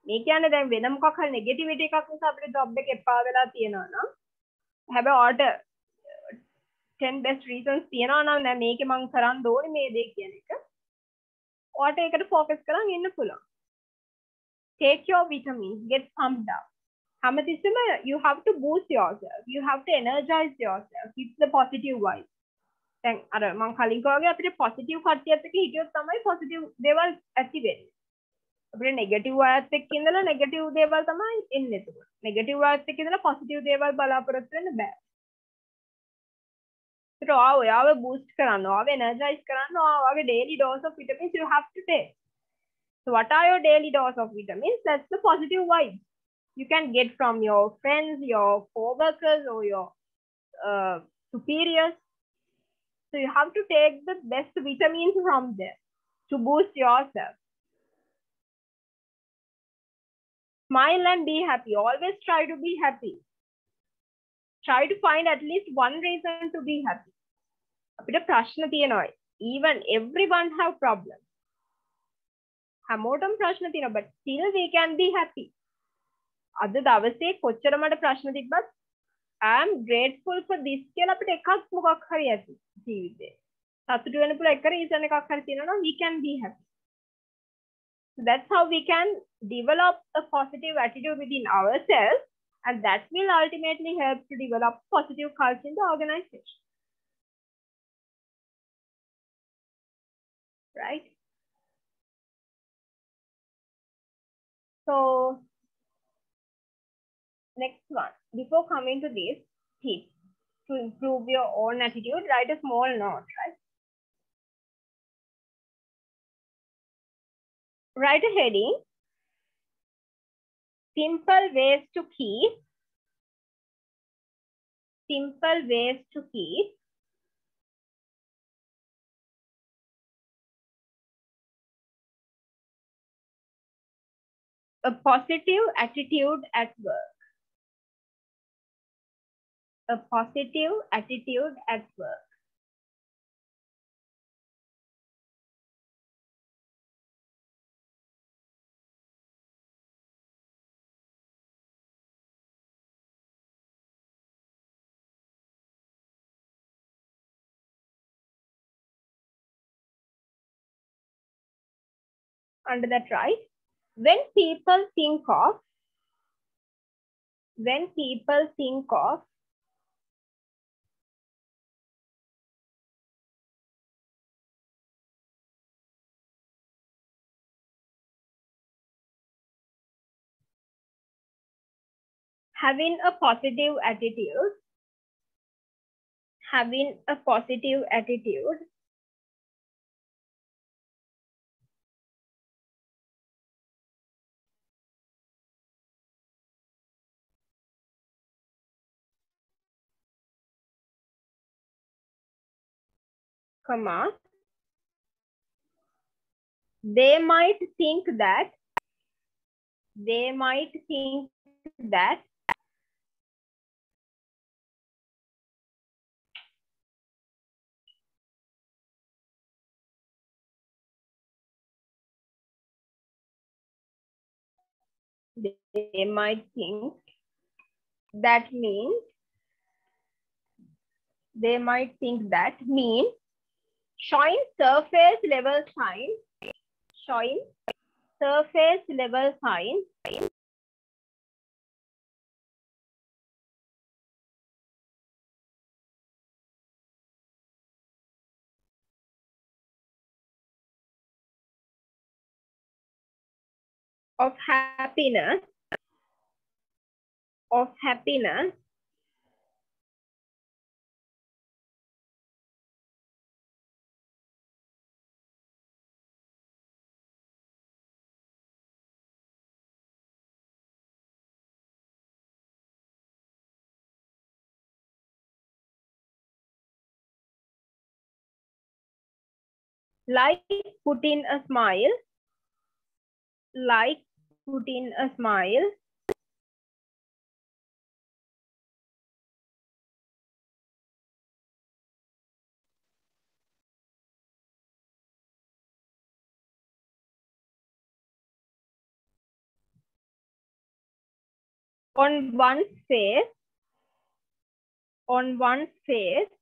මේ කියන්නේ දැන් වෙන මොකක් හරි නෙගටිවිටි එකක් නිසා අපිට ජොබ් එක එපා වෙලා තියෙනවා නම් හැබැයි ඔයාට 10 uh, best reasons තියෙනවා නම් නෑ මේකේ මං කරන්න ඕනේ මේ දේ කියන එක ඔයාට ඒකට focus කරන් ඉන්න පුළුවන්. Take your vitamins get pumped up. හැමතිස්සෙම you have to boost yourself. You have to energize yourself. Keep the positive vibe දැන් අර මං කලින් කවගේ අපිට පොසිටිව් කට්ටියත් එක්ක හිටියොත් තමයි පොසිටිව් දේවල් ඇති වෙන්නේ. අපිට නෙගටිව් අයත් එක්ක ඉඳලා නෙගටිව් දේවල් තමයි එන්නේ. එතකොට නෙගටිව් අයත් එක්ක ඉඳලා පොසිටිව් දේවල් බලාපොරොත්තු වෙන්න බෑ. તો આવો આવો boost કરવાનો આવો energize કરવાનો આવો daily dose of vitamins you have to take. So what are your daily dose of vitamins? That's the positive vibes you can get from your friends, your co-workers or your uh, superiors. So you have to take the best vitamins from there to boost yourself. Smile and be happy. Always try to be happy. Try to find at least one reason to be happy. අපිට ප්‍රශ්න තියෙනවා. Even everyone have problems. හැමෝටම ප්‍රශ්න තියෙනවා but still we can be happy. අද දවසේ කොච්චර මට ප්‍රශ්න තිබ්බත් I'm grateful for this කියලා අපිට එකක් මොකක් හරි ඇති ජීවිතේ. සතුටු වෙන්න පුළුවන් එක රීසන් එකක් හරි තියෙනවා නම් we can be happy. So that's how we can develop a positive attitude within ourselves and that will ultimately help to develop positive culture in the organization. Right? So next one. Before coming to this tips to improve your own attitude write a small note right? Write a heading. Simple ways to keep. Simple ways to keep a positive attitude at work a positive attitude at work. Under that, right? When people think of, when people think of having a positive attitude having a positive attitude comma they might think that they might think that they might think that means they might think that mean showing surface level sign showing surface level sign of happiness. Of happiness like put in a smile. Like put in a smile. On one face. On one face.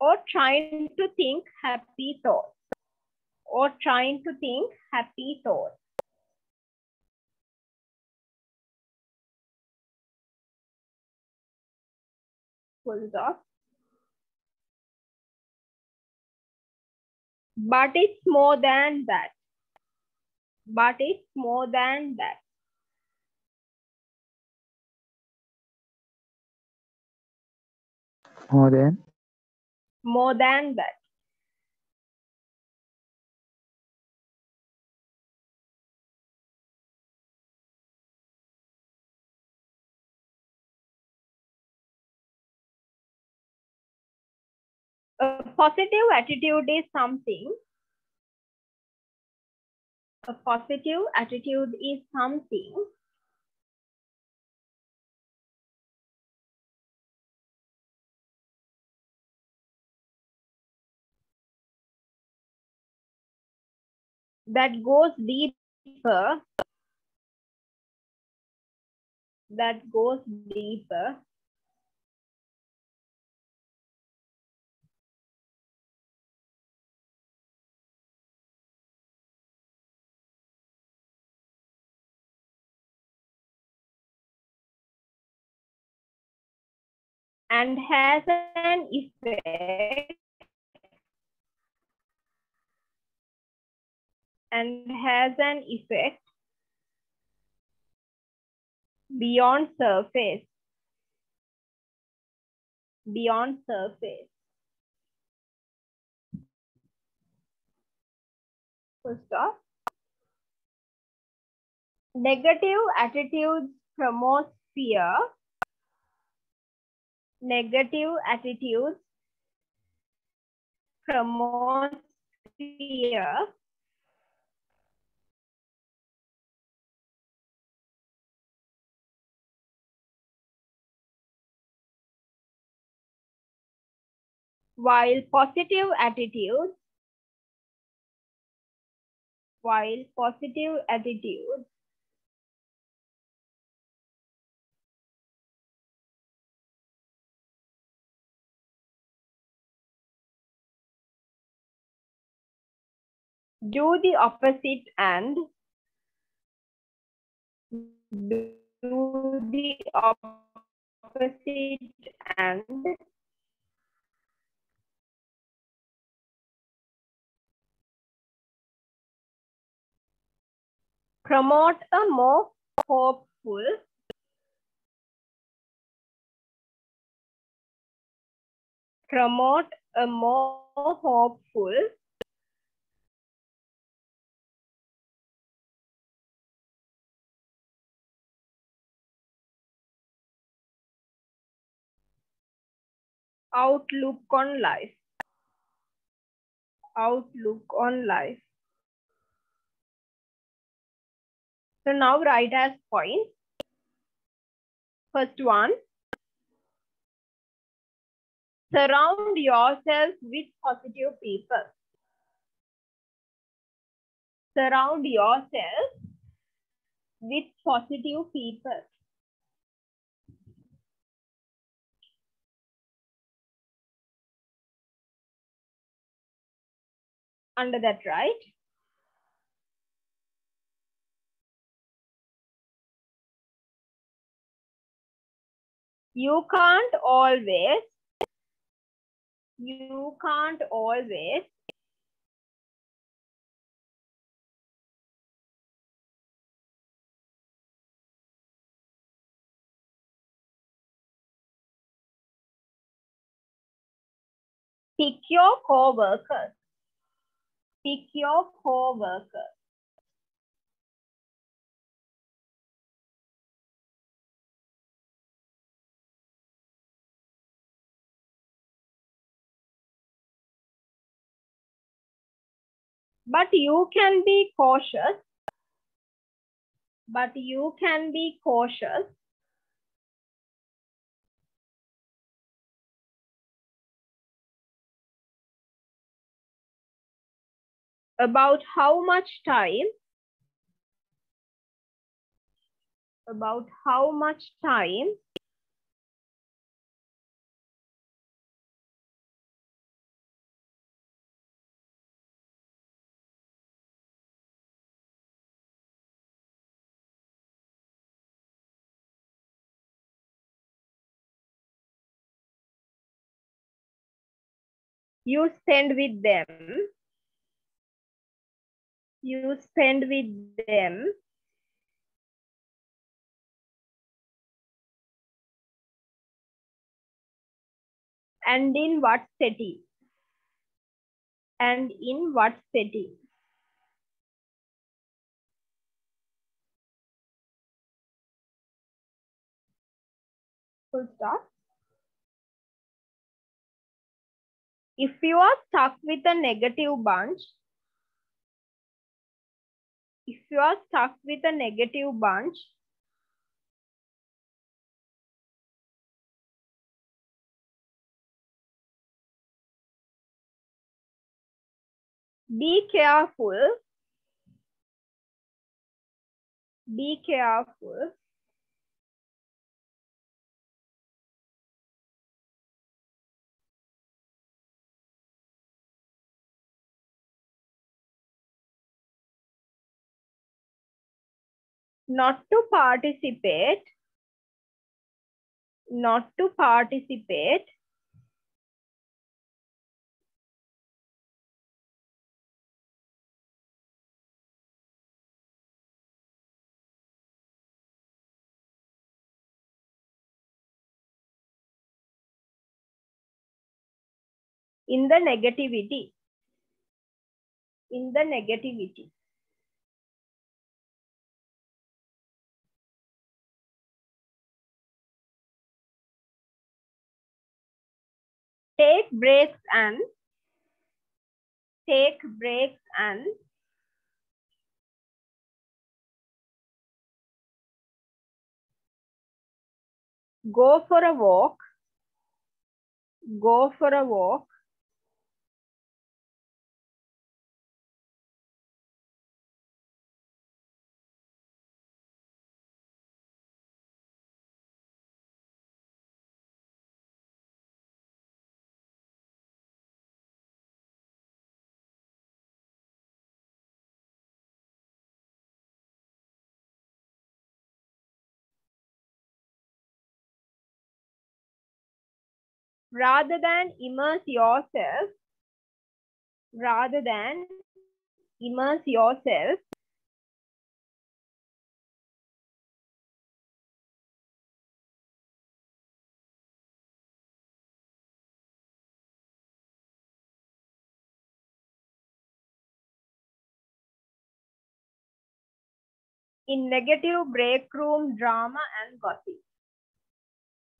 Or trying to think happy thoughts, or trying to think happy thoughts. But it's more than that. But it's more than that. More than More than that. A positive attitude is something. A positive attitude is something that goes deeper that goes deeper. And has an effect and has an effect beyond surface beyond surface Full stop. Negative attitudes promote fear. Negative attitudes promote fear. While positive attitudes while positive attitudes do the opposite and do the opposite and promote a more hopeful promote a more hopeful outlook on life. Outlook on life So now write as points. First one, surround yourself with positive people. Surround yourself with positive people. Under that, right? You can't always you can't always pick your co-workers pick your co-workers but you can be cautious. But you can be cautious. About how much time? About how much time you spend with them. You spend with them. And in what setting and in what setting full stop if you are stuck with a negative bunch if you are stuck with a negative bunch be careful be careful not to participate not to participate in the negativity in the negativity take breaks and take breaks and go for a walk go for a walk rather than immerse yourself rather than immerse yourself in negative break room drama and gossip.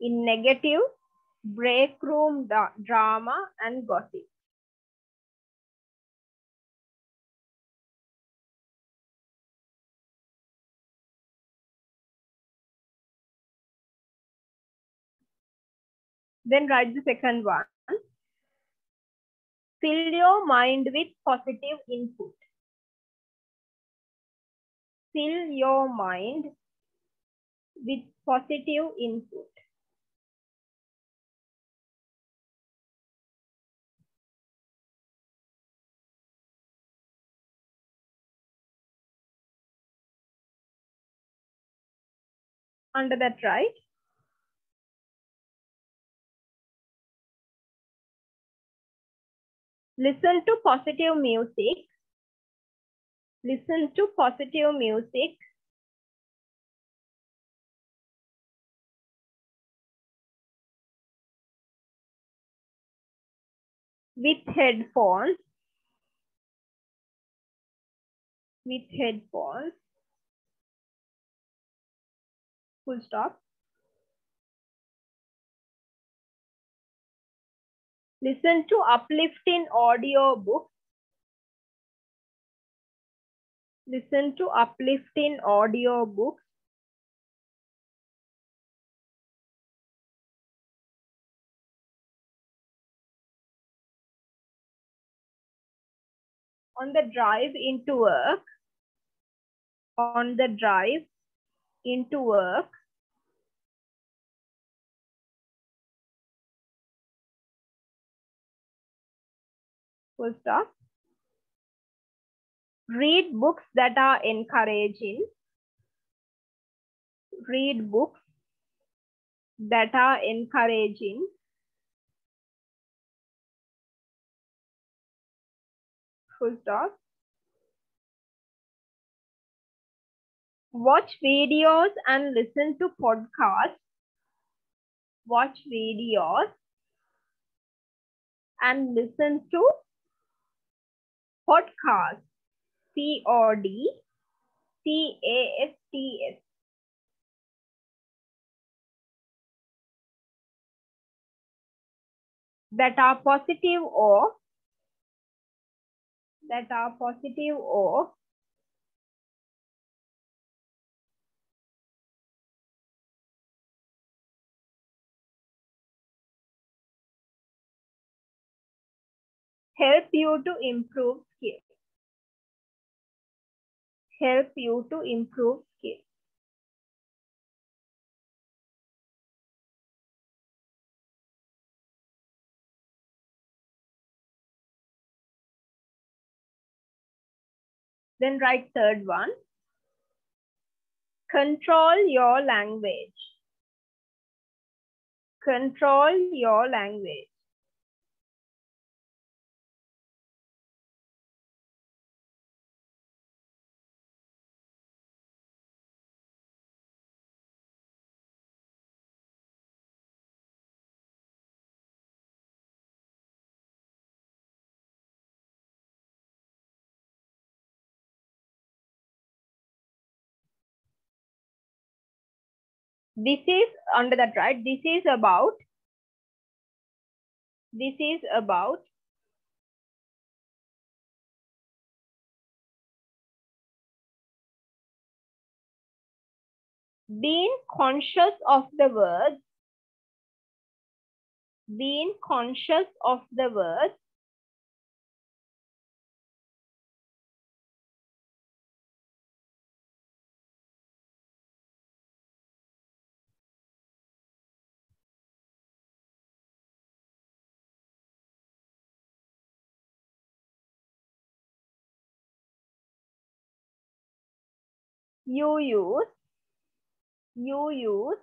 In negative break room drama and gossip. Then write the second one. Fill your mind with positive input. Fill your mind with positive input. Under that right? Listen to positive music. Listen to positive music. With headphones. With headphones full stop. Listen to uplifting audio books Listen to uplifting audio books. On the drive into work, on the drive into work, full stop. Read books that are encouraging. Read books that are encouraging. Full stop. Watch videos and listen to podcasts. Watch videos and listen to podcasts. C O D C A S T S. That are positive or that are positive or help you to improve skills. Help you to improve skills. Then write third one. Control your language. Control your language. This is under that right? This is about this is about being conscious of the words being conscious of the words you use you use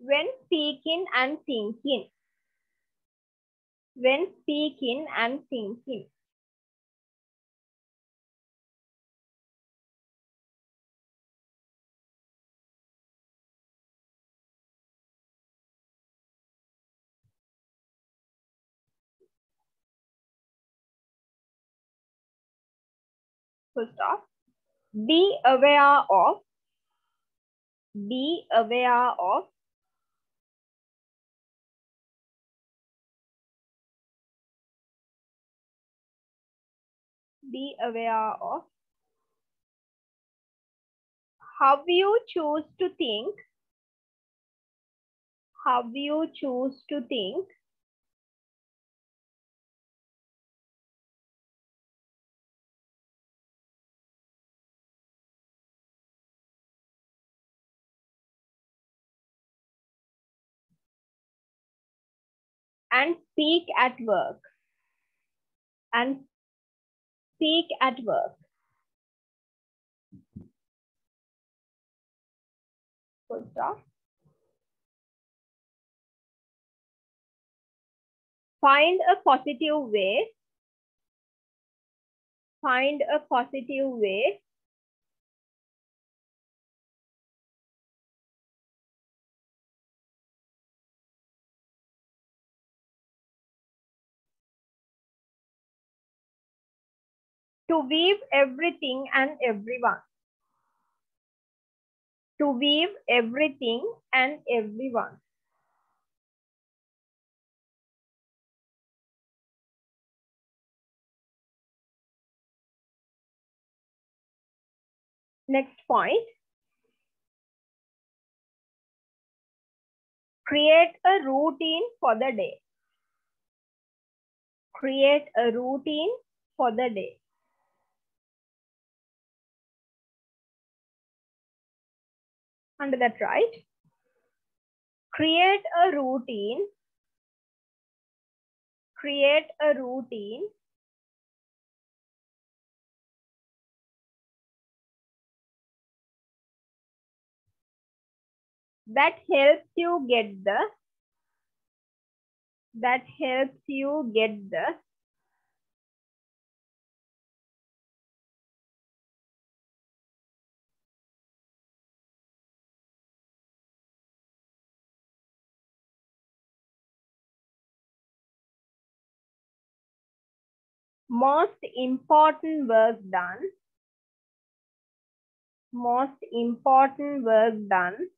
when speaking and thinking. When speaking and thinking full stop. Be aware of be aware of be aware of how you choose to think how you choose to think and speak at work. And speak at work. Full stop find a positive way. Find a positive way to weave everything and everyone. To weave everything and everyone. Next point. Create a routine for the day. Create a routine for the day. Under that right? Create a routine. Create a routine that helps you get the that helps you get the most important work done. Most important work done.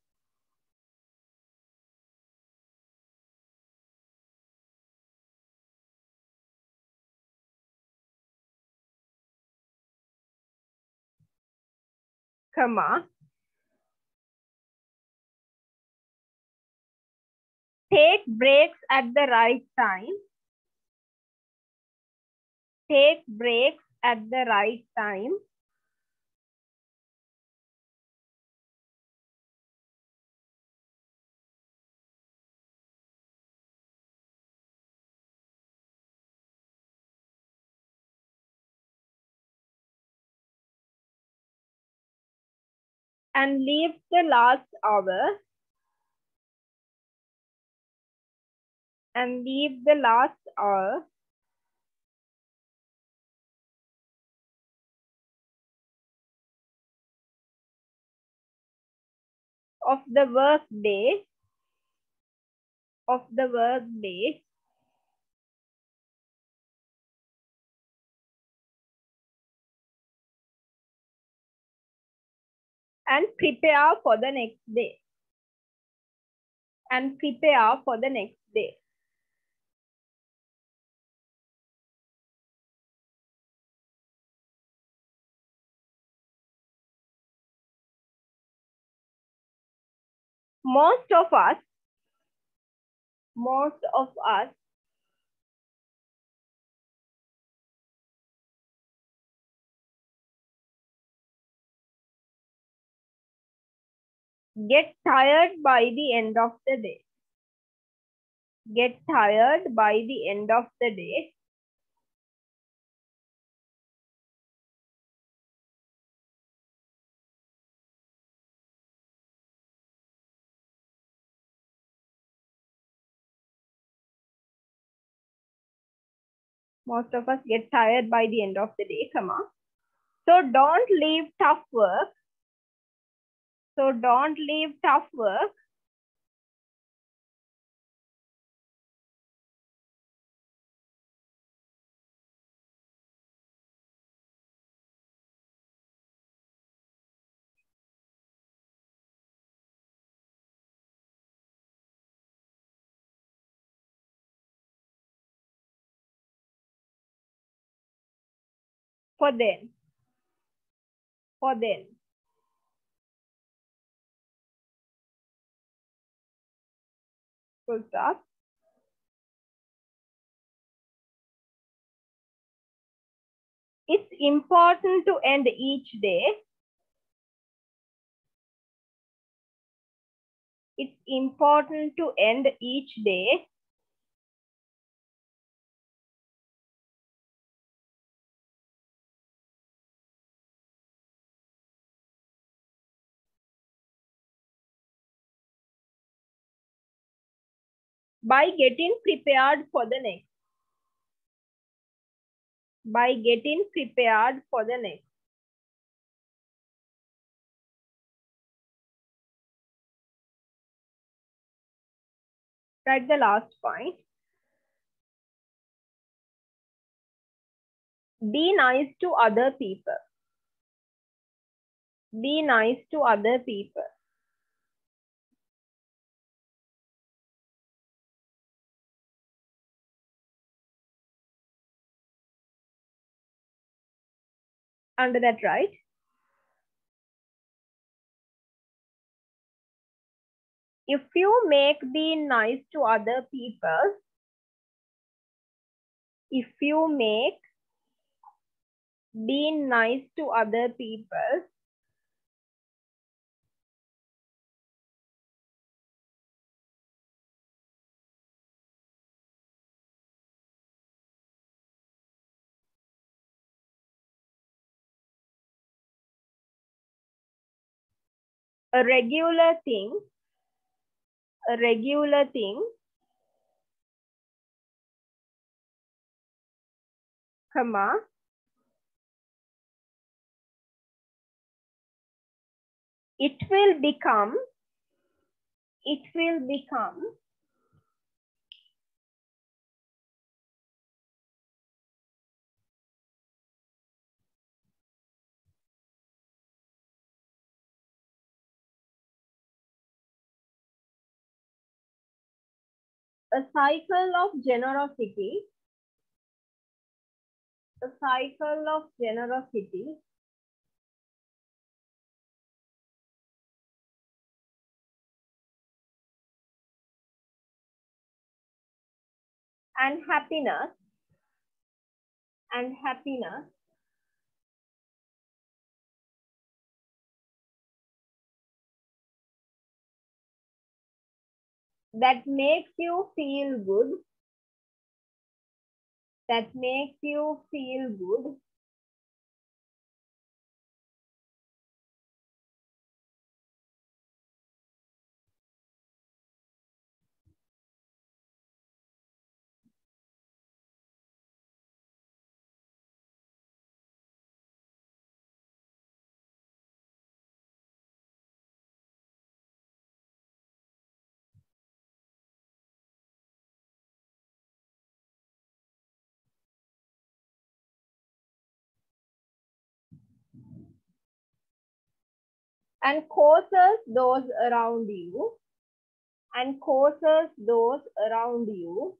Comma. Take breaks at the right time take breaks at the right time. And leave the last hour. And leave the last hour of the work day of the work day and prepare for the next day. And prepare for the next most of us most of us get tired by the end of the day. Get tired by the end of the day most of us get tired by the end of the day comma. So don't leave tough work. So don't leave tough work for then full stop. It's important to end each day. It's important to end each day by getting prepared for the next. By getting prepared for the next. Write the last point. Be nice to other people. Be nice to other people under that, right? If you make be nice to other people, if you make being nice to other people a regular thing, a regular thing, comma, it will become, it will become a cycle of generosity, a cycle of generosity. And happiness. And happiness that makes you feel good that makes you feel good and causes those around you and causes those around you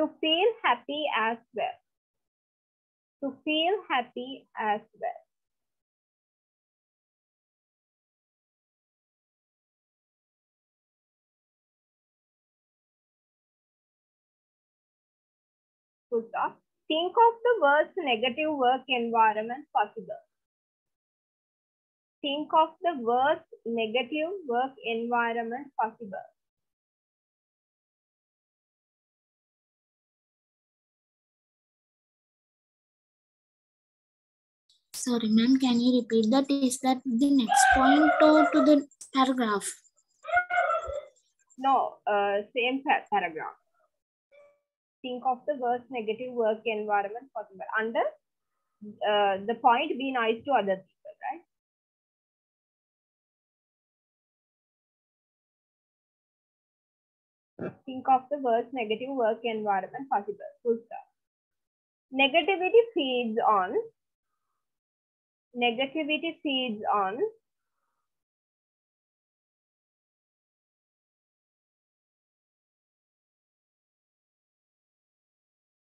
to feel happy as well. To feel happy as well. Full stop. Think of the worst negative work environment possible. Think of the worst negative work environment possible. Sorry, ma'am, can you repeat that? Is that the next point or to the paragraph? No, uh, same pa- paragraph. Think of the worst negative work environment possible. Under uh, the point, be nice to other people, right? Think of the worst negative work environment possible. Full stop. Negativity feeds on. Negativity feeds on.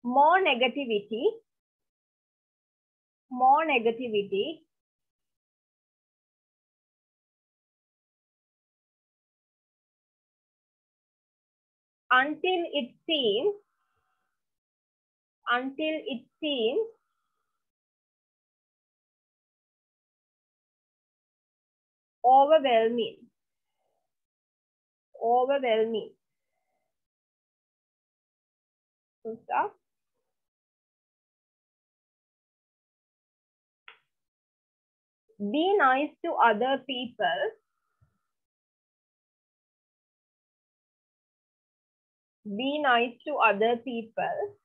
More negativity, more negativity. Until it seems, until it seems overwhelming, overwhelming. Full stop. be nice to other people be nice to other people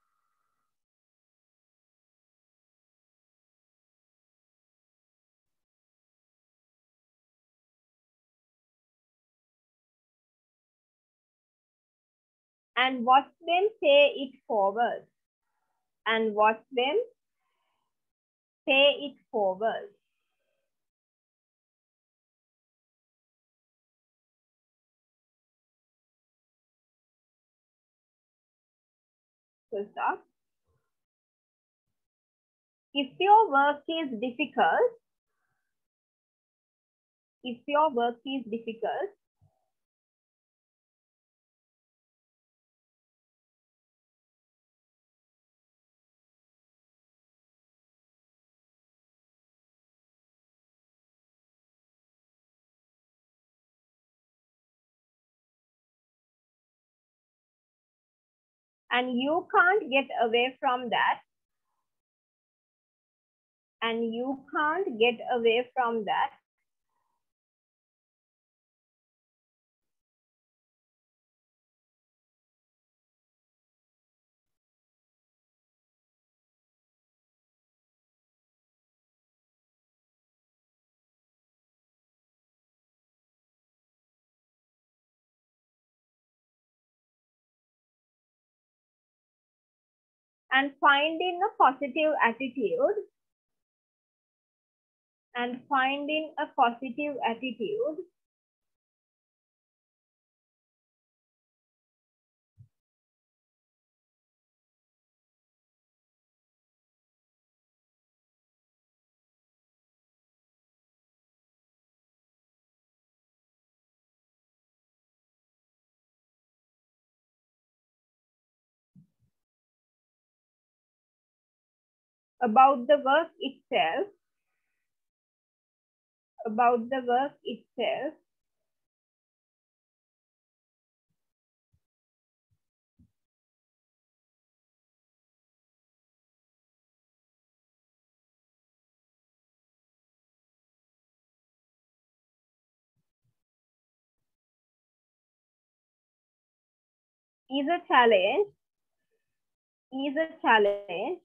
and watch them pay it forward and watch them pay it forward. If your work is difficult, if your work is difficult, and you can't get away from that. And you can't get away from that and finding a positive attitude and finding a positive attitude about the work itself about the work itself is a challenge is a challenge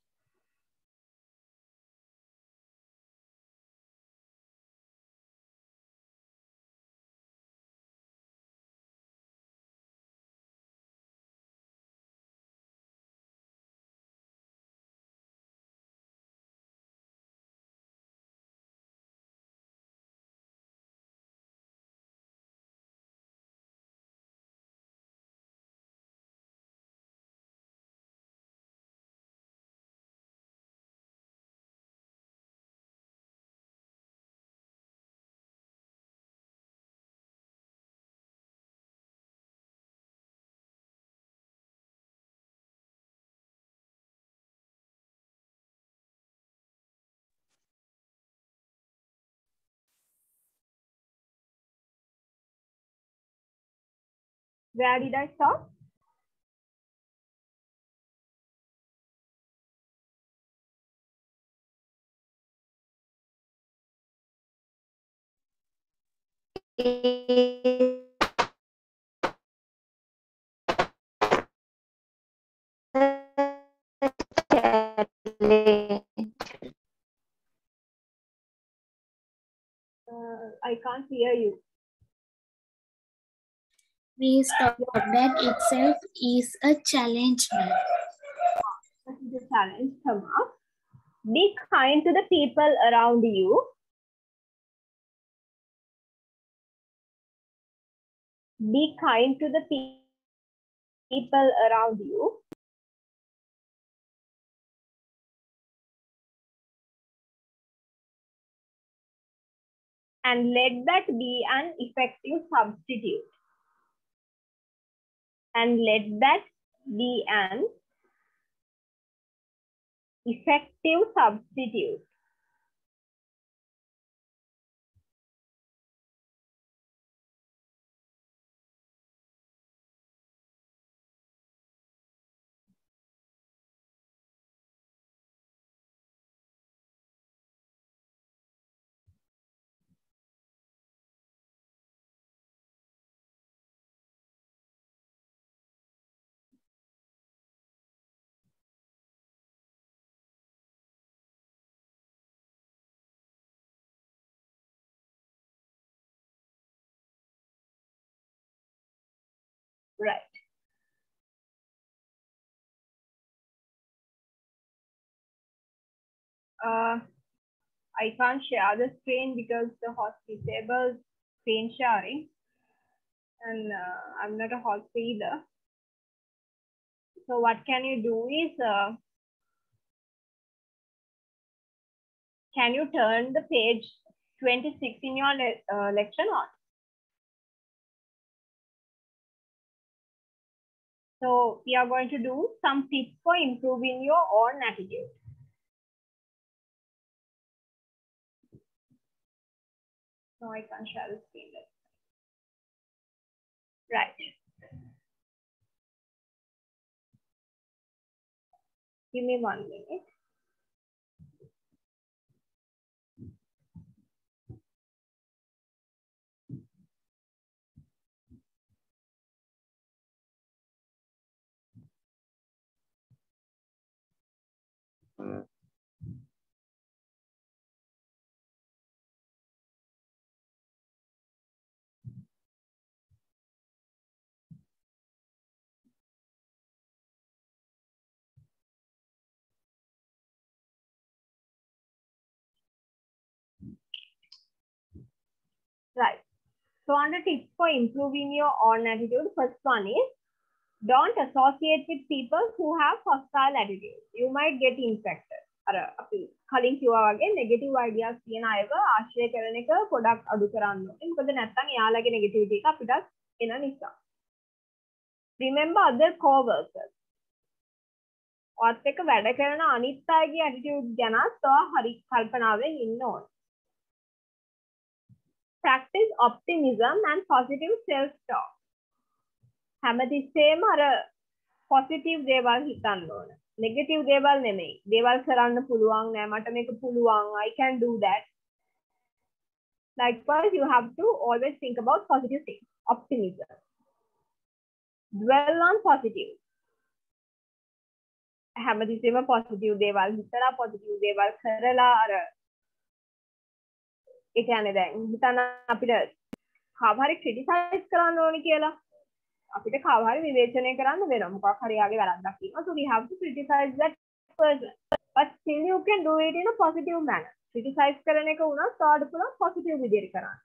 Where did I stop? Uh, I can't hear you. Stop that itself is a challenge. is challenge. Up. Be kind to the people around you. Be kind to the pe- people around you. And let that be an effective substitute. And let that be an effective substitute. Uh, I can't share the screen because the host disables screen sharing and uh, I'm not a host either. So what can you do is, uh, can you turn the page 26 in your le uh, lecture note? So we are going to do some tips for improving your own attitude. No, I can't share the screen. Right. Give me one minute. Hmm. Right. So under tips for improving your own attitude, first one is don't associate with people who have hostile attitude. You might get infected. අර අපි කලින් කිව්වා වගේ negative ideas තියෙන අයව ආශ්‍රය කරන එක පොඩක් අඩු කරන්න ඕනේ. මොකද නැත්නම් එයාලගේ නෙගටිවිටි එක අපිට එන නිසා. Remember other co-workers. ඔයත් එක්ක වැඩ කරන අනිත් අයගේ ඇටිටියුඩ් ගැනත් ඔයා හරි කල්පනාවෙන් ඉන්න ඕනේ. practice optimism and positive self-talk. හැමතිස්සේම අර පොසිටිව් දේවල් හිතන්න ඕන. නෙගටිව් දේවල් නෙමෙයි. දේවල් කරන්න පුළුවන් නෑ මට මේක පුළුවන්. I can do that. Likewise, you have to always think about positive things. Optimism. Dwell on positive. හැමතිස්සෙම පොසිටිව් දේවල් හිතලා පොසිටිව් දේවල් කරලා අර ඒ කියන්නේ දැන් හිතන්න අපිට කාව හරි ක්‍රිටිසයිස් කරන්න ඕනි කියලා. අපිට කාව හරි විවේචනය කරන්න වෙනවා මොකක් හරි යාගේ වැරද්දක් තියෙනවා. So we have to criticize that person. But still you can do it in a positive manner. Criticize කරන එක උනත් ඔයාලට පුළුවන් positive විදිහට කරන්න.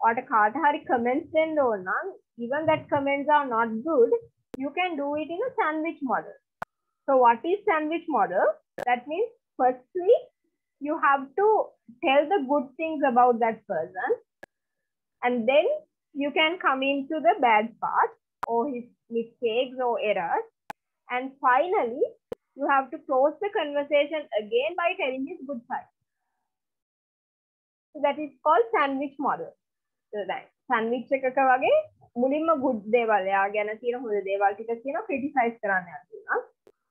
ඔයාලට කාට හරි comments දෙන්න ඕන නම් even that comments are not good you can do it in a sandwich model. So what is sandwich model? That means firstly you have to tell the good things about that person and then you can come into the bad part or his mistakes or errors and finally you have to close the conversation again by telling his good side so that is called sandwich model so that sandwich එකක වගේ මුලින්ම good දේවල් එයා ගැන තියෙන හොඳ දේවල් ටික කියනවා criticize කරන්න යනවා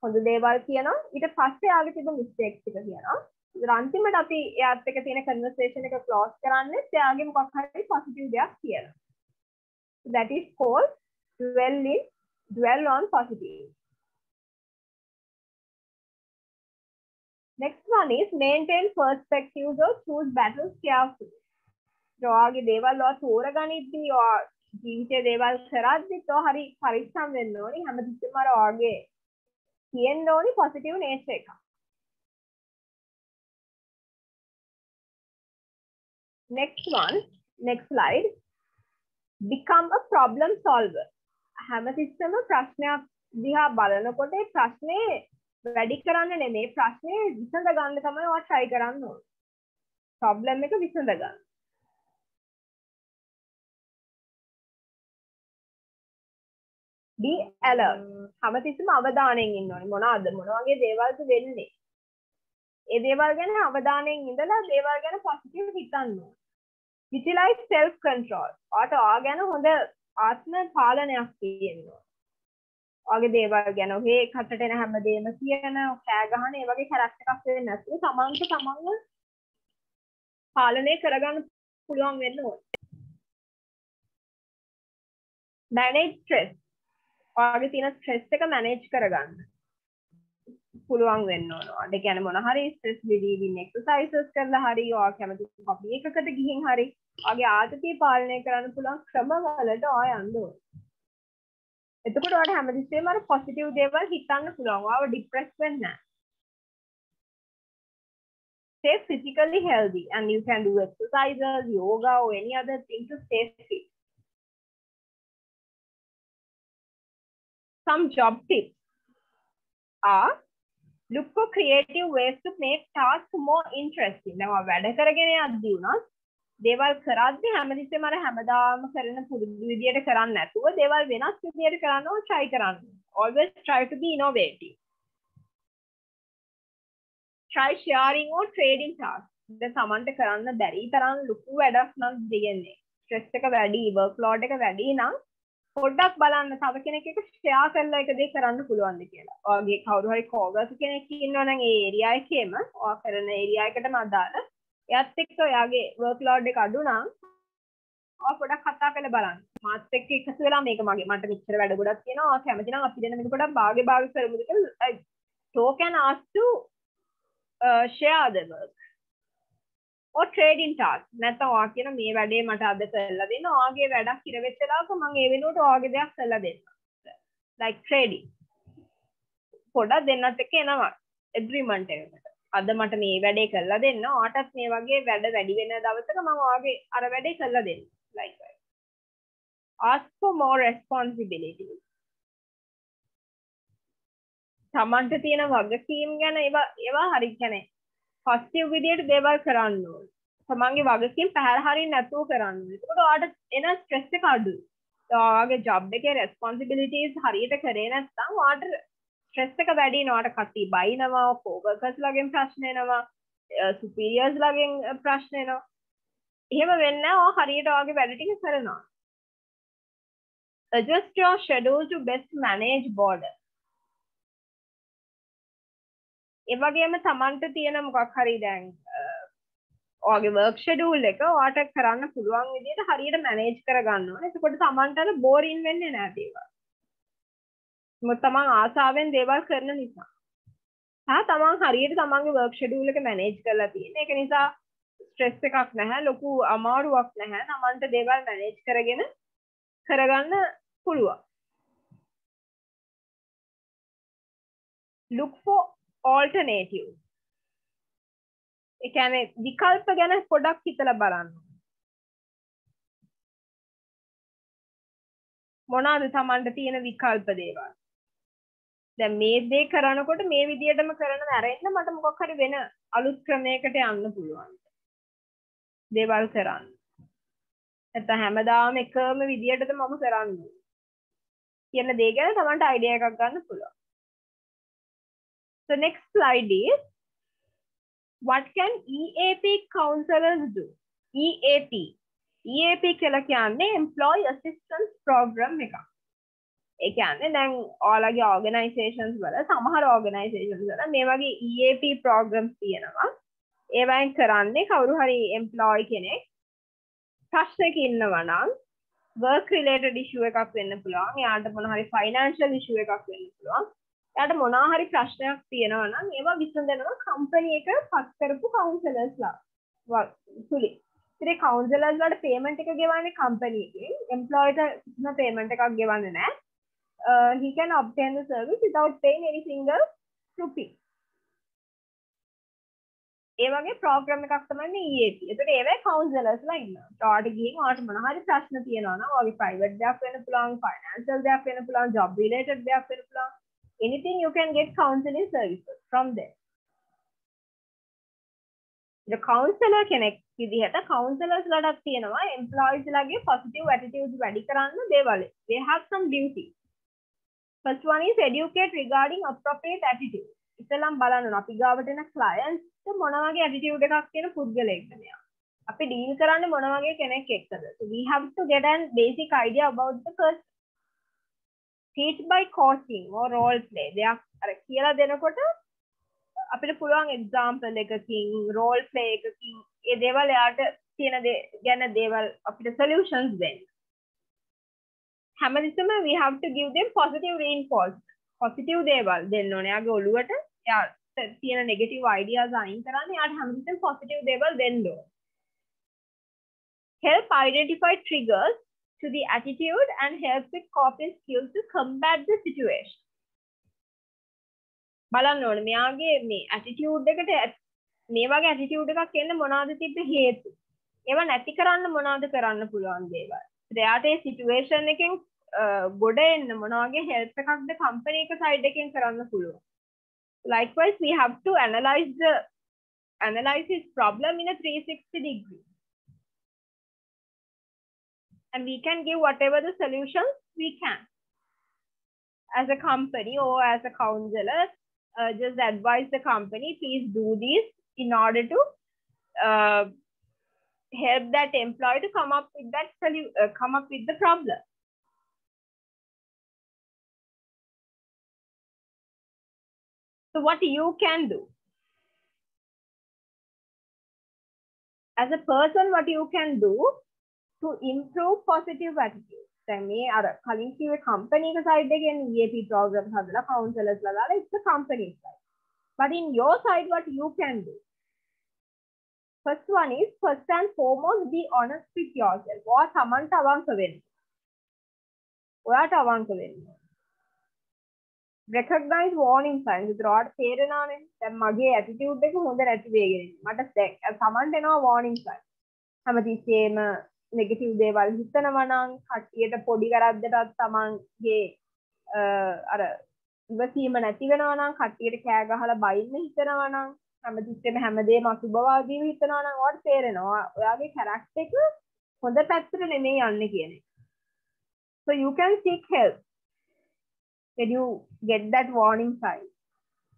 හොඳ දේවල් කියනවා ඊට පස්සේ යාගේ තිබු mistakes ටික කියනවා අන්තිමට අපි එයාත් එක තියෙන කන්වර්සේෂන් එක ක්ලෝස් කරන්නේ එයාගේ මොකක් හරි පොසිටිව් දෙයක් කියලා. That is called dwell in dwell on positive. Next one is maintain perspectives or choose battles carefully. ඔයාගේ දේවල් ඔයා තෝරගනිද්දී ඔයා ජීවිතේ දේවල් කරද්දිත් ඔයා හරි පරිස්සම් වෙන්න ඕනි හැමතිස්සෙම අර ඔයාගේ තියෙන්න ඕනි පොසිටිව් නේචර් එකක්. Next one, next slide. Become a problem solver. හැමතිස්සම ප්‍රශ්නයක් දිහා බලනකොට ඒ ප්‍රශ්නේ වැඩි කරන්න නෙමෙයි ප්‍රශ්නේ විසඳ ගන්න තමයි ඔයා try කරන්න ඕනේ. problem එක විසඳ ගන්න. be alert. හැමතිස්සම අවධානයෙන් ඉන්න ඕනේ. මොනවාද මොන වගේ දේවල්ද වෙන්නේ? ඒ දේවල් ගැන අවධානයෙන් ඉඳලා දේවල් ගැන පොසිටිව් හිතන්න ඕනේ. Utilize self control. ඔයාට ඔයා ගැන හොඳ ආත්ම පාලනයක් තියෙන්න ඕනේ. ඔයාගේ දේවල් ගැන ඔහේ කටට එන හැමදේම කියන කෑ ගහන ඒ වගේ කැරක්ටර් එකක් වෙන්නේ නැතුව තමන්ට තමන්ව පාලනය කරගන්න පුළුවන් වෙන්න ඕනේ. manage stress. ඔයාගේ තියෙන ස්ට්‍රෙස් එක මැනේජ් කරගන්න. පුළුවන් වෙන්න ඕන. ඒ කියන්නේ මොන හරි ස්ට්‍රෙස් රිලීවිං එක්සර්සයිසස් කරලා හරි ඔයා කැමති කොපි එකකට ගිහින් හරි ඔයාගේ ආතතිය පාලනය කරන්න පුළුවන් ක්‍රමවලට ඔයා යන්න ඕන. එතකොට ඔයාලට හැමතිස්සෙම අර පොසිටිව් දේවල් හිතන්න පුළුවන්. ඔයාව ડિප්‍රෙස් වෙන්නේ නැහැ. stay physically healthy and you can do exercises, yoga or any other thing to stay fit. Some job tips are look for creative ways to make tasks more interesting. දැන් ඔයා වැඩ කරගෙන යද්දී උනත් දේවල් කරද්දී හැමතිස්සෙම අර හැමදාම කරන පුරුදු විදියට කරන්නේ නැතුව දේවල් වෙනස් විදියට කරන්න ඕන try කරන්න. Always try to be innovative. try sharing or trading tasks. දැන් Tamanට කරන්න බැරි තරම් ලොකු වැඩක් නම් දෙන්නේ. ස්ට්‍රෙස් එක වැඩි, work load එක වැඩි නම් පොඩ්ඩක් බලන්න තව කෙනෙක් එක ෂෙයා කරලා එක දේ කරන්න පුළුවන්ද කියලා. ඔයාගේ කවුරු හරි කෝවර්ස් කෙනෙක් ඉන්නවා නම් ඒ ඒරියා එකේම ඔයා කරන ඒරියා එකටම අදාළ එයාත් එක්ක ඔයාගේ වර්ක් ලෝඩ් එක අඩු නම් ඔයා පොඩක් කතා කරලා බලන්න. මාත් එක්ක එකතු වෙලා මේක මගේ මට මෙච්චර වැඩ ගොඩක් තියෙනවා. ඔයා කැමති නම් අපි දෙන්න මේක පොඩක් භාගේ භාගේ කරමුද කියලා talk and ask to uh, share the work. or trading task නැත්නම් ඔයා කියන මේ වැඩේ මට අද කරලා දෙන්න. ඔයාගේ වැඩක් ඉර වෙච්ච ලාක මම ඒ වෙනුවට ඔයාගේ දෙයක් කරලා දෙන්න. Like trading. පොඩක් දෙන්නත් එක්ක එනවා. Agreement එකකට අද මට මේ වැඩේ කරලා දෙන්න ඔයාටත් මේ වගේ වැඩ වැඩි වෙන දවසක මම ඔයාගේ අර වැඩේ කරලා දෙන්න like that ask for more responsibility තමන්ට තියෙන වගකීම් ගැන ඒවා ඒවා හරි කියන්නේ පොසිටිව් විදියට දේවල් කරන්න ඕන. තමන්ගේ වගකීම් පැහැර හරින් නැතුව කරන්න. එතකොට ඔයාලට එන ස්ට්‍රෙස් එක අඩුයි. ඔයාගේ ජොබ් එකේ රෙස්පොන්සිබිලිටීස් හරියට කරේ නැත්නම් ඔයාලට ස්ට්‍රෙස් එක වැඩි වෙනවා. ඔයාලට කටි බයිනවා, කෝවර්කර්ස් ලාගෙන් ප්‍රශ්න එනවා, සුපීරියර්ස් ලාගෙන් ප්‍රශ්න එනවා. එහෙම වෙන්නේ නැහැ. ඔයා හරියට ඔයාගේ වැඩ ටික කරනවා. Adjust your schedule to best manage border. ඒ වගේම තමන්ට තියෙන මොකක් හරි දැන් ඔයාගේ වර්ක් ෂෙඩියුල් එක ඔයාට කරන්න පුළුවන් විදිහට හරියට මැනේජ් කරගන්න ඕනේ. එතකොට තමන්ට අර බෝරින් වෙන්නේ නැහැ දේවල්. මොකද තමන් ආසාවෙන් දේවල් කරන නිසා. තා තමන් හරියට තමන්ගේ වර්ක් ෂෙඩියුල් එක මැනේජ් කරලා තියෙන. ඒක නිසා ස්ට්‍රෙස් එකක් නැහැ, ලොකු අමාරුවක් නැහැ. තමන්ට දේවල් මැනේජ් කරගෙන කරගන්න පුළුවන්. look for alternative. ඒ කියන්නේ විකල්ප ගැන පොඩක් හිතලා බලන්න. මොනවාද Tamanට තියෙන විකල්ප දේවල්? දැන් මේ දේ කරනකොට මේ විදියටම කරන නැරෙන්න මට මොකක් හරි වෙන අලුත් ක්‍රමයකට යන්න පුළුවන්. දේවල් කරන්න. නැත්නම් හැමදාම එකම විදියටද මම කරන්නේ. කියන දේ ගැන Tamanට අයිඩියා එකක් ගන්න පුළුවන්. So next slide is what can EAP counselors do? EAP. EAP කියලා කියන්නේ employee assistance program එකක්. ඒ කියන්නේ දැන් ඔයාලගේ organizations වල සමහර organizations වල මේ වගේ EAP programs තියෙනවා. ඒවයින් කරන්නේ කවුරු හරි employee කෙනෙක් ප්‍රශ්නයක ඉන්නවා නම් work related issue එකක් වෙන්න පුළුවන්. එයාට මොන හරි financial issue එකක් වෙන්න පුළුවන්. එයාට මොනවා හරි ප්‍රශ්නයක් තියෙනවා නම් ඒවා විසඳනවා කම්පැනි එක පත් කරපු කවුන්සලර්ස්ලා තුලින්. ඉතින් කවුන්සලර්ස් වලට පේමන්ට් එක ගෙවන්නේ කම්පැනි එකෙන්. එම්ප්ලොයිට කිසිම පේමන්ට් එකක් ගෙවන්නේ නැහැ. Uh, he can obtain the service without paying any single rupee. ඒ වගේ ප්‍රෝග්‍රෑම් එකක් තමයි EAP. ඒකට ඒවයි කවුන්සලර්ස්ලා ඉන්නවා. ඔයාට ගිහින් ඔයාට මොන හරි ප්‍රශ්න තියෙනවා නම් ඔයාගේ ප්‍රයිවට් දෙයක් වෙන්න පුළුවන්, ෆයිනෑන්ෂල් දෙයක් වෙන්න පුළුවන්, ජොබ් රිලේටඩ් දෙයක් වෙන්න පුළුවන්. anything you can get counseling services from there. The counselor කෙනෙක් විදිහට counselors ලටත් තියෙනවා employees ලගේ positive attitudes වැඩි කරන්න දේවල්. They have some duty. First one is educate regarding appropriate attitude. ඉතලම් බලන්න අපි ගාවට එන clients මොන වගේ attitude එකක් තියෙන පුද්ගලයෙක්ද මෙයා. අපි deal කරන්නේ මොන වගේ කෙනෙක් එක්කද. So we have to get an basic idea about the person. teach by coaching or role play දෙයක් අර කියලා දෙනකොට අපිට පුළුවන් example එකකින් role play එකකින් ඒ දේවල් එයාට තියෙන දේ ගැන දේවල් අපිට solutions දෙන්න. හැමතිස්සෙම we have to give them positive reinforcement. positive දේවල් දෙන්න ඕනේ. එයාගේ ඔළුවට එයා තියෙන negative ideas අයින් කරන්න එයාට හැමතිස්සෙම positive දේවල් දෙන්න ඕනේ. help identify triggers to the attitude and help with coping skills to combat the situation. බලන්න ඕනේ මෙයාගේ මේ attitude එකට මේ වගේ ඇටිටියුඩ් එකක් එන්න මොනවද තිබ්බ හේතු? ඒවා නැති කරන්න මොනවද කරන්න පුළුවන් දේවල්? එයාට ඒ සිටුේෂන් එකෙන් ගොඩ එන්න මොන වගේ හෙල්ප් එකක්ද කම්පැනි එක සයිඩ් එකෙන් කරන්න පුළුවන්. Likewise, we have to analyze the analyze his problem in a 360 degree. And we can give whatever the solutions we can. As a company or as a counselor, uh, just advise the company, please do this in order to uh, help that employee to come up with that solution, uh, come up with the problem. So what you can do? As a person, what you can do to improve positive attitude. දැන් මේ අර කලින් කිව්වේ company එක side එකෙන් EAP program හදලා counselors ලා දාලා it's the company side. But in your side, what you can do? First one is first and foremost be honest with yourself. ඔයා තමන්ට අවංක වෙන්න. ඔයාට අවංක වෙන්න. recognize warning signs. ඒතර ඔයාට තේරෙනවානේ. දැන් මගේ attitude එක හොඳ නැති වෙගෙන. මට දැන් තමන්ට එනවා warning signs. හැමතිස්සෙම නෙගටිව් දේවල් හිතනවා නම් කට්ටියට පොඩි වැරද්දටත් තමන්ගේ අර ඉවසීම නැති වෙනවා නම් කට්ටියට කෑ ගහලා බයින්න හිතනවා නම් හැමතිස්සෙම හැමදේම අසුභවාදීව හිතනවා නම් ඔයාලට තේරෙනවා ඔයාගේ කැරක්ටර් එක හොඳ පැත්තට නෙමෙයි යන්නේ කියන එක. So you can seek help when you get that warning sign.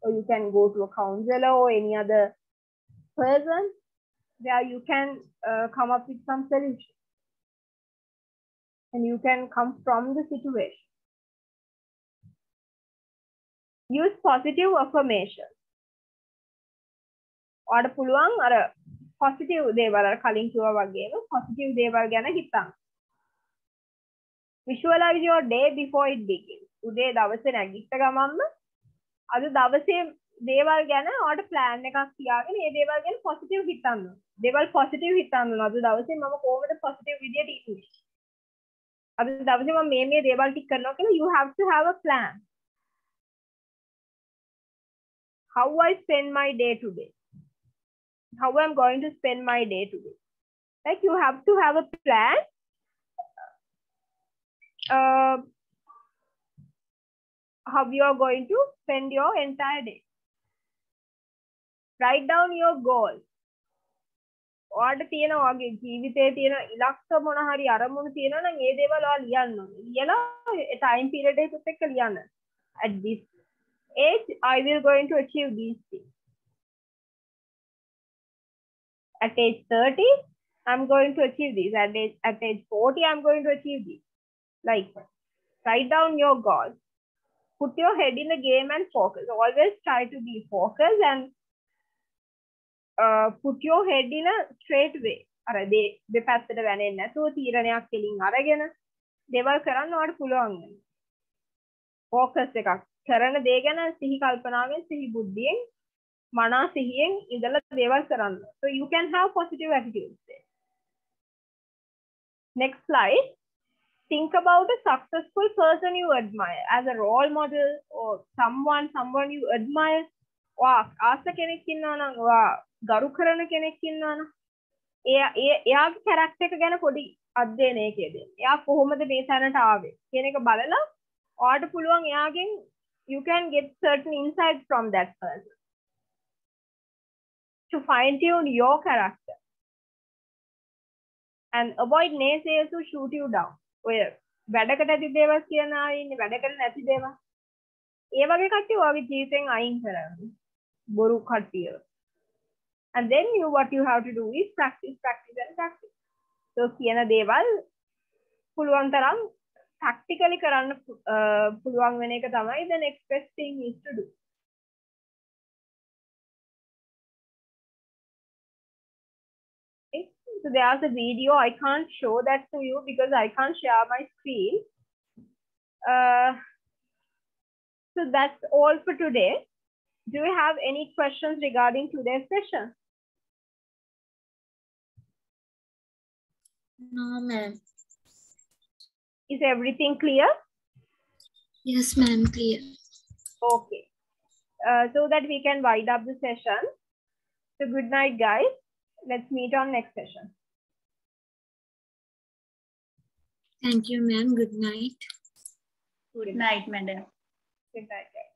Or you can go to a counselor or any other person where you can uh, come up with some solution. And you can come from the situation. Use positive affirmation. ඔයාට පුළුවන් අර positive දේවල් අර කලින් කිව්වා වගේම positive දේවල් ගැන හිතන්න. Visualize your day before it begins. උදේ දවසේ නැගිට ගමන්ම අද දවසේ දේවල් ගැන ඔයාට ප්ලෑන් එකක් තියාගෙන ඒ දේවල් ගැන පොසිටිව් හිතන්න. දේවල් පොසිටිව් හිතන්න. අද දවසේ මම කොහොමද පොසිටිව් විදියට ඉන්නේ? අද දවසේ මම මේ මේ දේවල් ටික කරනවා කියලා you have to have a plan. How I spend my day today. How I'm going to spend my day today. Like you have to have a plan. Uh, how you are going to spend your entire day. Write down your goal. ඔයාට තියෙන වගේ ජීවිතයේ තියෙන ඉලක්ක මොන හරි අරමුණු තියෙනවා නම් ඒ දේවල් ඔයා ලියන්න ඕනේ. ලියලා time period එකත් එක්ක ලියන්න. At this age I will going to achieve these things. At age 30 I'm going to achieve this. At age, at age 40 I'm going to achieve this. Like write down your goals. Put your head in the game and focus. Always try to be focused and uh, put your head in a straight way. අර දේ දෙපැත්තට වැනෙන්නේ නැතුව තීරණයක් කෙලින් අරගෙන දේවල් කරන්න ඔයාලට පුළුවන් වෙනවා. ફોකස් එකක් කරන දේ ගැන සිහි කල්පනාවෙන් සිහි බුද්ධියෙන් මනා සිහියෙන් ඉඳලා දේවල් කරන්න. So you can have positive attitudes there. Next slide. Think about a successful person you admire as a role model or someone someone you admire. වා ආස කෙනෙක් ඉන්නවා නම් වා ගරු කරන කෙනෙක් ඉන්නවා නම් එයා එයාගේ කැරක්ටර් එක ගැන පොඩි අධ්‍යයනයක යෙදෙන්න. එයා කොහොමද මේ තැනට ආවේ කියන එක බලලා ඔයාට පුළුවන් එයාගෙන් you can get certain insights from that person to fine tune your character and avoid naysayers who shoot you down. ඔය වැඩකට ඇති දේවල් කියන අය ඉන්නේ වැඩකට නැති දේවල්. ඒ වගේ කට්ටිය ඔයාගේ ජීවිතෙන් අයින් කරන්න. බොරු කට්ටිය. And then you what you have to do is practice, practice and practice. So කියන දේවල් පුළුවන් තරම් practically කරන්න uh, පුළුවන් වෙන එක තමයි the next best thing is to do. So there's a video. I can't show that to you because I can't share my screen. Uh, so that's all for today. Do you have any questions regarding today's session? No, ma'am. Is everything clear? Yes, ma'am, clear. Okay. Uh, so that we can wind up the session. So good night, guys. Let's meet on next session. Thank you, ma'am. Good night. Good night, madam. Good night, guys.